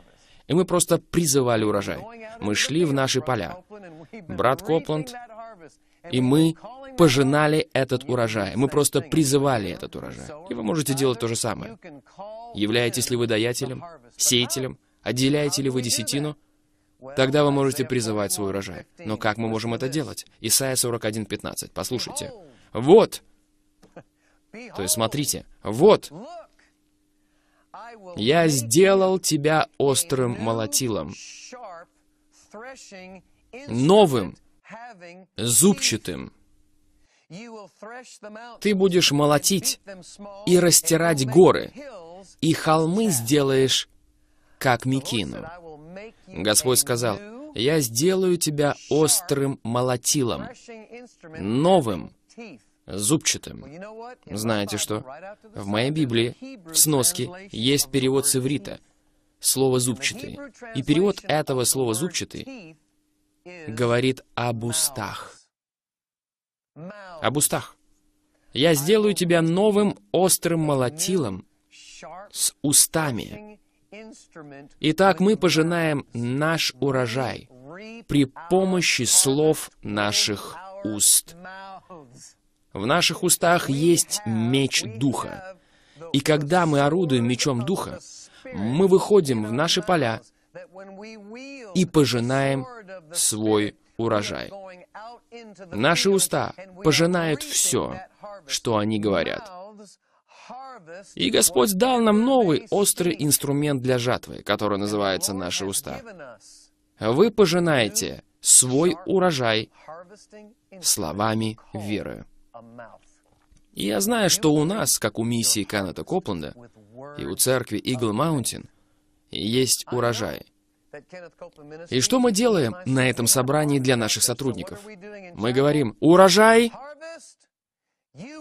И мы просто призывали урожай. Мы шли в наши поля. Брат Копланд и мы пожинали этот урожай. Мы просто призывали этот урожай. И вы можете делать то же самое. Являетесь ли вы даятелем, сеятелем, отделяете ли вы десятину, тогда вы можете призывать свой урожай. Но как мы можем это делать? Исайя 41.15. Послушайте. Вот, то есть смотрите, вот, я сделал тебя острым молотилом, новым, зубчатым. Ты будешь молотить и растирать горы, и холмы сделаешь, как Микину. Господь сказал, «Я сделаю тебя острым молотилом, новым, зубчатым. Знаете что? В моей Библии, в сноске, есть перевод с иврита, слово «зубчатый». И перевод этого слова «зубчатый» говорит об устах. Об устах. «Я сделаю тебя новым острым молотилом с устами». Итак, мы пожинаем наш урожай при помощи слов наших уст. В наших устах есть меч Духа. И когда мы орудуем мечом Духа, мы выходим в наши поля и пожинаем свой урожай. Наши уста пожинают все, что они говорят. И Господь дал нам новый острый инструмент для жатвы, который называется наши уста. Вы пожинаете свой урожай словами веры. И я знаю, что у нас, как у миссии Каната Копленда и у церкви Игл Маунтин, есть урожай. И что мы делаем на этом собрании для наших сотрудников? Мы говорим, урожай,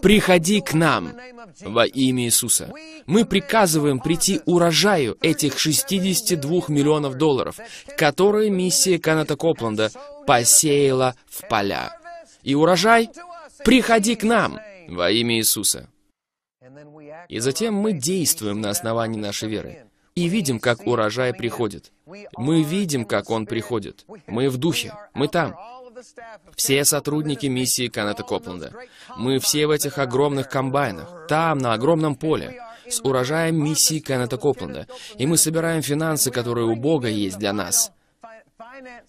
приходи к нам во имя Иисуса. Мы приказываем прийти урожаю этих 62 миллионов долларов, которые миссия Каната Копленда посеяла в поля. И урожай, приходи к нам во имя Иисуса. И затем мы действуем на основании нашей веры. И видим, как урожай приходит. Мы видим, как он приходит. Мы в духе. Мы там. Все сотрудники миссии Канета Копленда. Мы все в этих огромных комбайнах, там, на огромном поле, с урожаем миссии Канета Копленда. И мы собираем финансы, которые у Бога есть для нас.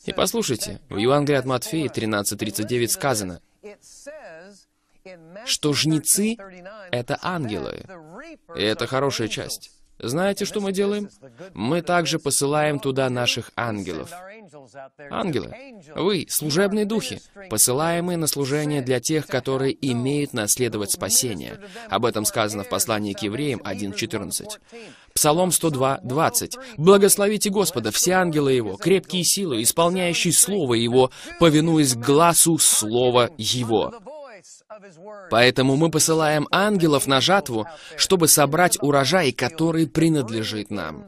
И послушайте, в Евангелии от Матфея 13.39 сказано, что жнецы — это ангелы. И это хорошая часть. Знаете, что мы делаем? Мы также посылаем туда наших ангелов. Ангелы, вы, служебные духи, посылаемые на служение для тех, которые имеют наследовать спасение. Об этом сказано в послании к евреям 1.14. Псалом 102, 20. «Благословите Господа, все ангелы Его, крепкие силы, исполняющие Слово Его, повинуясь глазу Слова Его». Поэтому мы посылаем ангелов на жатву, чтобы собрать урожай, который принадлежит нам.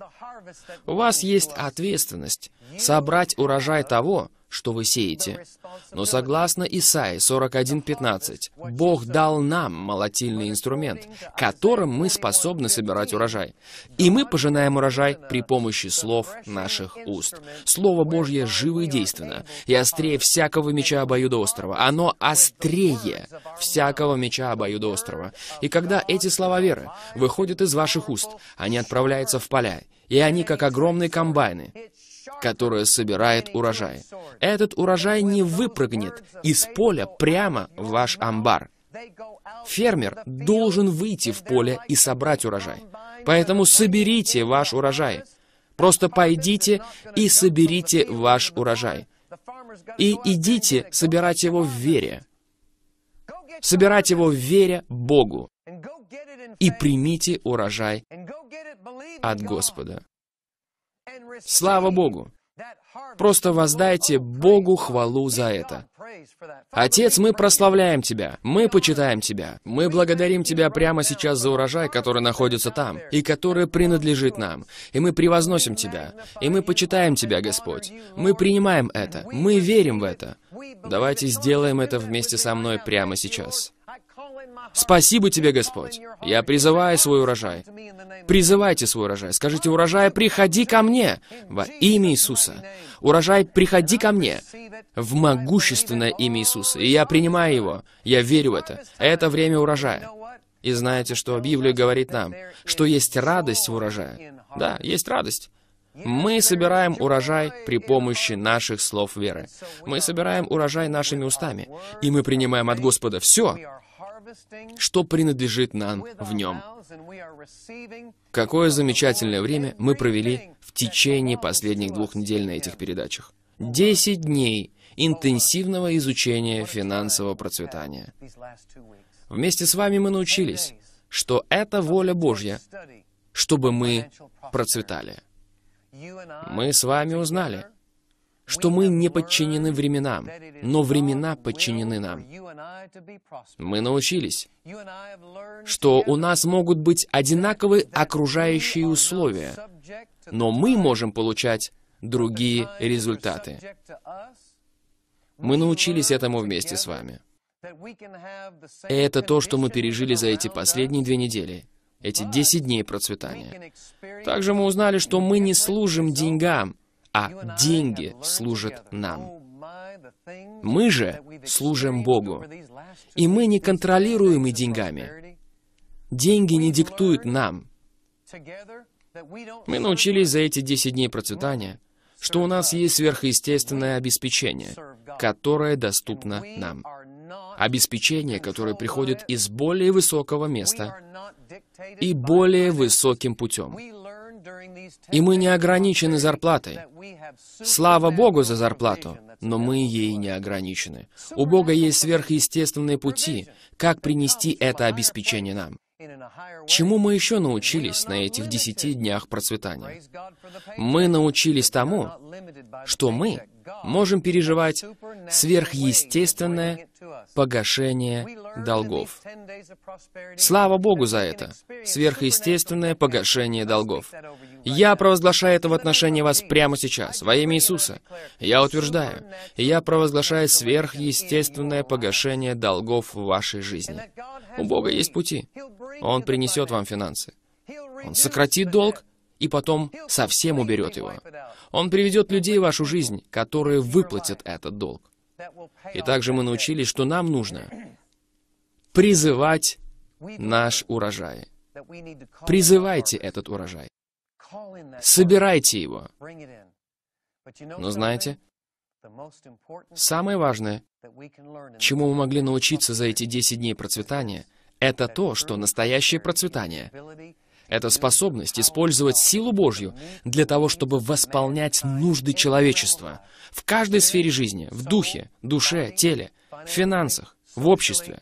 У вас есть ответственность собрать урожай того, что вы сеете. Но согласно Исаии 41.15, Бог дал нам молотильный инструмент, которым мы способны собирать урожай. И мы пожинаем урожай при помощи слов наших уст. Слово Божье живо и действенно, и острее всякого меча обоюдоострого. Оно острее всякого меча обоюдоострого. И когда эти слова веры выходят из ваших уст, они отправляются в поля, и они, как огромные комбайны, которое собирает урожай. Этот урожай не выпрыгнет из поля прямо в ваш амбар. Фермер должен выйти в поле и собрать урожай. Поэтому соберите ваш урожай. Просто пойдите и соберите ваш урожай. И идите собирать его в вере. собирать его в вере Богу. И примите урожай от Господа. Слава Богу! Просто воздайте Богу хвалу за это. Отец, мы прославляем Тебя, мы почитаем Тебя, мы благодарим Тебя прямо сейчас за урожай, который находится там, и который принадлежит нам, и мы превозносим Тебя, и мы почитаем Тебя, Господь. Мы принимаем это, мы верим в это. Давайте сделаем это вместе со мной прямо сейчас. Спасибо тебе, Господь. Я призываю свой урожай. Призывайте свой урожай. Скажите, урожай, приходи ко мне во имя Иисуса. Урожай, приходи ко мне в могущественное имя Иисуса. И я принимаю его. Я верю в это. Это время урожая. И знаете, что Библия говорит нам? Что есть радость в урожае. Да, есть радость. Мы собираем урожай при помощи наших слов веры. Мы собираем урожай нашими устами. И мы принимаем от Господа все, что принадлежит нам в нем. Какое замечательное время мы провели в течение последних двух недель на этих передачах. Десять дней интенсивного изучения финансового процветания. Вместе с вами мы научились, что это воля Божья, чтобы мы процветали. Мы с вами узнали, что мы не подчинены временам, но времена подчинены нам. Мы научились, что у нас могут быть одинаковые окружающие условия, но мы можем получать другие результаты. Мы научились этому вместе с вами. Это то, что мы пережили за эти последние две недели, эти 10 дней процветания. Также мы узнали, что мы не служим деньгам, а деньги служат нам. Мы же служим Богу, и мы не контролируемы деньгами. Деньги не диктуют нам. Мы научились за эти 10 дней процветания, что у нас есть сверхъестественное обеспечение, которое доступно нам. Обеспечение, которое приходит из более высокого места и более высоким путем. И мы не ограничены зарплатой. Слава Богу за зарплату, но мы ей не ограничены. У Бога есть сверхъестественные пути, как принести это обеспечение нам. Чему мы еще научились на этих десяти днях процветания? Мы научились тому, что мы можем переживать сверхъестественное погашение долгов. Слава Богу за это! Сверхъестественное погашение долгов. Я провозглашаю это в отношении вас прямо сейчас, во имя Иисуса. Я утверждаю, я провозглашаю сверхъестественное погашение долгов в вашей жизни. У Бога есть пути. Он принесет вам финансы. Он сократит долг, и потом совсем уберет его. Он приведет людей в вашу жизнь, которые выплатят этот долг. И также мы научились, что нам нужно призывать наш урожай. Призывайте этот урожай. Собирайте его. Но знаете, самое важное, чему мы могли научиться за эти 10 дней процветания, это то, что настоящее процветание — это способность использовать силу Божью для того, чтобы восполнять нужды человечества в каждой сфере жизни, в духе, душе, теле, в финансах, в обществе.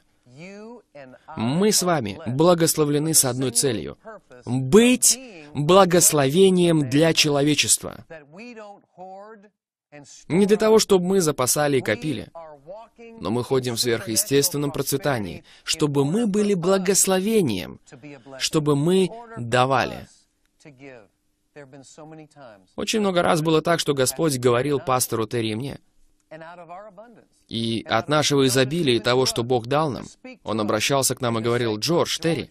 Мы с вами благословлены с одной целью — быть благословением для человечества. Не для того, чтобы мы запасали и копили, но мы ходим в сверхъестественном процветании, чтобы мы были благословением, чтобы мы давали. Очень много раз было так, что Господь говорил пастору Терри и мне. И от нашего изобилия и того, что Бог дал нам, Он обращался к нам и говорил, «Джордж, Терри,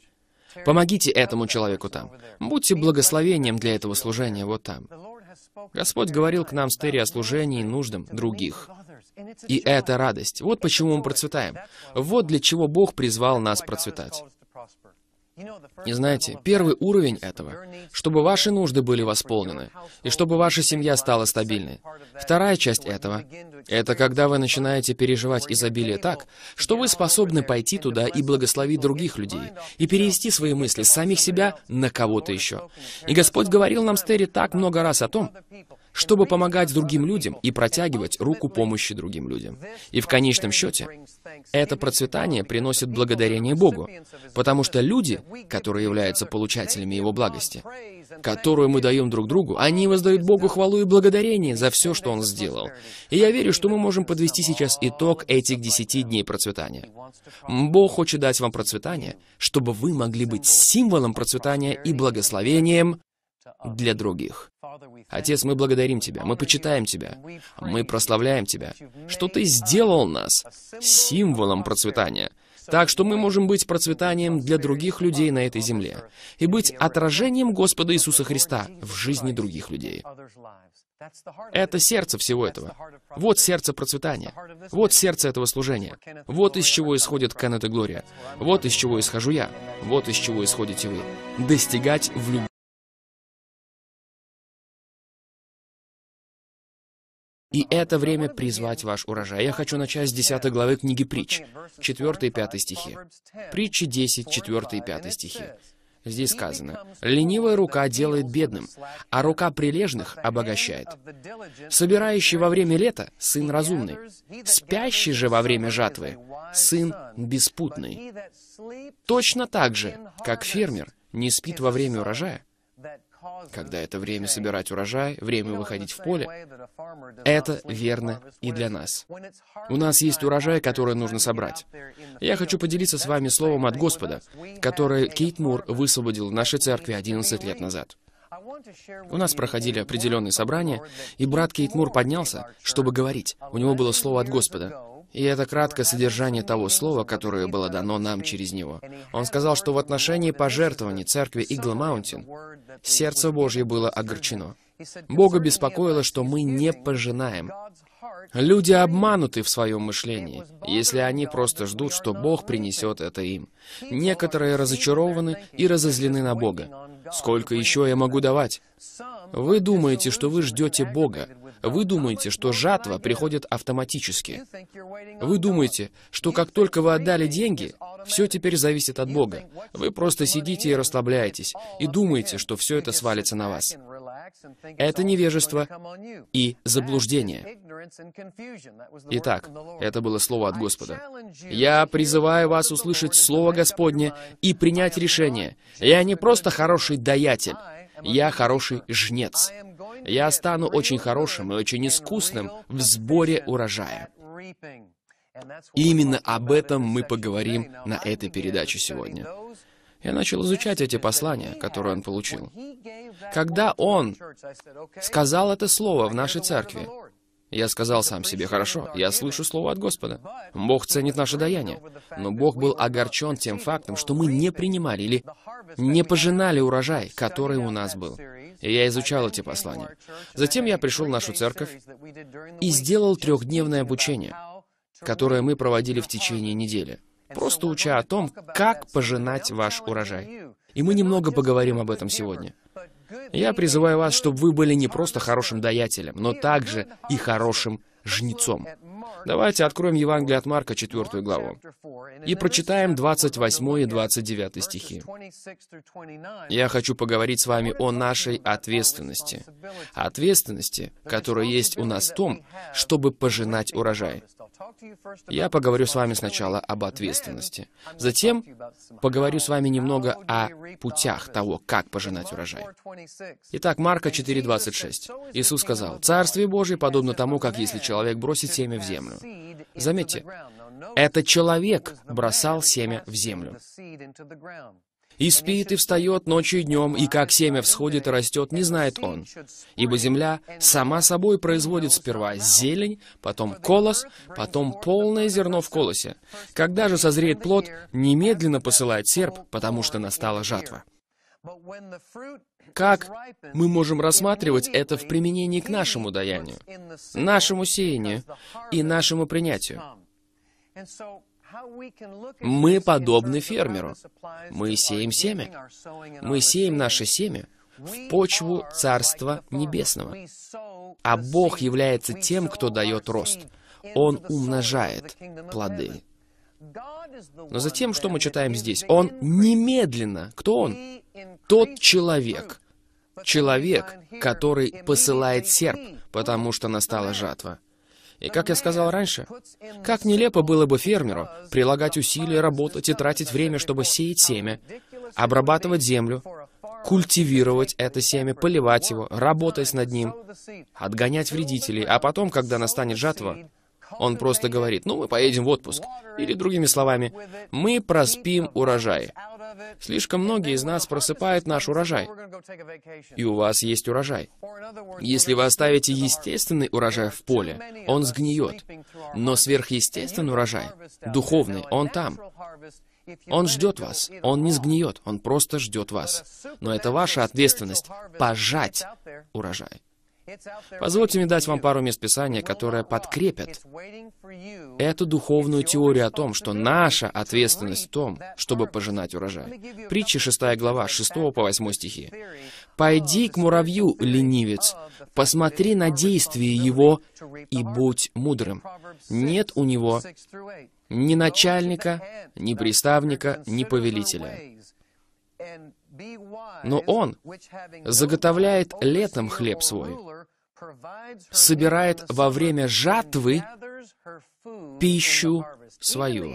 помогите этому человеку там. Будьте благословением для этого служения вот там». Господь говорил к нам с Терри о служении нуждам других. И это радость. Вот почему мы процветаем. Вот для чего Бог призвал нас процветать. И знаете, первый уровень этого, чтобы ваши нужды были восполнены, и чтобы ваша семья стала стабильной. Вторая часть этого, это когда вы начинаете переживать изобилие так, что вы способны пойти туда и благословить других людей, и перевести свои мысли с самих себя на кого-то еще. И Господь говорил нам с Терри так много раз о том, чтобы помогать другим людям и протягивать руку помощи другим людям. И в конечном счете, это процветание приносит благодарение Богу, потому что люди, которые являются получателями Его благости, которую мы даем друг другу, они воздают Богу хвалу и благодарение за все, что Он сделал. И я верю, что мы можем подвести сейчас итог этих десяти дней процветания. Бог хочет дать вам процветание, чтобы вы могли быть символом процветания и благословением для других. Отец, мы благодарим Тебя, мы почитаем Тебя, мы прославляем Тебя, что Ты сделал нас символом процветания, так что мы можем быть процветанием для других людей на этой земле и быть отражением Господа Иисуса Христа в жизни других людей. Это сердце всего этого. Вот сердце процветания. Вот сердце этого служения. Вот из чего исходит Кеннет и Глория. Вот из чего исхожу я. Вот из чего исходите вы. Достигать в любви. И это время призвать ваш урожай. Я хочу начать с 10 главы книги Притч, 4 и 5 стихи. Притчи 10, 4 и 5 стихи. Здесь сказано, «Ленивая рука делает бедным, а рука прилежных обогащает. Собирающий во время лета — сын разумный, спящий же во время жатвы — сын беспутный. Точно так же, как фермер не спит во время урожая, когда это время собирать урожай, время выходить в поле, это верно и для нас. У нас есть урожай, который нужно собрать. Я хочу поделиться с вами словом от Господа, которое Кейт Мур высвободил в нашей церкви 11 лет назад. У нас проходили определенные собрания, и брат Кейт Мур поднялся, чтобы говорить. У него было слово от Господа. И это краткое содержание того слова, которое было дано нам через него. Он сказал, что в отношении пожертвований церкви Игл Маунтин сердце Божье было огорчено. Бога беспокоило, что мы не пожинаем. Люди обмануты в своем мышлении, если они просто ждут, что Бог принесет это им. Некоторые разочарованы и разозлены на Бога. Сколько еще я могу давать? Вы думаете, что вы ждете Бога, вы думаете, что жатва приходит автоматически. Вы думаете, что как только вы отдали деньги, все теперь зависит от Бога. Вы просто сидите и расслабляетесь, и думаете, что все это свалится на вас. Это невежество и заблуждение. Итак, это было слово от Господа. «Я призываю вас услышать Слово Господне и принять решение. Я не просто хороший даятель, я хороший жнец. Я стану очень хорошим и очень искусным в сборе урожая. Именно об этом мы поговорим на этой передаче сегодня. Я начал изучать эти послания, которые он получил. Когда он сказал это слово в нашей церкви, я сказал сам себе, хорошо, я слышу слово от Господа. Бог ценит наше даяние. Но Бог был огорчен тем фактом, что мы не принимали или не пожинали урожай, который у нас был. И я изучал эти послания. Затем я пришел в нашу церковь и сделал трехдневное обучение, которое мы проводили в течение недели, просто уча о том, как пожинать ваш урожай. И мы немного поговорим об этом сегодня. Я призываю вас, чтобы вы были не просто хорошим даятелем, но также и хорошим жнецом. Давайте откроем Евангелие от Марка, 4 главу, и прочитаем 28 и 29 стихи. Я хочу поговорить с вами о нашей ответственности. Ответственности, которая есть у нас в том, чтобы пожинать урожай. Я поговорю с вами сначала об ответственности. Затем поговорю с вами немного о путях того, как пожинать урожай. Итак, Марка 4.26. Иисус сказал, «Царствие Божие подобно тому, как если человек бросит семя в землю». Заметьте, это человек бросал семя в землю и спит, и встает ночью и днем, и как семя всходит и растет, не знает он. Ибо земля сама собой производит сперва зелень, потом колос, потом полное зерно в колосе. Когда же созреет плод, немедленно посылает серп, потому что настала жатва. Как мы можем рассматривать это в применении к нашему даянию, нашему сеянию и нашему принятию? Мы подобны фермеру. Мы сеем семя. Мы сеем наше семя в почву Царства Небесного. А Бог является тем, кто дает рост. Он умножает плоды. Но затем, что мы читаем здесь? Он немедленно, кто он? Тот человек, человек, который посылает серп, потому что настала жатва. И как я сказал раньше, как нелепо было бы фермеру прилагать усилия, работать и тратить время, чтобы сеять семя, обрабатывать землю, культивировать это семя, поливать его, работать над ним, отгонять вредителей, а потом, когда настанет жатва, он просто говорит, ну, мы поедем в отпуск. Или, другими словами, мы проспим урожай. Слишком многие из нас просыпают наш урожай. И у вас есть урожай. Если вы оставите естественный урожай в поле, он сгниет. Но сверхъестественный урожай, духовный, он там. Он ждет вас. Он не сгниет. Он просто ждет вас. Но это ваша ответственность — пожать урожай. Позвольте мне дать вам пару мест Писания, которые подкрепят эту духовную теорию о том, что наша ответственность в том, чтобы пожинать урожай. Притча 6 глава, 6 по 8 стихи. «Пойди к муравью, ленивец, посмотри на действие его и будь мудрым. Нет у него ни начальника, ни приставника, ни повелителя. Но он заготовляет летом хлеб свой, собирает во время жатвы пищу свою.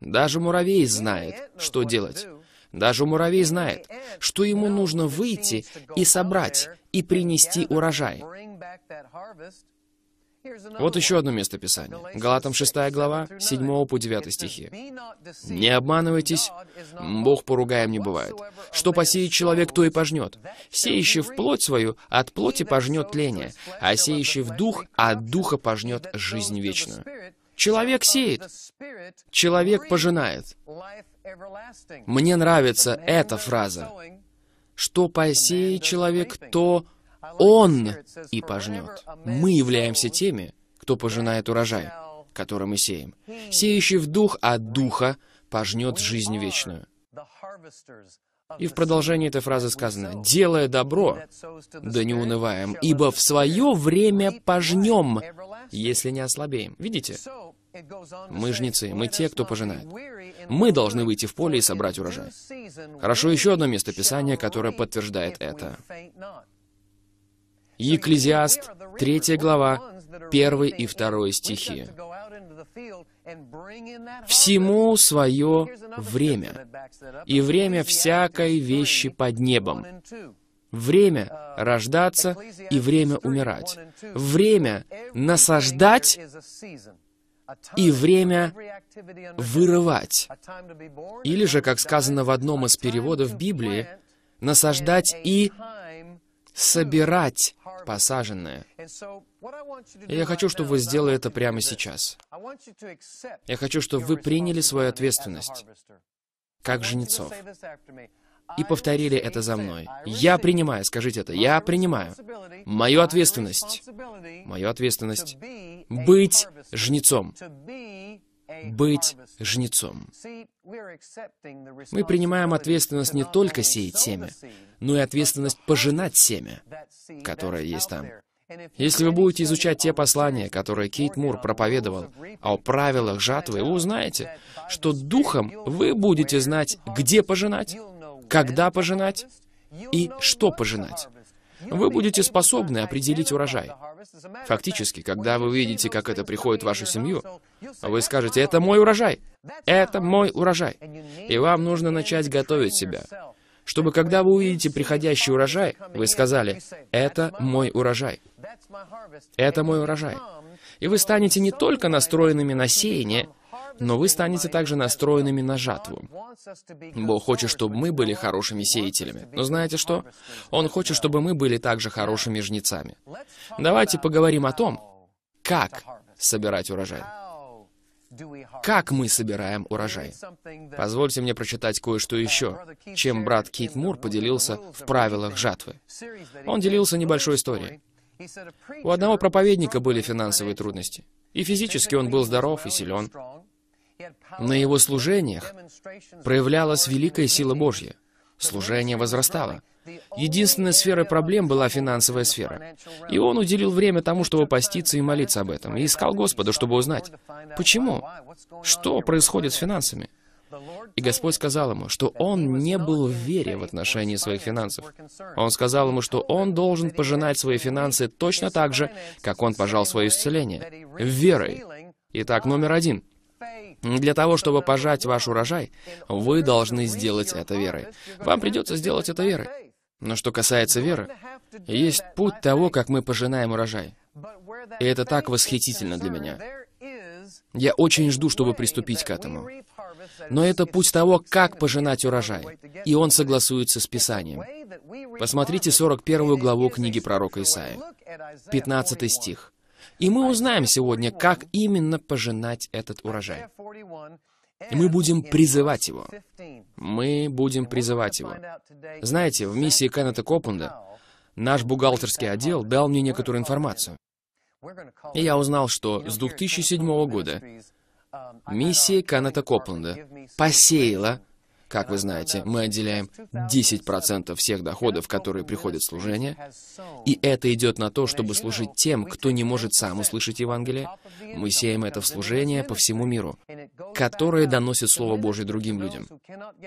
Даже муравей знает, что делать. Даже муравей знает, что ему нужно выйти и собрать, и принести урожай. Вот еще одно место Писания. Галатам 6 глава, 7 по 9 стихи. «Не обманывайтесь, Бог поругаем не бывает. Что посеет человек, то и пожнет. Сеющий в плоть свою, от плоти пожнет тление, а сеющий в дух, от духа пожнет жизнь вечную». Человек сеет, человек пожинает. Мне нравится эта фраза. Что посеет человек, то он и пожнет. Мы являемся теми, кто пожинает урожай, который мы сеем. Сеющий в дух от духа пожнет жизнь вечную. И в продолжении этой фразы сказано, «Делая добро, да не унываем, ибо в свое время пожнем, если не ослабеем». Видите? Мы жнецы, мы те, кто пожинает. Мы должны выйти в поле и собрать урожай. Хорошо, еще одно место Писания, которое подтверждает это. Екклезиаст, 3 глава, 1 и 2 стихи. «Всему свое время, и время всякой вещи под небом, время рождаться и время умирать, время насаждать и время вырывать. Или же, как сказано в одном из переводов Библии, насаждать и собирать посаженное. Я хочу, чтобы вы сделали это прямо сейчас. Я хочу, чтобы вы приняли свою ответственность, как жнецов, и повторили это за мной. Я принимаю, скажите это, я принимаю мою ответственность, мою ответственность быть жнецом, быть жнецом. Мы принимаем ответственность не только сеять семя, но и ответственность пожинать семя, которое есть там. Если вы будете изучать те послания, которые Кейт Мур проповедовал о правилах жатвы, вы узнаете, что духом вы будете знать, где пожинать, когда пожинать и что пожинать. Вы будете способны определить урожай. Фактически, когда вы увидите, как это приходит в вашу семью, вы скажете, это мой урожай, это мой урожай. И вам нужно начать готовить себя, чтобы когда вы увидите приходящий урожай, вы сказали, это мой урожай. Это мой урожай. И вы станете не только настроенными на сеяние, но вы станете также настроенными на жатву. Бог хочет, чтобы мы были хорошими сеятелями. Но знаете что? Он хочет, чтобы мы были также хорошими жнецами. Давайте поговорим о том, как собирать урожай. Как мы собираем урожай? Позвольте мне прочитать кое-что еще, чем брат Кит Мур поделился в правилах жатвы. Он делился небольшой историей. У одного проповедника были финансовые трудности. И физически он был здоров и силен. На его служениях проявлялась великая сила Божья. Служение возрастало. Единственной сферой проблем была финансовая сфера. И он уделил время тому, чтобы поститься и молиться об этом, и искал Господа, чтобы узнать, почему, что происходит с финансами. И Господь сказал ему, что он не был в вере в отношении своих финансов. Он сказал ему, что он должен пожинать свои финансы точно так же, как он пожал свое исцеление, верой. Итак, номер один. Для того, чтобы пожать ваш урожай, вы должны сделать это верой. Вам придется сделать это верой. Но что касается веры, есть путь того, как мы пожинаем урожай. И это так восхитительно для меня. Я очень жду, чтобы приступить к этому. Но это путь того, как пожинать урожай. И он согласуется с Писанием. Посмотрите 41 главу книги пророка Исаия, 15 стих. И мы узнаем сегодня, как именно пожинать этот урожай. Мы будем призывать его. Мы будем призывать его. Знаете, в миссии Кеннета Копленда наш бухгалтерский отдел дал мне некоторую информацию. И я узнал, что с 2007 года миссия Кеннета Копленда посеяла как вы знаете, мы отделяем 10% всех доходов, которые приходят в служение, и это идет на то, чтобы служить тем, кто не может сам услышать Евангелие. Мы сеем это в служение по всему миру, которое доносит Слово Божье другим людям.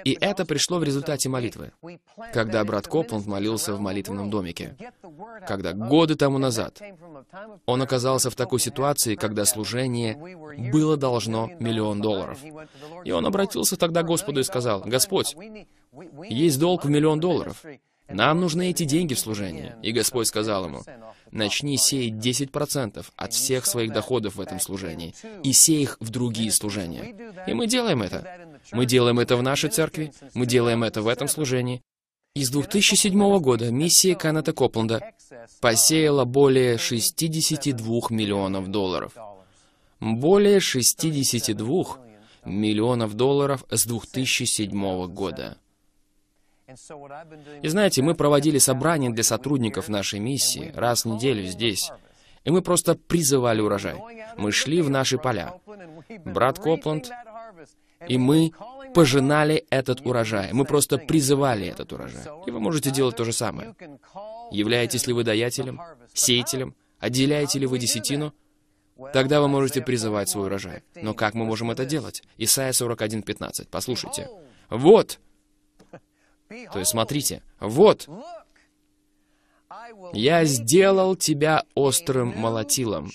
И это пришло в результате молитвы, когда брат Копланд молился в молитвенном домике, когда годы тому назад он оказался в такой ситуации, когда служение было должно миллион долларов. И он обратился тогда к Господу и сказал, «Господь, есть долг в миллион долларов. Нам нужны эти деньги в служении». И Господь сказал ему, «Начни сеять 10% от всех своих доходов в этом служении и сей их в другие служения». И мы делаем это. Мы делаем это в нашей церкви, мы делаем это в этом служении. И с 2007 года миссия Каната Копленда посеяла более 62 миллионов долларов. Более 62 миллионов долларов с 2007 года. И знаете, мы проводили собрания для сотрудников нашей миссии раз в неделю здесь. И мы просто призывали урожай. Мы шли в наши поля. Брат Копланд и мы пожинали этот урожай. Мы просто призывали этот урожай. И вы можете делать то же самое. Являетесь ли вы даятелем, сеятелем, отделяете ли вы десятину, Тогда вы можете призывать свой урожай. Но как мы можем это делать? Исайя 41.15. Послушайте. Вот. То есть смотрите. Вот. Я сделал тебя острым молотилом,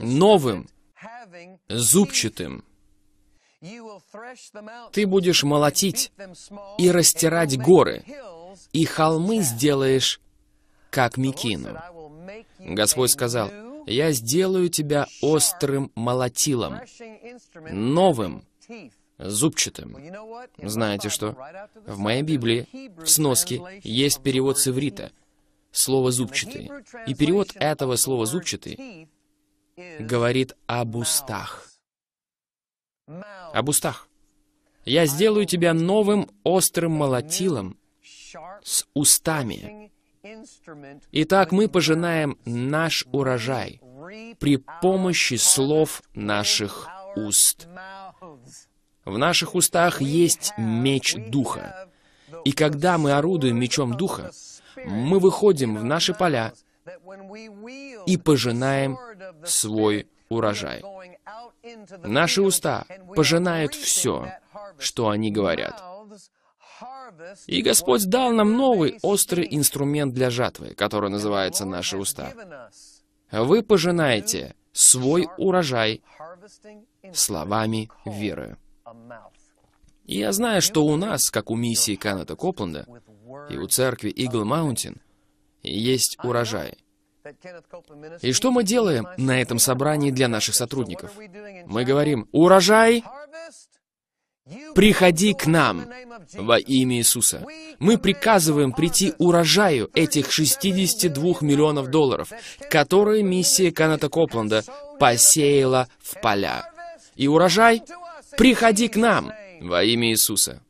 новым, зубчатым. Ты будешь молотить и растирать горы, и холмы сделаешь, как мекину. Господь сказал, «Я сделаю тебя острым молотилом, новым, зубчатым». Знаете что? В моей Библии, в сноске, есть перевод с иврита, слово «зубчатый». И перевод этого слова «зубчатый» говорит об устах. Об устах. «Я сделаю тебя новым острым молотилом с устами, Итак, мы пожинаем наш урожай при помощи слов наших уст. В наших устах есть меч Духа. И когда мы орудуем мечом Духа, мы выходим в наши поля и пожинаем свой урожай. Наши уста пожинают все, что они говорят. И Господь дал нам новый острый инструмент для жатвы, который называется наши уста. Вы пожинаете свой урожай словами веры. И я знаю, что у нас, как у миссии Каната Копленда и у церкви Игл Маунтин, есть урожай. И что мы делаем на этом собрании для наших сотрудников? Мы говорим, урожай Приходи к нам во имя Иисуса. Мы приказываем прийти урожаю этих 62 миллионов долларов, которые миссия Каната Копланда посеяла в поля. И урожай «Приходи к нам» во имя Иисуса.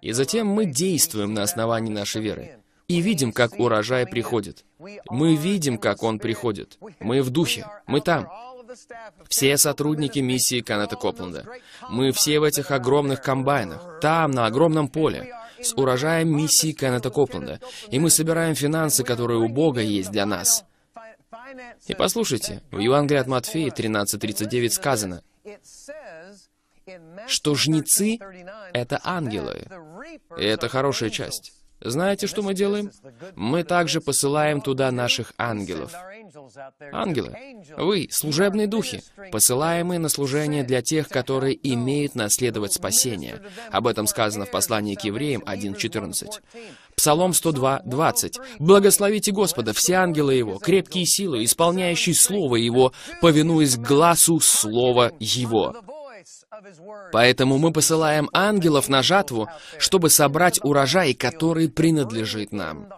И затем мы действуем на основании нашей веры. И видим, как урожай приходит. Мы видим, как он приходит. Мы в духе. Мы там. Все сотрудники миссии Канета Копленда. Мы все в этих огромных комбайнах, там, на огромном поле, с урожаем миссии Канета Копленда. И мы собираем финансы, которые у Бога есть для нас. И послушайте, в Евангелии от Матфея 13.39 сказано, что жнецы — это ангелы. И это хорошая часть. Знаете, что мы делаем? Мы также посылаем туда наших ангелов. Ангелы, вы, служебные духи, посылаемые на служение для тех, которые имеют наследовать спасение. Об этом сказано в послании к евреям 1.14. Псалом 102, 20. «Благословите Господа, все ангелы Его, крепкие силы, исполняющие Слово Его, повинуясь глазу Слова Его». Поэтому мы посылаем ангелов на жатву, чтобы собрать урожай, который принадлежит нам.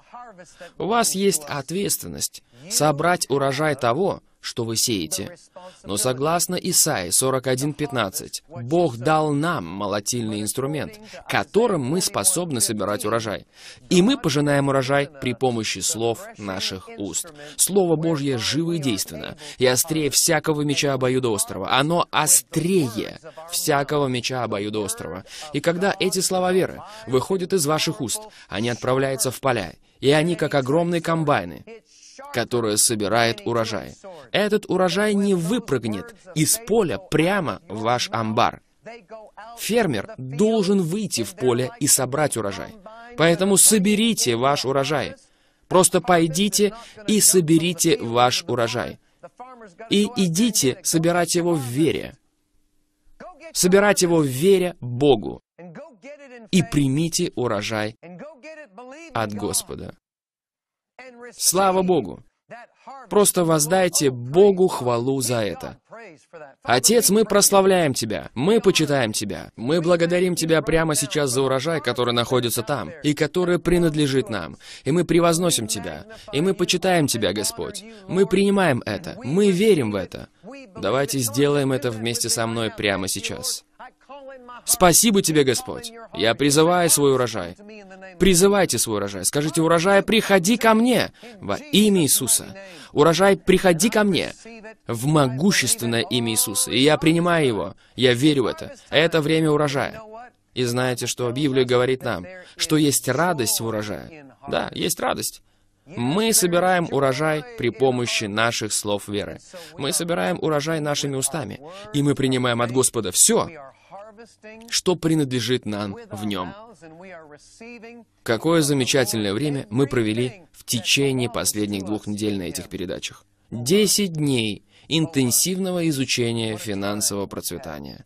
У вас есть ответственность собрать урожай того, что вы сеете. Но согласно Исаии 41.15, Бог дал нам молотильный инструмент, которым мы способны собирать урожай. И мы пожинаем урожай при помощи слов наших уст. Слово Божье живо и действенно, и острее всякого меча обоюдоострого. Оно острее всякого меча обоюдоострого. И когда эти слова веры выходят из ваших уст, они отправляются в поля, и они как огромные комбайны, которое собирает урожай. Этот урожай не выпрыгнет из поля прямо в ваш амбар. Фермер должен выйти в поле и собрать урожай. Поэтому соберите ваш урожай. Просто пойдите и соберите ваш урожай. И идите собирать его в вере. Собирать его в вере Богу. И примите урожай от Господа. Слава Богу! Просто воздайте Богу хвалу за это. Отец, мы прославляем Тебя, мы почитаем Тебя, мы благодарим Тебя прямо сейчас за урожай, который находится там, и который принадлежит нам, и мы превозносим Тебя, и мы почитаем Тебя, Господь. Мы принимаем это, мы верим в это. Давайте сделаем это вместе со мной прямо сейчас. Спасибо тебе, Господь. Я призываю свой урожай. Призывайте свой урожай. Скажите, урожай, приходи ко мне во имя Иисуса. Урожай, приходи ко мне в могущественное имя Иисуса. И я принимаю его. Я верю в это. Это время урожая. И знаете, что Библия говорит нам? Что есть радость в урожае. Да, есть радость. Мы собираем урожай при помощи наших слов веры. Мы собираем урожай нашими устами. И мы принимаем от Господа все, что принадлежит нам в нем. Какое замечательное время мы провели в течение последних двух недель на этих передачах. Десять дней интенсивного изучения финансового процветания.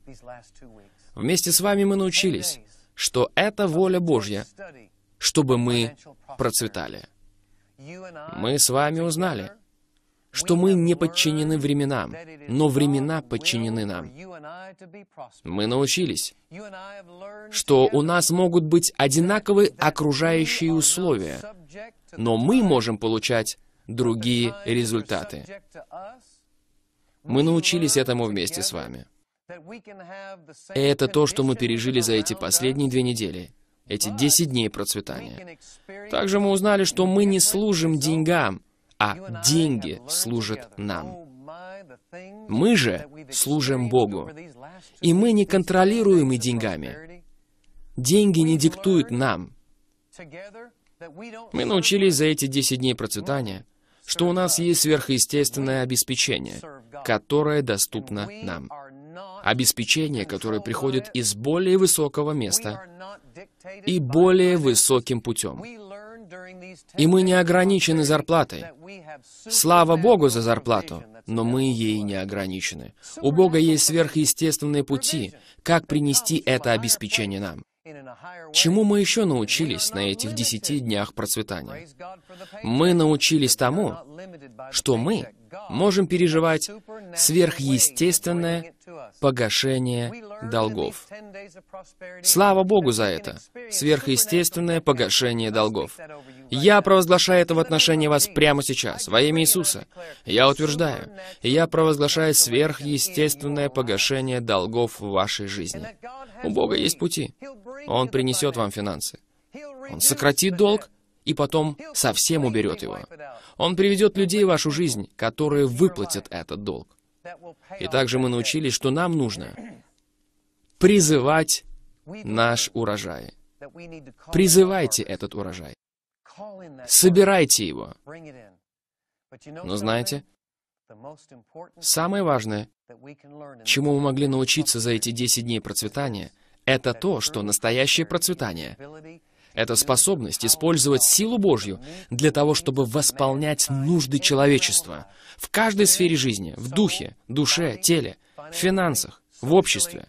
Вместе с вами мы научились, что это воля Божья, чтобы мы процветали. Мы с вами узнали, что мы не подчинены временам, но времена подчинены нам. Мы научились, что у нас могут быть одинаковые окружающие условия, но мы можем получать другие результаты. Мы научились этому вместе с вами. Это то, что мы пережили за эти последние две недели, эти 10 дней процветания. Также мы узнали, что мы не служим деньгам, а деньги служат нам. Мы же служим Богу, и мы не контролируемы деньгами. Деньги не диктуют нам. Мы научились за эти 10 дней процветания, что у нас есть сверхъестественное обеспечение, которое доступно нам. Обеспечение, которое приходит из более высокого места и более высоким путем. И мы не ограничены зарплатой. Слава Богу за зарплату, но мы ей не ограничены. У Бога есть сверхъестественные пути, как принести это обеспечение нам. Чему мы еще научились на этих десяти днях процветания? Мы научились тому, что мы можем переживать сверхъестественное погашение долгов. Слава Богу за это! Сверхъестественное погашение долгов. Я провозглашаю это в отношении вас прямо сейчас, во имя Иисуса. Я утверждаю, я провозглашаю сверхъестественное погашение долгов в вашей жизни. У Бога есть пути. Он принесет вам финансы. Он сократит долг, и потом совсем уберет его. Он приведет людей в вашу жизнь, которые выплатят этот долг. И также мы научились, что нам нужно призывать наш урожай. Призывайте этот урожай. Собирайте его. Но знаете, Самое важное, чему мы могли научиться за эти 10 дней процветания, это то, что настоящее процветание — это способность использовать силу Божью для того, чтобы восполнять нужды человечества в каждой сфере жизни, в духе, душе, теле, в финансах, в обществе.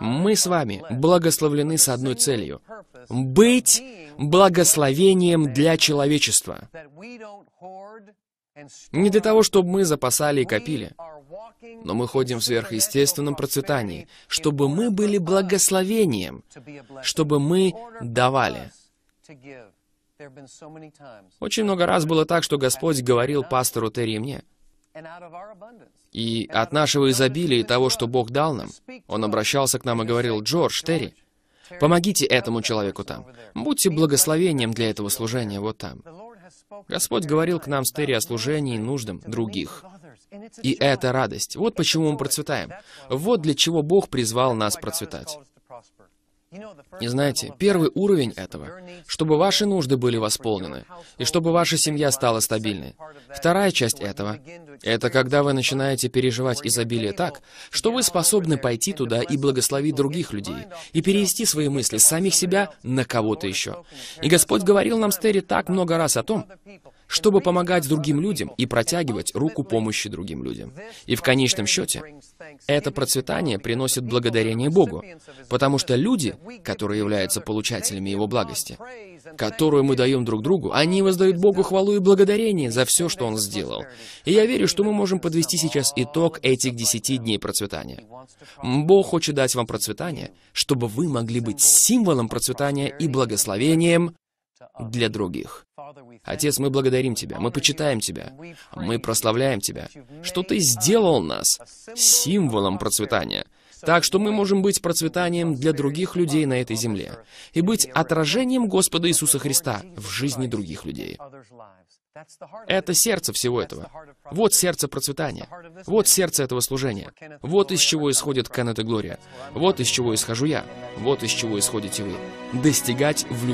Мы с вами благословлены с одной целью — быть благословением для человечества. Не для того, чтобы мы запасали и копили, но мы ходим в сверхъестественном процветании, чтобы мы были благословением, чтобы мы давали. Очень много раз было так, что Господь говорил пастору Терри и мне. И от нашего изобилия и того, что Бог дал нам, Он обращался к нам и говорил, «Джордж, Терри, помогите этому человеку там. Будьте благословением для этого служения вот там». Господь говорил к нам с Терри о служении нуждам других. И это радость. Вот почему мы процветаем. Вот для чего Бог призвал нас процветать. И знаете, первый уровень этого, чтобы ваши нужды были восполнены, и чтобы ваша семья стала стабильной. Вторая часть этого, это когда вы начинаете переживать изобилие так, что вы способны пойти туда и благословить других людей, и перевести свои мысли с самих себя на кого-то еще. И Господь говорил нам с Терри так много раз о том, чтобы помогать другим людям и протягивать руку помощи другим людям. И в конечном счете, это процветание приносит благодарение Богу, потому что люди, которые являются получателями Его благости, которую мы даем друг другу, они воздают Богу хвалу и благодарение за все, что Он сделал. И я верю, что мы можем подвести сейчас итог этих десяти дней процветания. Бог хочет дать вам процветание, чтобы вы могли быть символом процветания и благословением для других. Отец, мы благодарим Тебя, мы почитаем Тебя, мы прославляем Тебя, что Ты сделал нас символом процветания, так что мы можем быть процветанием для других людей на этой земле и быть отражением Господа Иисуса Христа в жизни других людей. Это сердце всего этого. Вот сердце процветания. Вот сердце этого служения. Вот из чего исходит Кеннет и Глория. Вот из чего исхожу я. Вот из чего исходите вы. Достигать в любви